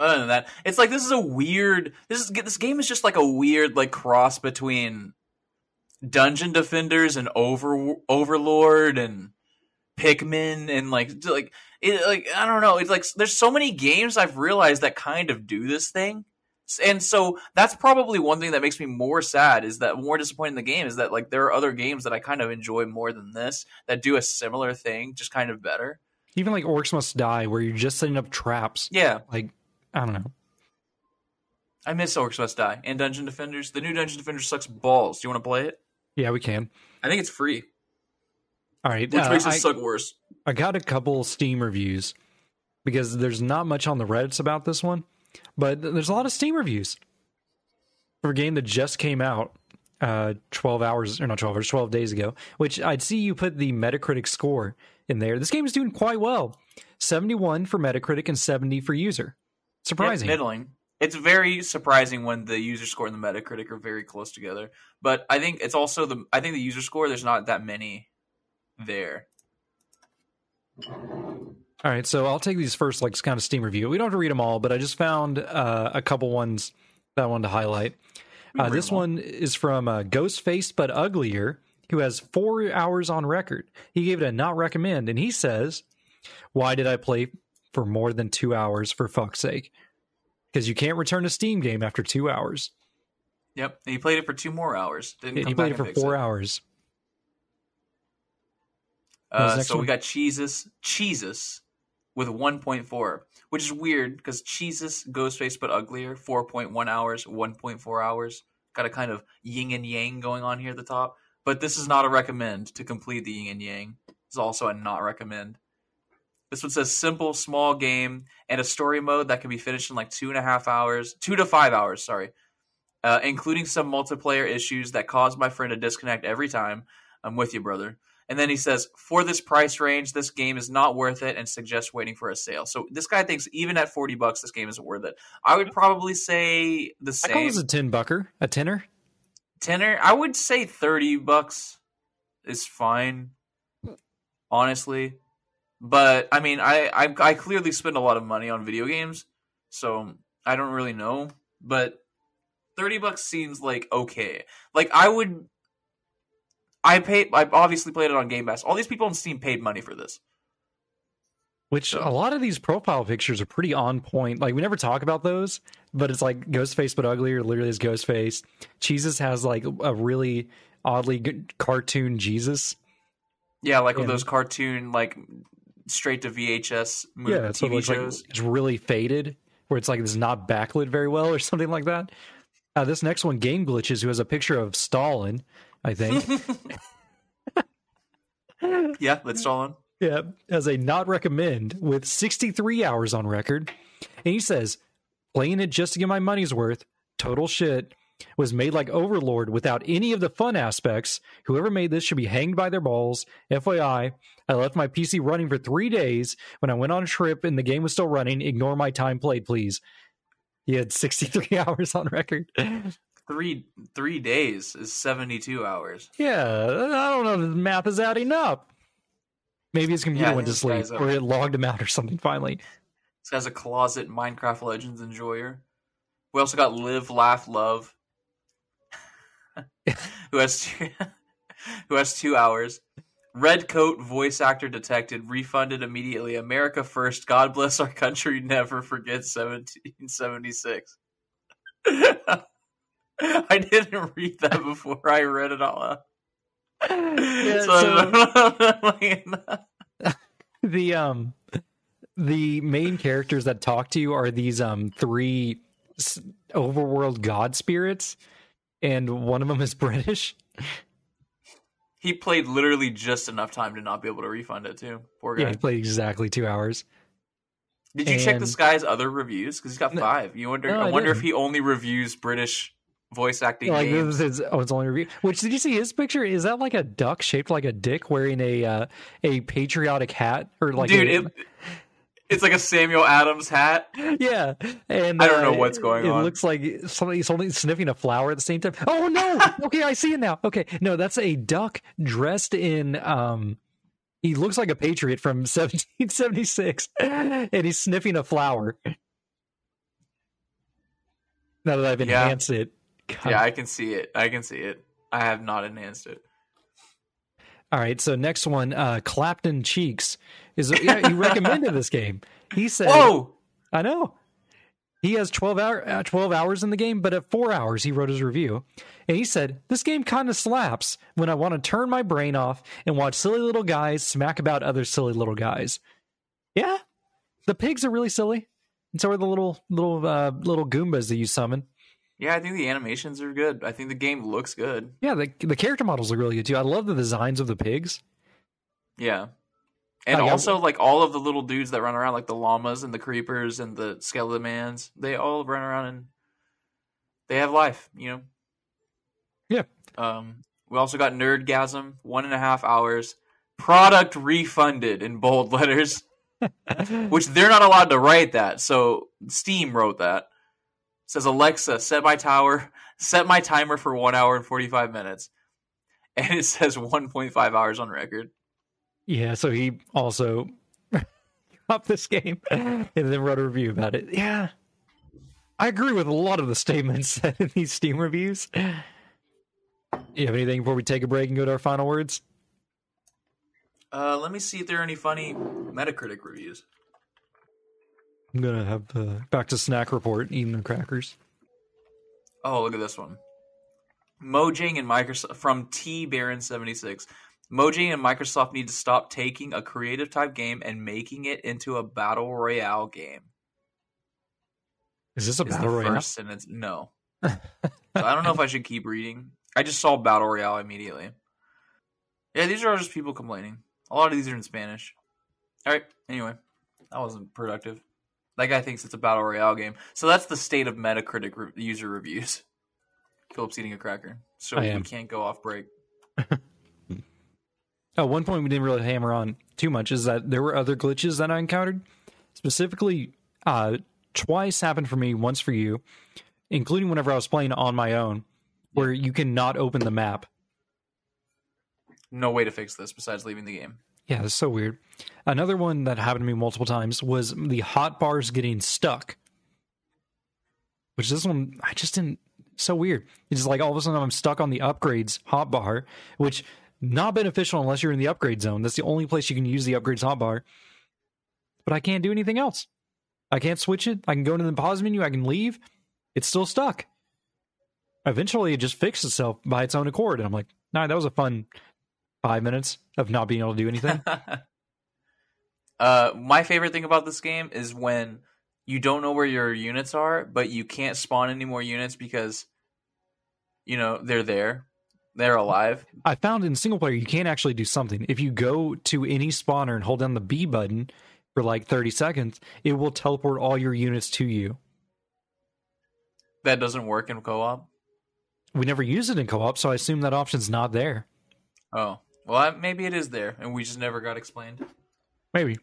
Other than that, it's like this is a weird. This is this game is just like a weird like cross between Dungeon Defenders and Over Overlord and Pikmin and like like it like I don't know. It's like there's so many games I've realized that kind of do this thing. And so that's probably one thing that makes me more sad is that more disappointed in the game is that like there are other games that I kind of enjoy more than this that do a similar thing, just kind of better. Even like Orcs Must Die, where you're just setting up traps. Yeah, Like I don't know. I miss Orcs Must Die and Dungeon Defenders. The new Dungeon Defenders sucks balls. Do you want to play it? Yeah, we can. I think it's free, All right. which uh, makes it I, suck worse. I got a couple Steam reviews because there's not much on the Reddits about this one, but there's a lot of Steam reviews for a game that just came out uh 12 hours or not 12 hours 12 days ago which i'd see you put the metacritic score in there this game is doing quite well 71 for metacritic and 70 for user surprising Yeah, middling. It's very surprising when the user score and the Metacritic are very close together. But I think it's also the I think the user score there's not that many there. All right, so I'll take these first, like kind of Steam review. We don't have to read them all, but I just found uh, a couple ones that I wanted to highlight. Uh, this one is from uh, Ghostface but Uglier, who has four hours on record. He gave it a not recommend, and he says, "Why did I play for more than two hours? For fuck's sake, because you can't return a Steam game after two hours. Yep. And he played it for two more hours. Didn't He come played it for four it. hours. Uh, so one? we got Cheesus. Cheesus with 1.4, which is weird because Jesus, Ghostface but uglier, 4.1 hours, 1.4 hours. Got a kind of yin and yang going on here at the top. But this is not a recommend to complete the yin and yang. It's also a not recommend. This one says simple, small game and a story mode that can be finished in like two and a half hours, two to five hours, sorry, uh, including some multiplayer issues that cause my friend to disconnect every time. I'm with you, brother. And then he says, for this price range, this game is not worth it and suggests waiting for a sale. So this guy thinks even at 40 bucks, this game isn't worth it. I would probably say the same. I call this a 10 bucker, a tenner. Tenner, I would say 30 bucks is fine, honestly. But I mean, I, I I clearly spend a lot of money on video games, so I don't really know. But thirty bucks seems like okay. Like I would, I paid. I obviously played it on Game Pass. All these people on Steam paid money for this. Which a lot of these profile pictures are pretty on point. Like we never talk about those, but it's like Ghostface but uglier. Literally, is Ghostface. Jesus has like a really oddly good cartoon Jesus. Yeah, like with Yeah. those cartoon, like straight to VHS movie, Yeah, so it TV like shows. it's really faded, where it's like it's not backlit very well or <laughs> something like that. Uh, this next one, Game Glitches, who has a picture of Stalin, I think. <laughs> <laughs> yeah, that's on. Yeah, as a not recommend with 63 hours on record. And he says, playing it just to get my money's worth, total shit, was made like Overlord without any of the fun aspects. Whoever made this should be hanged by their balls. FYI, I left my PC running for three days when I went on a trip and the game was still running. Ignore my time played, please. He had 63 <laughs> hours on record. Three three days is seventy two hours. Yeah, I don't know if the math is adding up. Maybe his computer Yeah, went to sleep guy's or it logged him out or something finally. This guy's a closet Minecraft Legends enjoyer. We also got Live, Laugh, Love, who has two, <laughs> who has two hours. Red coat voice actor detected, refunded immediately. America first. God bless our country. Never forget 1776. <laughs> I didn't read that before I read it all out. Yeah, <laughs> so, I the um the main characters that talk to you are these um three overworld god spirits and one of them is <laughs> british he played literally just enough time to not be able to refund it too. Poor guy. yeah he played exactly two hours Did you check And- this guy's other reviews? Because he's got five. You wonder. No, I I wonder if he only reviews British voice acting like games. this is oh it's only review which did you see his picture is that like a duck shaped like a dick wearing a uh a patriotic hat or like Dude, a- it, it's like a Samuel Adams hat. yeah and I don't know uh, what's going it on. It looks like somebody somebody sniffing a flower at the same time oh no <laughs> okay i see it now okay no that's a duck dressed in um he looks like a patriot from <laughs> 1776 and he's sniffing a flower now that i've Yeah. enhanced it God. Yeah, I can see it. I can see it. I have not enhanced it. All right so next one uh clapton cheeks is yeah he recommended this game he <laughs> said Whoa! I know. He has 12 hour uh, 12 hours in the game, but at 4 hours he wrote his review. And he said, "This game kind of slaps when I want to turn my brain off and watch silly little guys smack about other silly little guys." Yeah. The pigs are really silly. And so are the little little uh, little goombas that you summon. Yeah, I think the animations are good. I think the game looks good. Yeah, the the character models look really good too. I love the designs of the pigs. Yeah. And Like, I- also, like all of the little dudes that run around, like the llamas and the creepers and the skeleton mans, they all run around and they have life, you know. Yeah. Um, we also got Nerdgasm, one and a half hours, product refunded in bold letters, <laughs> which they're not allowed to write that. So Steam wrote that. Says Alexa, set my tower, set my timer for one hour and forty five minutes, and it says one point five hours on record. Yeah, so he also <laughs> up this game and then wrote a review about it. Yeah. I agree with a lot of the statements said <laughs> in these Steam reviews. You have anything before we take a break and go to our final words? Uh, let me see if there are any funny Metacritic reviews. I'm gonna have uh, back to snack report, eating the crackers. Oh, look at this one. Mojang and Microsoft from T Baron seventy six. Mojang and Microsoft need to stop taking a creative type game and making it into a battle royale game. Is this a Is battle royale? first sentence? No. So I don't know if I should keep reading. I just saw battle royale immediately. Yeah, these are all just people complaining. A lot of these are in Spanish. All right. Anyway, that wasn't productive. That guy thinks it's a battle royale game. So that's the state of Metacritic re- user reviews. <laughs> Philip's eating a cracker, so I we am. can't go off break. <laughs> Oh, one point we didn't really hammer on too much is that there were other glitches that I encountered. Specifically, uh, twice happened for me, once for you, including whenever I was playing on my own, where you cannot open the map. No way to fix this besides leaving the game. Yeah, that's so weird. Another one that happened to me multiple times was the hot bars getting stuck. Which this one I just didn't so weird. It's like all of a sudden I'm stuck on the upgrades hot bar, which not beneficial unless you're in the upgrade zone. That's the only place you can use the upgrades hot bar. But I can't do anything else. I can't switch it. I can go into the pause menu, I can leave. It's still stuck. Eventually it just fixed itself by its own accord. And I'm like, nah, that was a fun five minutes of not being able to do anything. <laughs> uh, my favorite thing about this game is when you don't know where your units are, but you can't spawn any more units because you know they're there, they're alive. I found in single player you can actually do something. If you go to any spawner and hold down the B button for like 30 seconds, it will teleport all your units to you. That doesn't work in co-op. We never use it in co-op, so I assume that option's not there. Oh, well, maybe it is there, and we just never got explained. Maybe.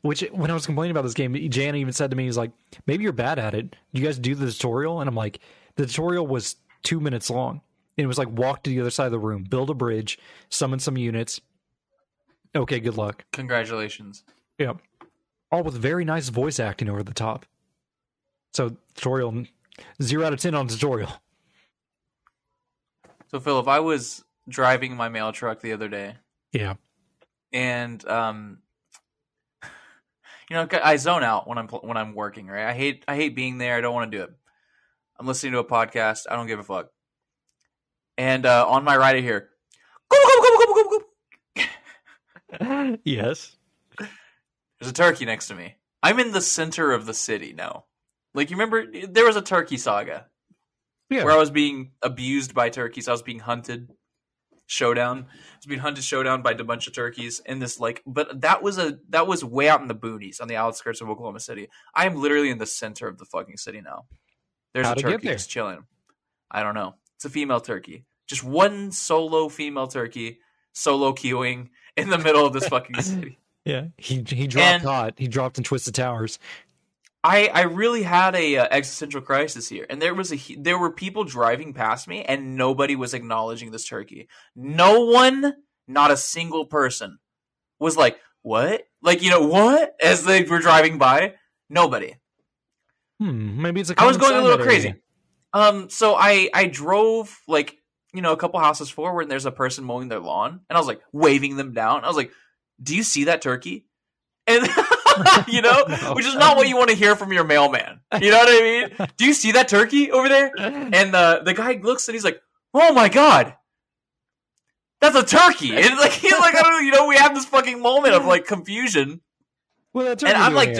Which when I was complaining about this game, Jana even said to me, "He's like, maybe you're bad at it. You guys do the tutorial?" And I'm like, the tutorial was two minutes long. And it was like walk to the other side of the room, build a bridge, summon some units. Okay, good luck. Congratulations. Yeah. All with very nice voice acting over the top. So tutorial zero out of ten on tutorial. So, Phil, if I was driving my mail truck the other day, Yeah. and um, you know, I zone out when I'm when I'm working. Right? I hate I hate being there. I don't want to do it. I'm listening to a podcast. I don't give a fuck. And uh, on my ride, here, <laughs> yes. There's a turkey next to me. I'm in the center of the city now. Like you remember, there was a turkey saga Yeah. where I was being abused by turkeys. I was being hunted. Showdown. I was being hunted showdown by a bunch of turkeys in this like, but that was a that was way out in the boonies on the outskirts of Oklahoma City. I am literally in the center of the fucking city now. There's How'd a turkey just chilling. I don't know. It's a female turkey. Just one solo female turkey solo queuing in the middle of this fucking <laughs> city. Yeah. He he dropped And- hot. He dropped in Twisted Towers. I I really had a uh, existential crisis here, and there was a there were people driving past me, and nobody was acknowledging this turkey. No one, not a single person, was like, "What?" Like you know what? As they were driving by, nobody. Hmm. Maybe it's a I was going a little crazy. area. Um, so I I drove like you know a couple houses forward, and there's a person mowing their lawn, and I was like waving them down. I was like, "Do you see that turkey?" And <laughs> <laughs> you know, No. which is not what you want to hear from your mailman. You know what I mean? Do you see that turkey over there? And the the guy looks and he's like, "Oh my god." That's a turkey, and like <laughs> he's like, I don't you know, we have this fucking moment of like confusion, Well, that's and I'm like,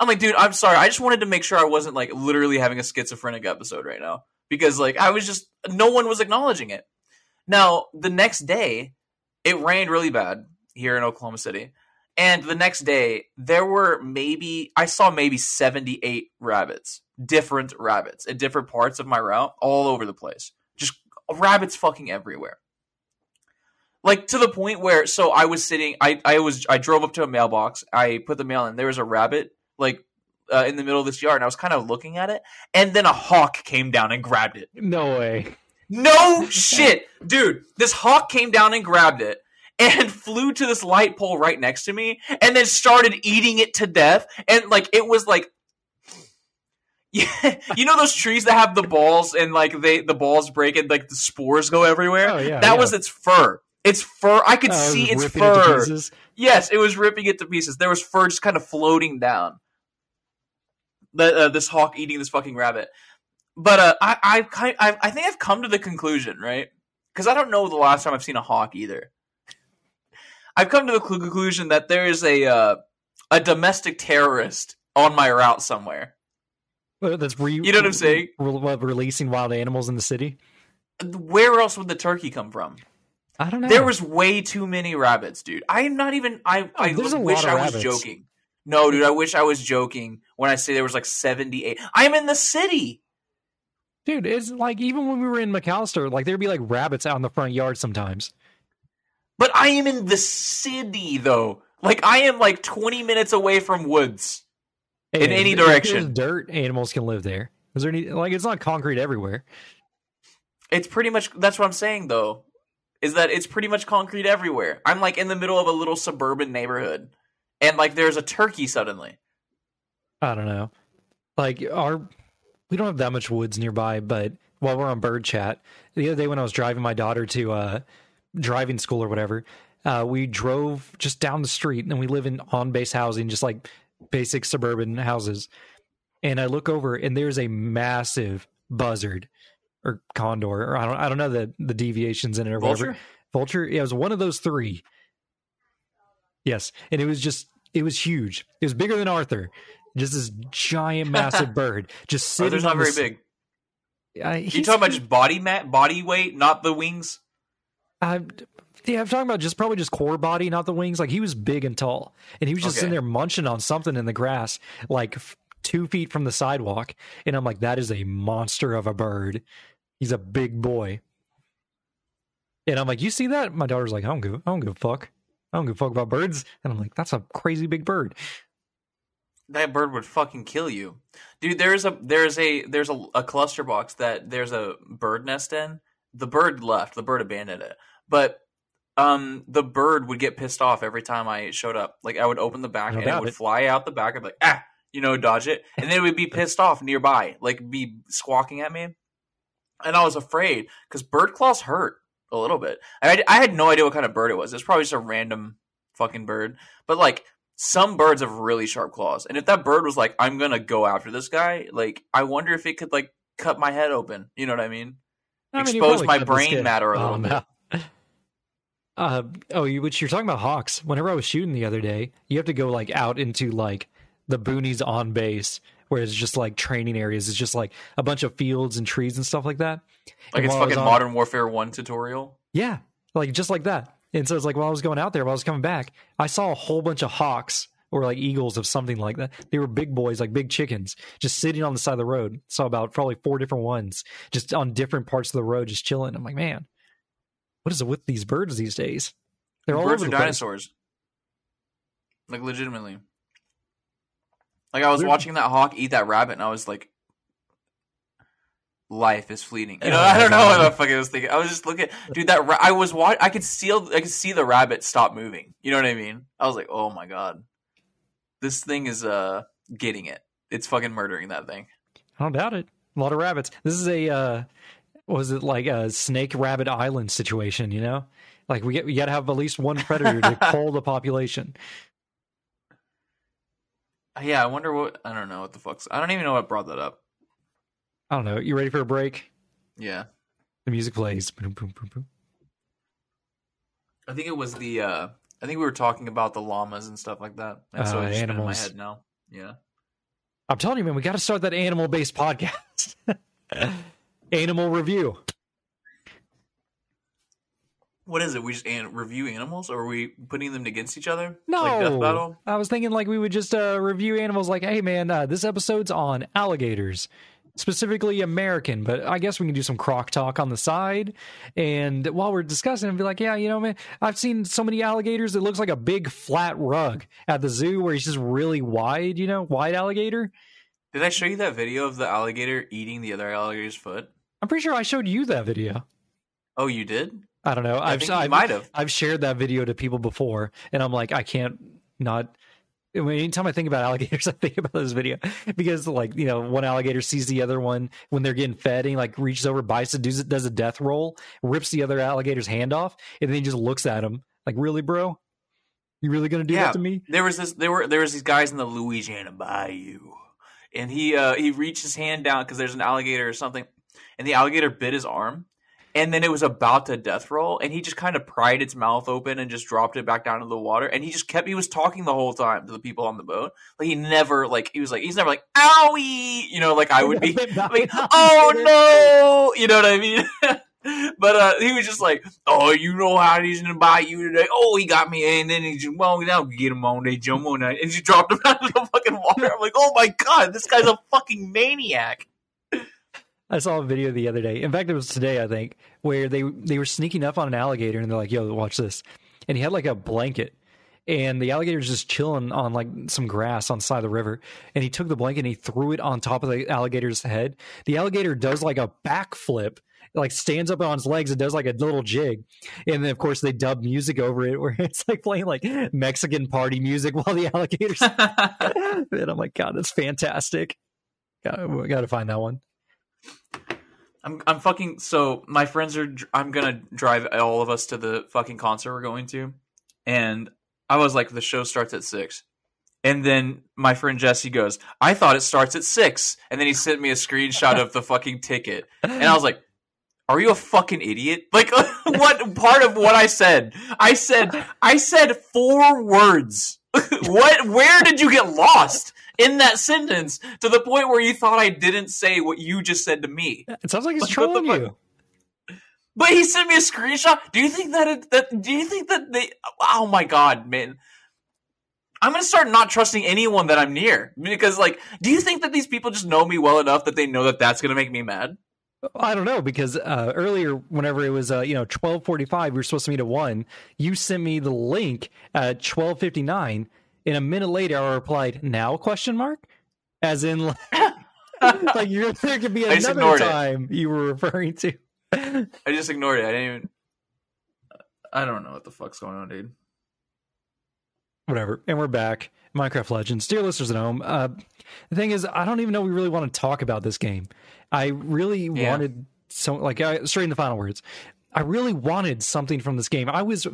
I'm like, dude, I'm sorry. I just wanted to make sure I wasn't like literally having a schizophrenic episode right now because like I was just no one was acknowledging it. Now the next day, it rained really bad here in Oklahoma City, and the next day there were maybe I saw maybe 78 rabbits, different rabbits at different parts of my route, all over the place, just rabbits fucking everywhere. Like to the point where so I was sitting I I was I drove up to a mailbox I put the mail in there was a rabbit like uh, in the middle of this yard and I was kind of looking at it and then a hawk came down and grabbed it. No way. no shit. Dude this hawk came down and grabbed it and <laughs> flew to this light pole right next to me and then started eating it to death and like it was like yeah, <laughs> you know those trees that have the balls and like they the balls break and like the spores go everywhere. Oh, yeah, that yeah. was its fur. Its fur. I could Oh, see its fur. pieces. Yes, it was ripping it to pieces. There was fur just kind of floating down. The, uh, this hawk eating this fucking rabbit. But uh, I, I, I, I think I've come to the conclusion, right? Because I don't know the last time I've seen a hawk either. I've come to the conclusion that there is a uh, a domestic terrorist on my route somewhere. That's re- You know what I'm saying? re- what, releasing wild animals in the city. Where else would the turkey come from? I don't know. There was way too many rabbits, dude. I'm not even. I I Oh, a wish I was rabbits. joking. No, dude. I wish I was joking when I say there was like 78. I'm in the city. dude. It's like even when we were in McAlester, like there'd be like rabbits out in the front yard sometimes. But I am in the city, though. Like I am like 20 minutes away from woods. In any direction. dirt, animals can live there. Is there any like it's not concrete everywhere? It's pretty much that's what I'm saying, though. Is that it's pretty much concrete everywhere. I'm like in the middle of a little suburban neighborhood, and like there's a turkey suddenly. I don't know. Like our we don't have that much woods nearby, but while we're on bird chat, the other day when I was driving my daughter to uh driving school or whatever, uh we drove just down the street and we live in on base housing, just like basic suburban houses. And I look over and there's a massive buzzard or condor or I don't I don't know the the deviations in it or whatever. Vulture. Vulture. Yeah, it was one of those three. Yes, and it was just it was huge. It was bigger than Arthur. Just this giant, massive <laughs> bird, just sitting. Arthur's not very big. Uh, You talking about just body mat, body weight, not the wings? Uh, yeah, I'm talking about just probably just core body, not the wings. Like he was big and tall, and he was just Okay. sitting there munching on something in the grass, like f- two feet from the sidewalk. And I'm like, that is a monster of a bird. He's a big boy. And I'm like, you see that? My daughter's like, I don't give, I don't give a fuck. I don't give a fuck about birds. And I'm like, that's a crazy big bird. That bird would fucking kill you, dude. There's a there's a there's a, a cluster box that there's a bird nest in. The bird left. The bird abandoned it, but um, the bird would get pissed off every time I showed up. Like I would open the back No and it would it. fly out the back. I'd be like, ah, you know, dodge it, and then it would be pissed off nearby, like be squawking at me. And I was afraid because bird claws hurt a little bit. I I had no idea what kind of bird it was. It's probably just a random fucking bird, but like some birds have really sharp claws. And if that bird was like, I'm gonna go after this guy, like I wonder if it could like cut my head open. You know what I mean? I mean, Expose my brain matter a Oh, little bit. Uh, oh, you, which you're talking about hawks. Whenever I was shooting the other day, you have to go like out into like the boonies on base, where it's just like training areas. It's just like a bunch of fields and trees and stuff like that. Like And it's while I was fucking on- Modern Warfare One tutorial. Yeah, like just like that. And so it's like while I was going out there, while I was coming back, I saw a whole bunch of hawks or like eagles of something like that. They were big boys, like big chickens, just sitting on the side of the road. Saw about probably four different ones just on different parts of the road, just chilling. I'm like, man, what is it with these birds these days? They're all Birds over are the place. dinosaurs. Like legitimately. Like I was They're- watching that hawk eat that rabbit, and I was like, "Life is fleeting." You know, <laughs> I don't know what the fuck I was thinking. I was just looking, dude. That ra- I was wa- I could see, I could see the rabbit stop moving. You know what I mean? I was like, "Oh my god, this thing is uh getting it. It's fucking murdering that thing." I don't doubt it. A lot of rabbits. This is a uh was it like a snake rabbit island situation, you know? Like we get we gotta have at least one predator to <laughs> cull the population. Yeah, I wonder what. I don't know what the fuck's. I don't even know what brought that up. I don't know. You ready for a break? Yeah, The music plays. Boom, boom, boom, boom. I think it was the. uh I think we were talking about the llamas and stuff like that. And so Uh, it's been in my head now. Yeah. I'm telling you, man, we got to start that animal based podcast. <laughs> animal review. What is it? We just an- review animals, or are we putting them against each other? No, like death battle. I was thinking like we would just uh, review animals. Like, hey, man, uh, this episode's on alligators, specifically American. But I guess we can do some croc talk on the side. And while we're discussing, and be like, yeah, you know, man, I've seen so many alligators. It looks like a big flat rug at the zoo where he's just really wide. You know, wide alligator. Did I show you that video of the alligator eating the other alligator's foot? I'm pretty sure I showed you that video. Oh, you did? I don't know. I I've think I've, might have. I've shared that video to people before, and I'm like, I can't not. I mean, anytime I think about alligators, <laughs> I think about this video because, like, you know, one alligator sees the other one when they're getting fed, and he like reaches over, bites it, does, does a death roll, rips the other alligator's hand off, and then he just looks at him like, "Really, bro? You really gonna do Yeah. that to me?" There was this. There were there was these guys in the Louisiana Bayou, and he uh he reached his hand down because there's an alligator or something, and the alligator bit his arm, and then it was about to death roll, and he just kind of pried its mouth open and just dropped it back down into the water, and he just kept he was talking the whole time to the people on the boat. Like he never like he was like he's never like owie, you know, like I would be <laughs> like <laughs> oh no, you know what I mean. <laughs> but uh, he was just like, "Oh, you know how he's gonna bite you today? Oh, he got me, and then he just well, now get him on, they jump on that, and she dropped him out of the fucking water. I'm like, oh my god, this guy's a fucking maniac. I saw a video the other day. In fact, it was today, I think, where they they were sneaking up on an alligator, and they're like, "Yo, watch this," and he had like a blanket. And the alligator's just chilling on like some grass on the side of the river. And he took the blanket and he threw it on top of the alligator's head. The alligator does like a backflip like stands up on his legs and does like a little jig. And then of course they dub music over it <laughs> where it's like playing like Mexican party music <laughs> while the alligators <laughs> and I'm like, God, that's fantastic. Got, got to find that one. I'm I'm fucking so my friends are I'm gonna drive all of us to the fucking concert we're going to, and I was like the show starts at six, and then my friend Jesse goes I thought it starts at six, and then he sent me a screenshot of the fucking ticket, and I was like are you a fucking idiot? Like <laughs> what part of what I said? I said I said four words. <laughs> what where did you get lost in that sentence to the point where you thought I didn't say what you just said to me? It sounds like he's <laughs> trolling you. But he sent me a screenshot. Do you think that it, that do you think that they Oh my god, man. I'm gonna start not trusting anyone that I'm near because, like, do you think that these people just know me well enough that they know that that's gonna make me mad? I don't know because uh, earlier, whenever it was uh, you know twelve forty five, we were supposed to meet at one. You sent me the link at twelve fifty nine, and a minute later, I replied, "Now?" Question mark, as in like, <laughs> like there could be another time it. you were referring to. <laughs> I just ignored it. I didn't even. I don't know what the fuck's going on, dude. Whatever, and we're back. Minecraft Legends, dear listeners at home. Uh, the thing is, I don't even know we really want to talk about this game. I really yeah. wanted so like I, straight in the final words. I really wanted something from this game. I was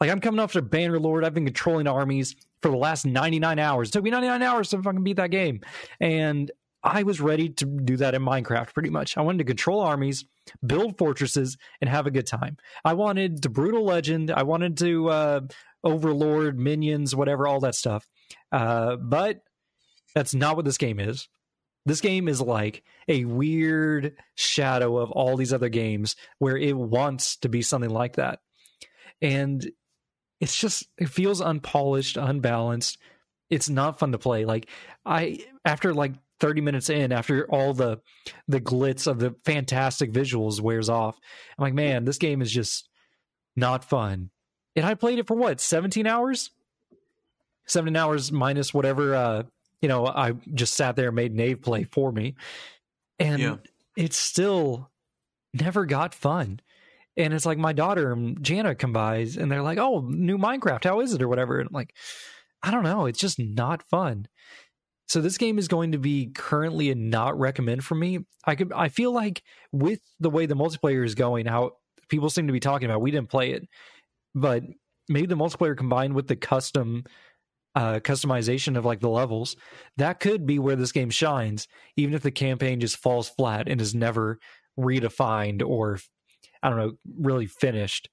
like, I'm coming off to Bannerlord. I've been controlling armies for the last 99 hours. It took me 99 hours to fucking beat that game, and I was ready to do that in Minecraft. Pretty much, I wanted to control armies, build fortresses, and have a good time. I wanted to Brütal Legend. I wanted to uh, overlord minions, whatever, all that stuff. Uh, but that's not what this game is. This game is like a weird shadow of all these other games where it wants to be something like that. And it's just it feels unpolished, unbalanced. It's not fun to play. Like I after like 30 minutes in, after all the the glitz of the fantastic visuals wears off, I'm like, man, this game is just not fun. And I played it for what, 17 hours? 17 hours minus whatever uh you know, I just sat there and made Nave play for me. And yeah. it's still never got fun. And it's like my daughter and Jana come by and they're like, oh, new Minecraft, how is it? Or whatever. And I'm like, I don't know. It's just not fun. So this game is going to be currently a not recommend for me. I could I feel like with the way the multiplayer is going, how people seem to be talking about, we didn't play it, but maybe the multiplayer combined with the custom uh, customization of like the levels, that could be where this game shines, even if the campaign just falls flat and is never redefined or, I don't know, really finished.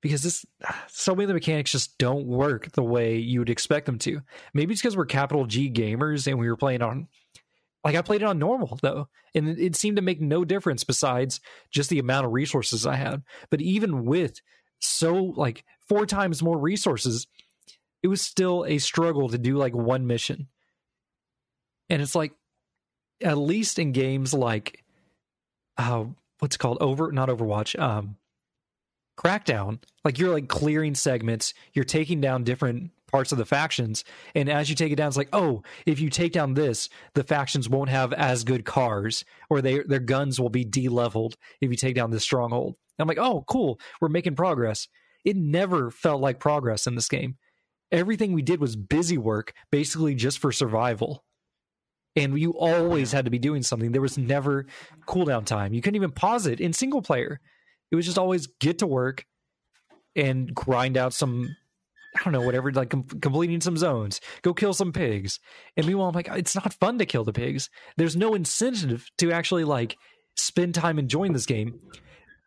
Because this, so many of the mechanics just don't work the way you would expect them to. Maybe it's because we're capital G gamers and we were playing on, like I played it on normal though, and it seemed to make no difference besides just the amount of resources I had. But even with so like four times more resources, it was still a struggle to do like one mission. And it's like at least in games like uh what's called over not Overwatch, um Crackdown, like you're like clearing segments, you're taking down different parts of the factions, and as you take it down, it's like, oh, if you take down this, the factions won't have as good cars, or they their guns will be de-leveled if you take down this stronghold. I'm like, oh, cool, we're making progress. It never felt like progress in this game everything we did was busy work, basically just for survival. And you always had to be doing something. There was never cooldown time. You couldn't even pause it in single player. It was just always get to work and grind out some I don't know, whatever, like com- completing some zones, go kill some pigs. And meanwhile, I'm like, it's not fun to kill the pigs. There's no incentive to actually like spend time enjoying this game.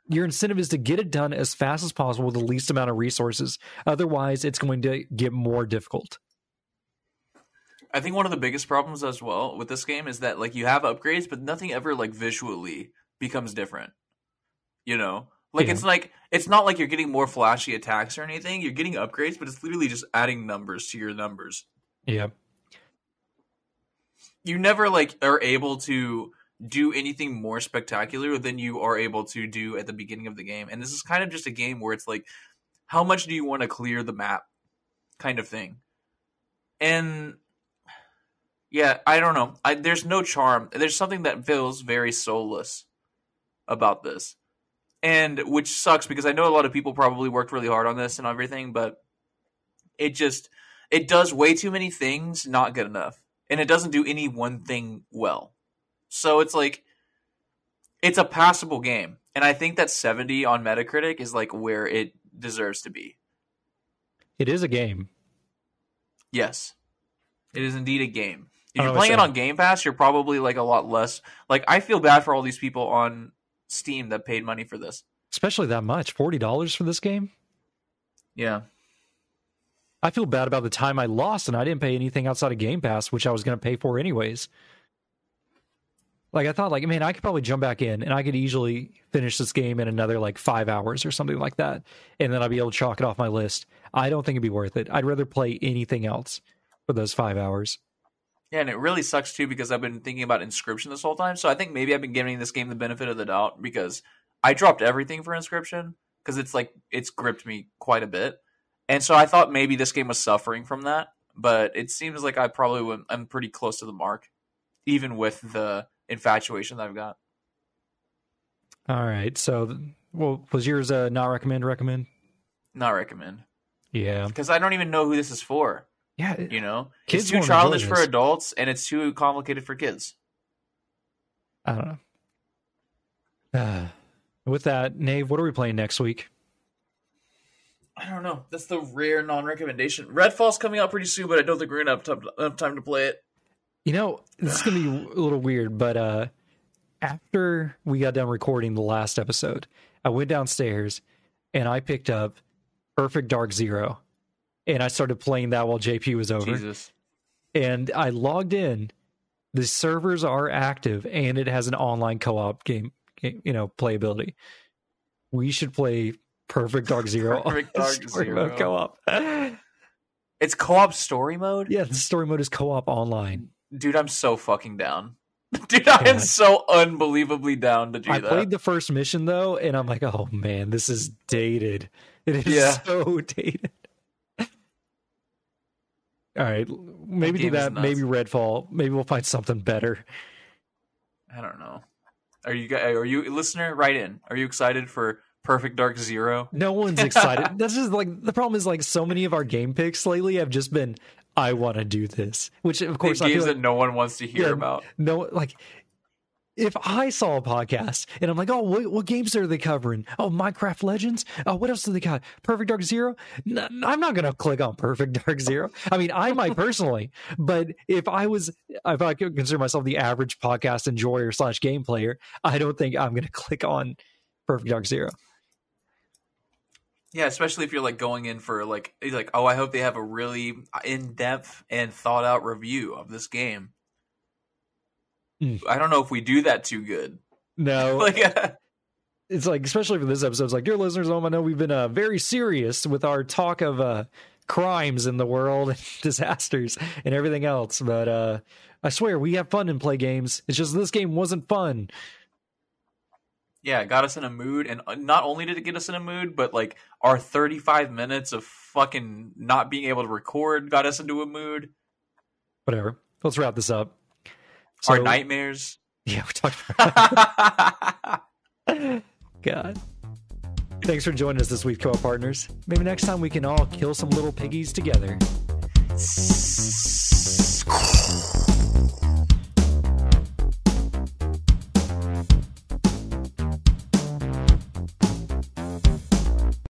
your incentive is to get it done as fast as possible with the least amount of resources. Otherwise, it's going to get more difficult. I think one of the biggest problems as well with this game is that like you have upgrades, but nothing ever like visually becomes different. You know, like Yeah. it's like it's not like you're getting more flashy attacks or anything. You're getting upgrades, but it's literally just adding numbers to your numbers. Yeah. You never like are able to do anything more spectacular than you are able to do at the beginning of the game. And this is kind of just a game where it's like, how much do you want to clear the map, kind of thing. And yeah, I don't know. I, there's no charm. There's something that feels very soulless about this, and which sucks because I know a lot of people probably worked really hard on this and everything, but it just it does way too many things not good enough, and it doesn't do any one thing well. So it's like it's a passable game, and I think that 70 on Metacritic is like where it deserves to be. It is a game. Yes, it is indeed a game. If you're playing it on Game Pass, you're probably like a lot less. Like I feel bad for all these people on Steam that paid money for this. Especially that much. $40 for this game? Yeah, I feel bad about the time I lost and I didn't pay anything outside of Game Pass, which I was going to pay for anyways. Like I thought, like man, I could probably jump back in and I could easily finish this game in another like five hours or something like that, and then I'd be able to chalk it off my list. I don't think it'd be worth it. I'd rather play anything else for those five hours. Yeah, and it really sucks too because I've been thinking about Inscryption this whole time. So I think maybe I've been giving this game the benefit of the doubt because I dropped everything for Inscryption because it's like it's gripped me quite a bit, and so I thought maybe this game was suffering from that. But it seems like I probably went, I'm pretty close to the mark, even with the infatuation that I've got. All right, so well, was yours uh, not recommend? Recommend? Not recommend. Yeah, because I don't even know who this is for. Yeah. You know, Kids it's too childish for adults, and it's too complicated for kids. I don't know. <sighs> Uh, with that, Nave, what are we playing next week? I don't know. That's the rare non-recommendation. Redfall's coming out pretty soon, but I don't think we're gonna have time, enough time to play it. You know, this is gonna be <sighs> a little weird, but uh after we got done recording the last episode, I went downstairs and I picked up Perfect Dark Zero. And I started playing that while JP was over. Jesus, And I logged in. The servers are active and it has an online co-op game, game you know, playability. We should play Perfect Dark Zero <laughs> Perfect <laughs> Dark Zero. co-op. <laughs> it's co-op story mode. yeah, the story mode is co-op online. Dude, I'm so fucking down. Dude, I am so unbelievably down to do I that. played the first mission though, and I'm like, oh man, this is dated. It is Yeah. so dated. All right, maybe do that. Maybe Redfall. Maybe we'll find something better. I don't know. Are you guys? Are you listener? Write in. Are you excited for Perfect Dark Zero? No one's excited. <laughs> That's just like the problem is like so many of our game picks lately have just been, I want to do this, which of course I games like that no one wants to hear Yeah, about. no like. If I saw a podcast and I'm like, oh, what, what games are they covering? Oh, Minecraft Legends. Oh, what else do they got? Perfect Dark Zero. N- I'm not gonna click on Perfect <laughs> Dark Zero. I mean, I might personally, but if I was, if I consider myself the average podcast enjoyer slash game player, I don't think I'm gonna <laughs> click on Perfect Dark Zero. Yeah, especially if you're like going in for like like, oh, I hope they have a really in depth and thought out review of this game. Mm. I don't know if we do that too good. No, <laughs> like, it's like especially for this episode it's like dear listeners um, i know we've been uh, very serious with our talk of uh, crimes in the world and <laughs> disasters and everything else but uh, i swear we have fun and play games it's just this game wasn't fun yeah, it got us in a mood, and uh, not only did it get us in a mood, but like our 35 minutes of fucking not being able to record got us into a mood. whatever let's wrap this up our nightmares. yeah we talked about <laughs> god. Thanks for joining us this week co-op partners. Maybe next time we can all kill some little piggies together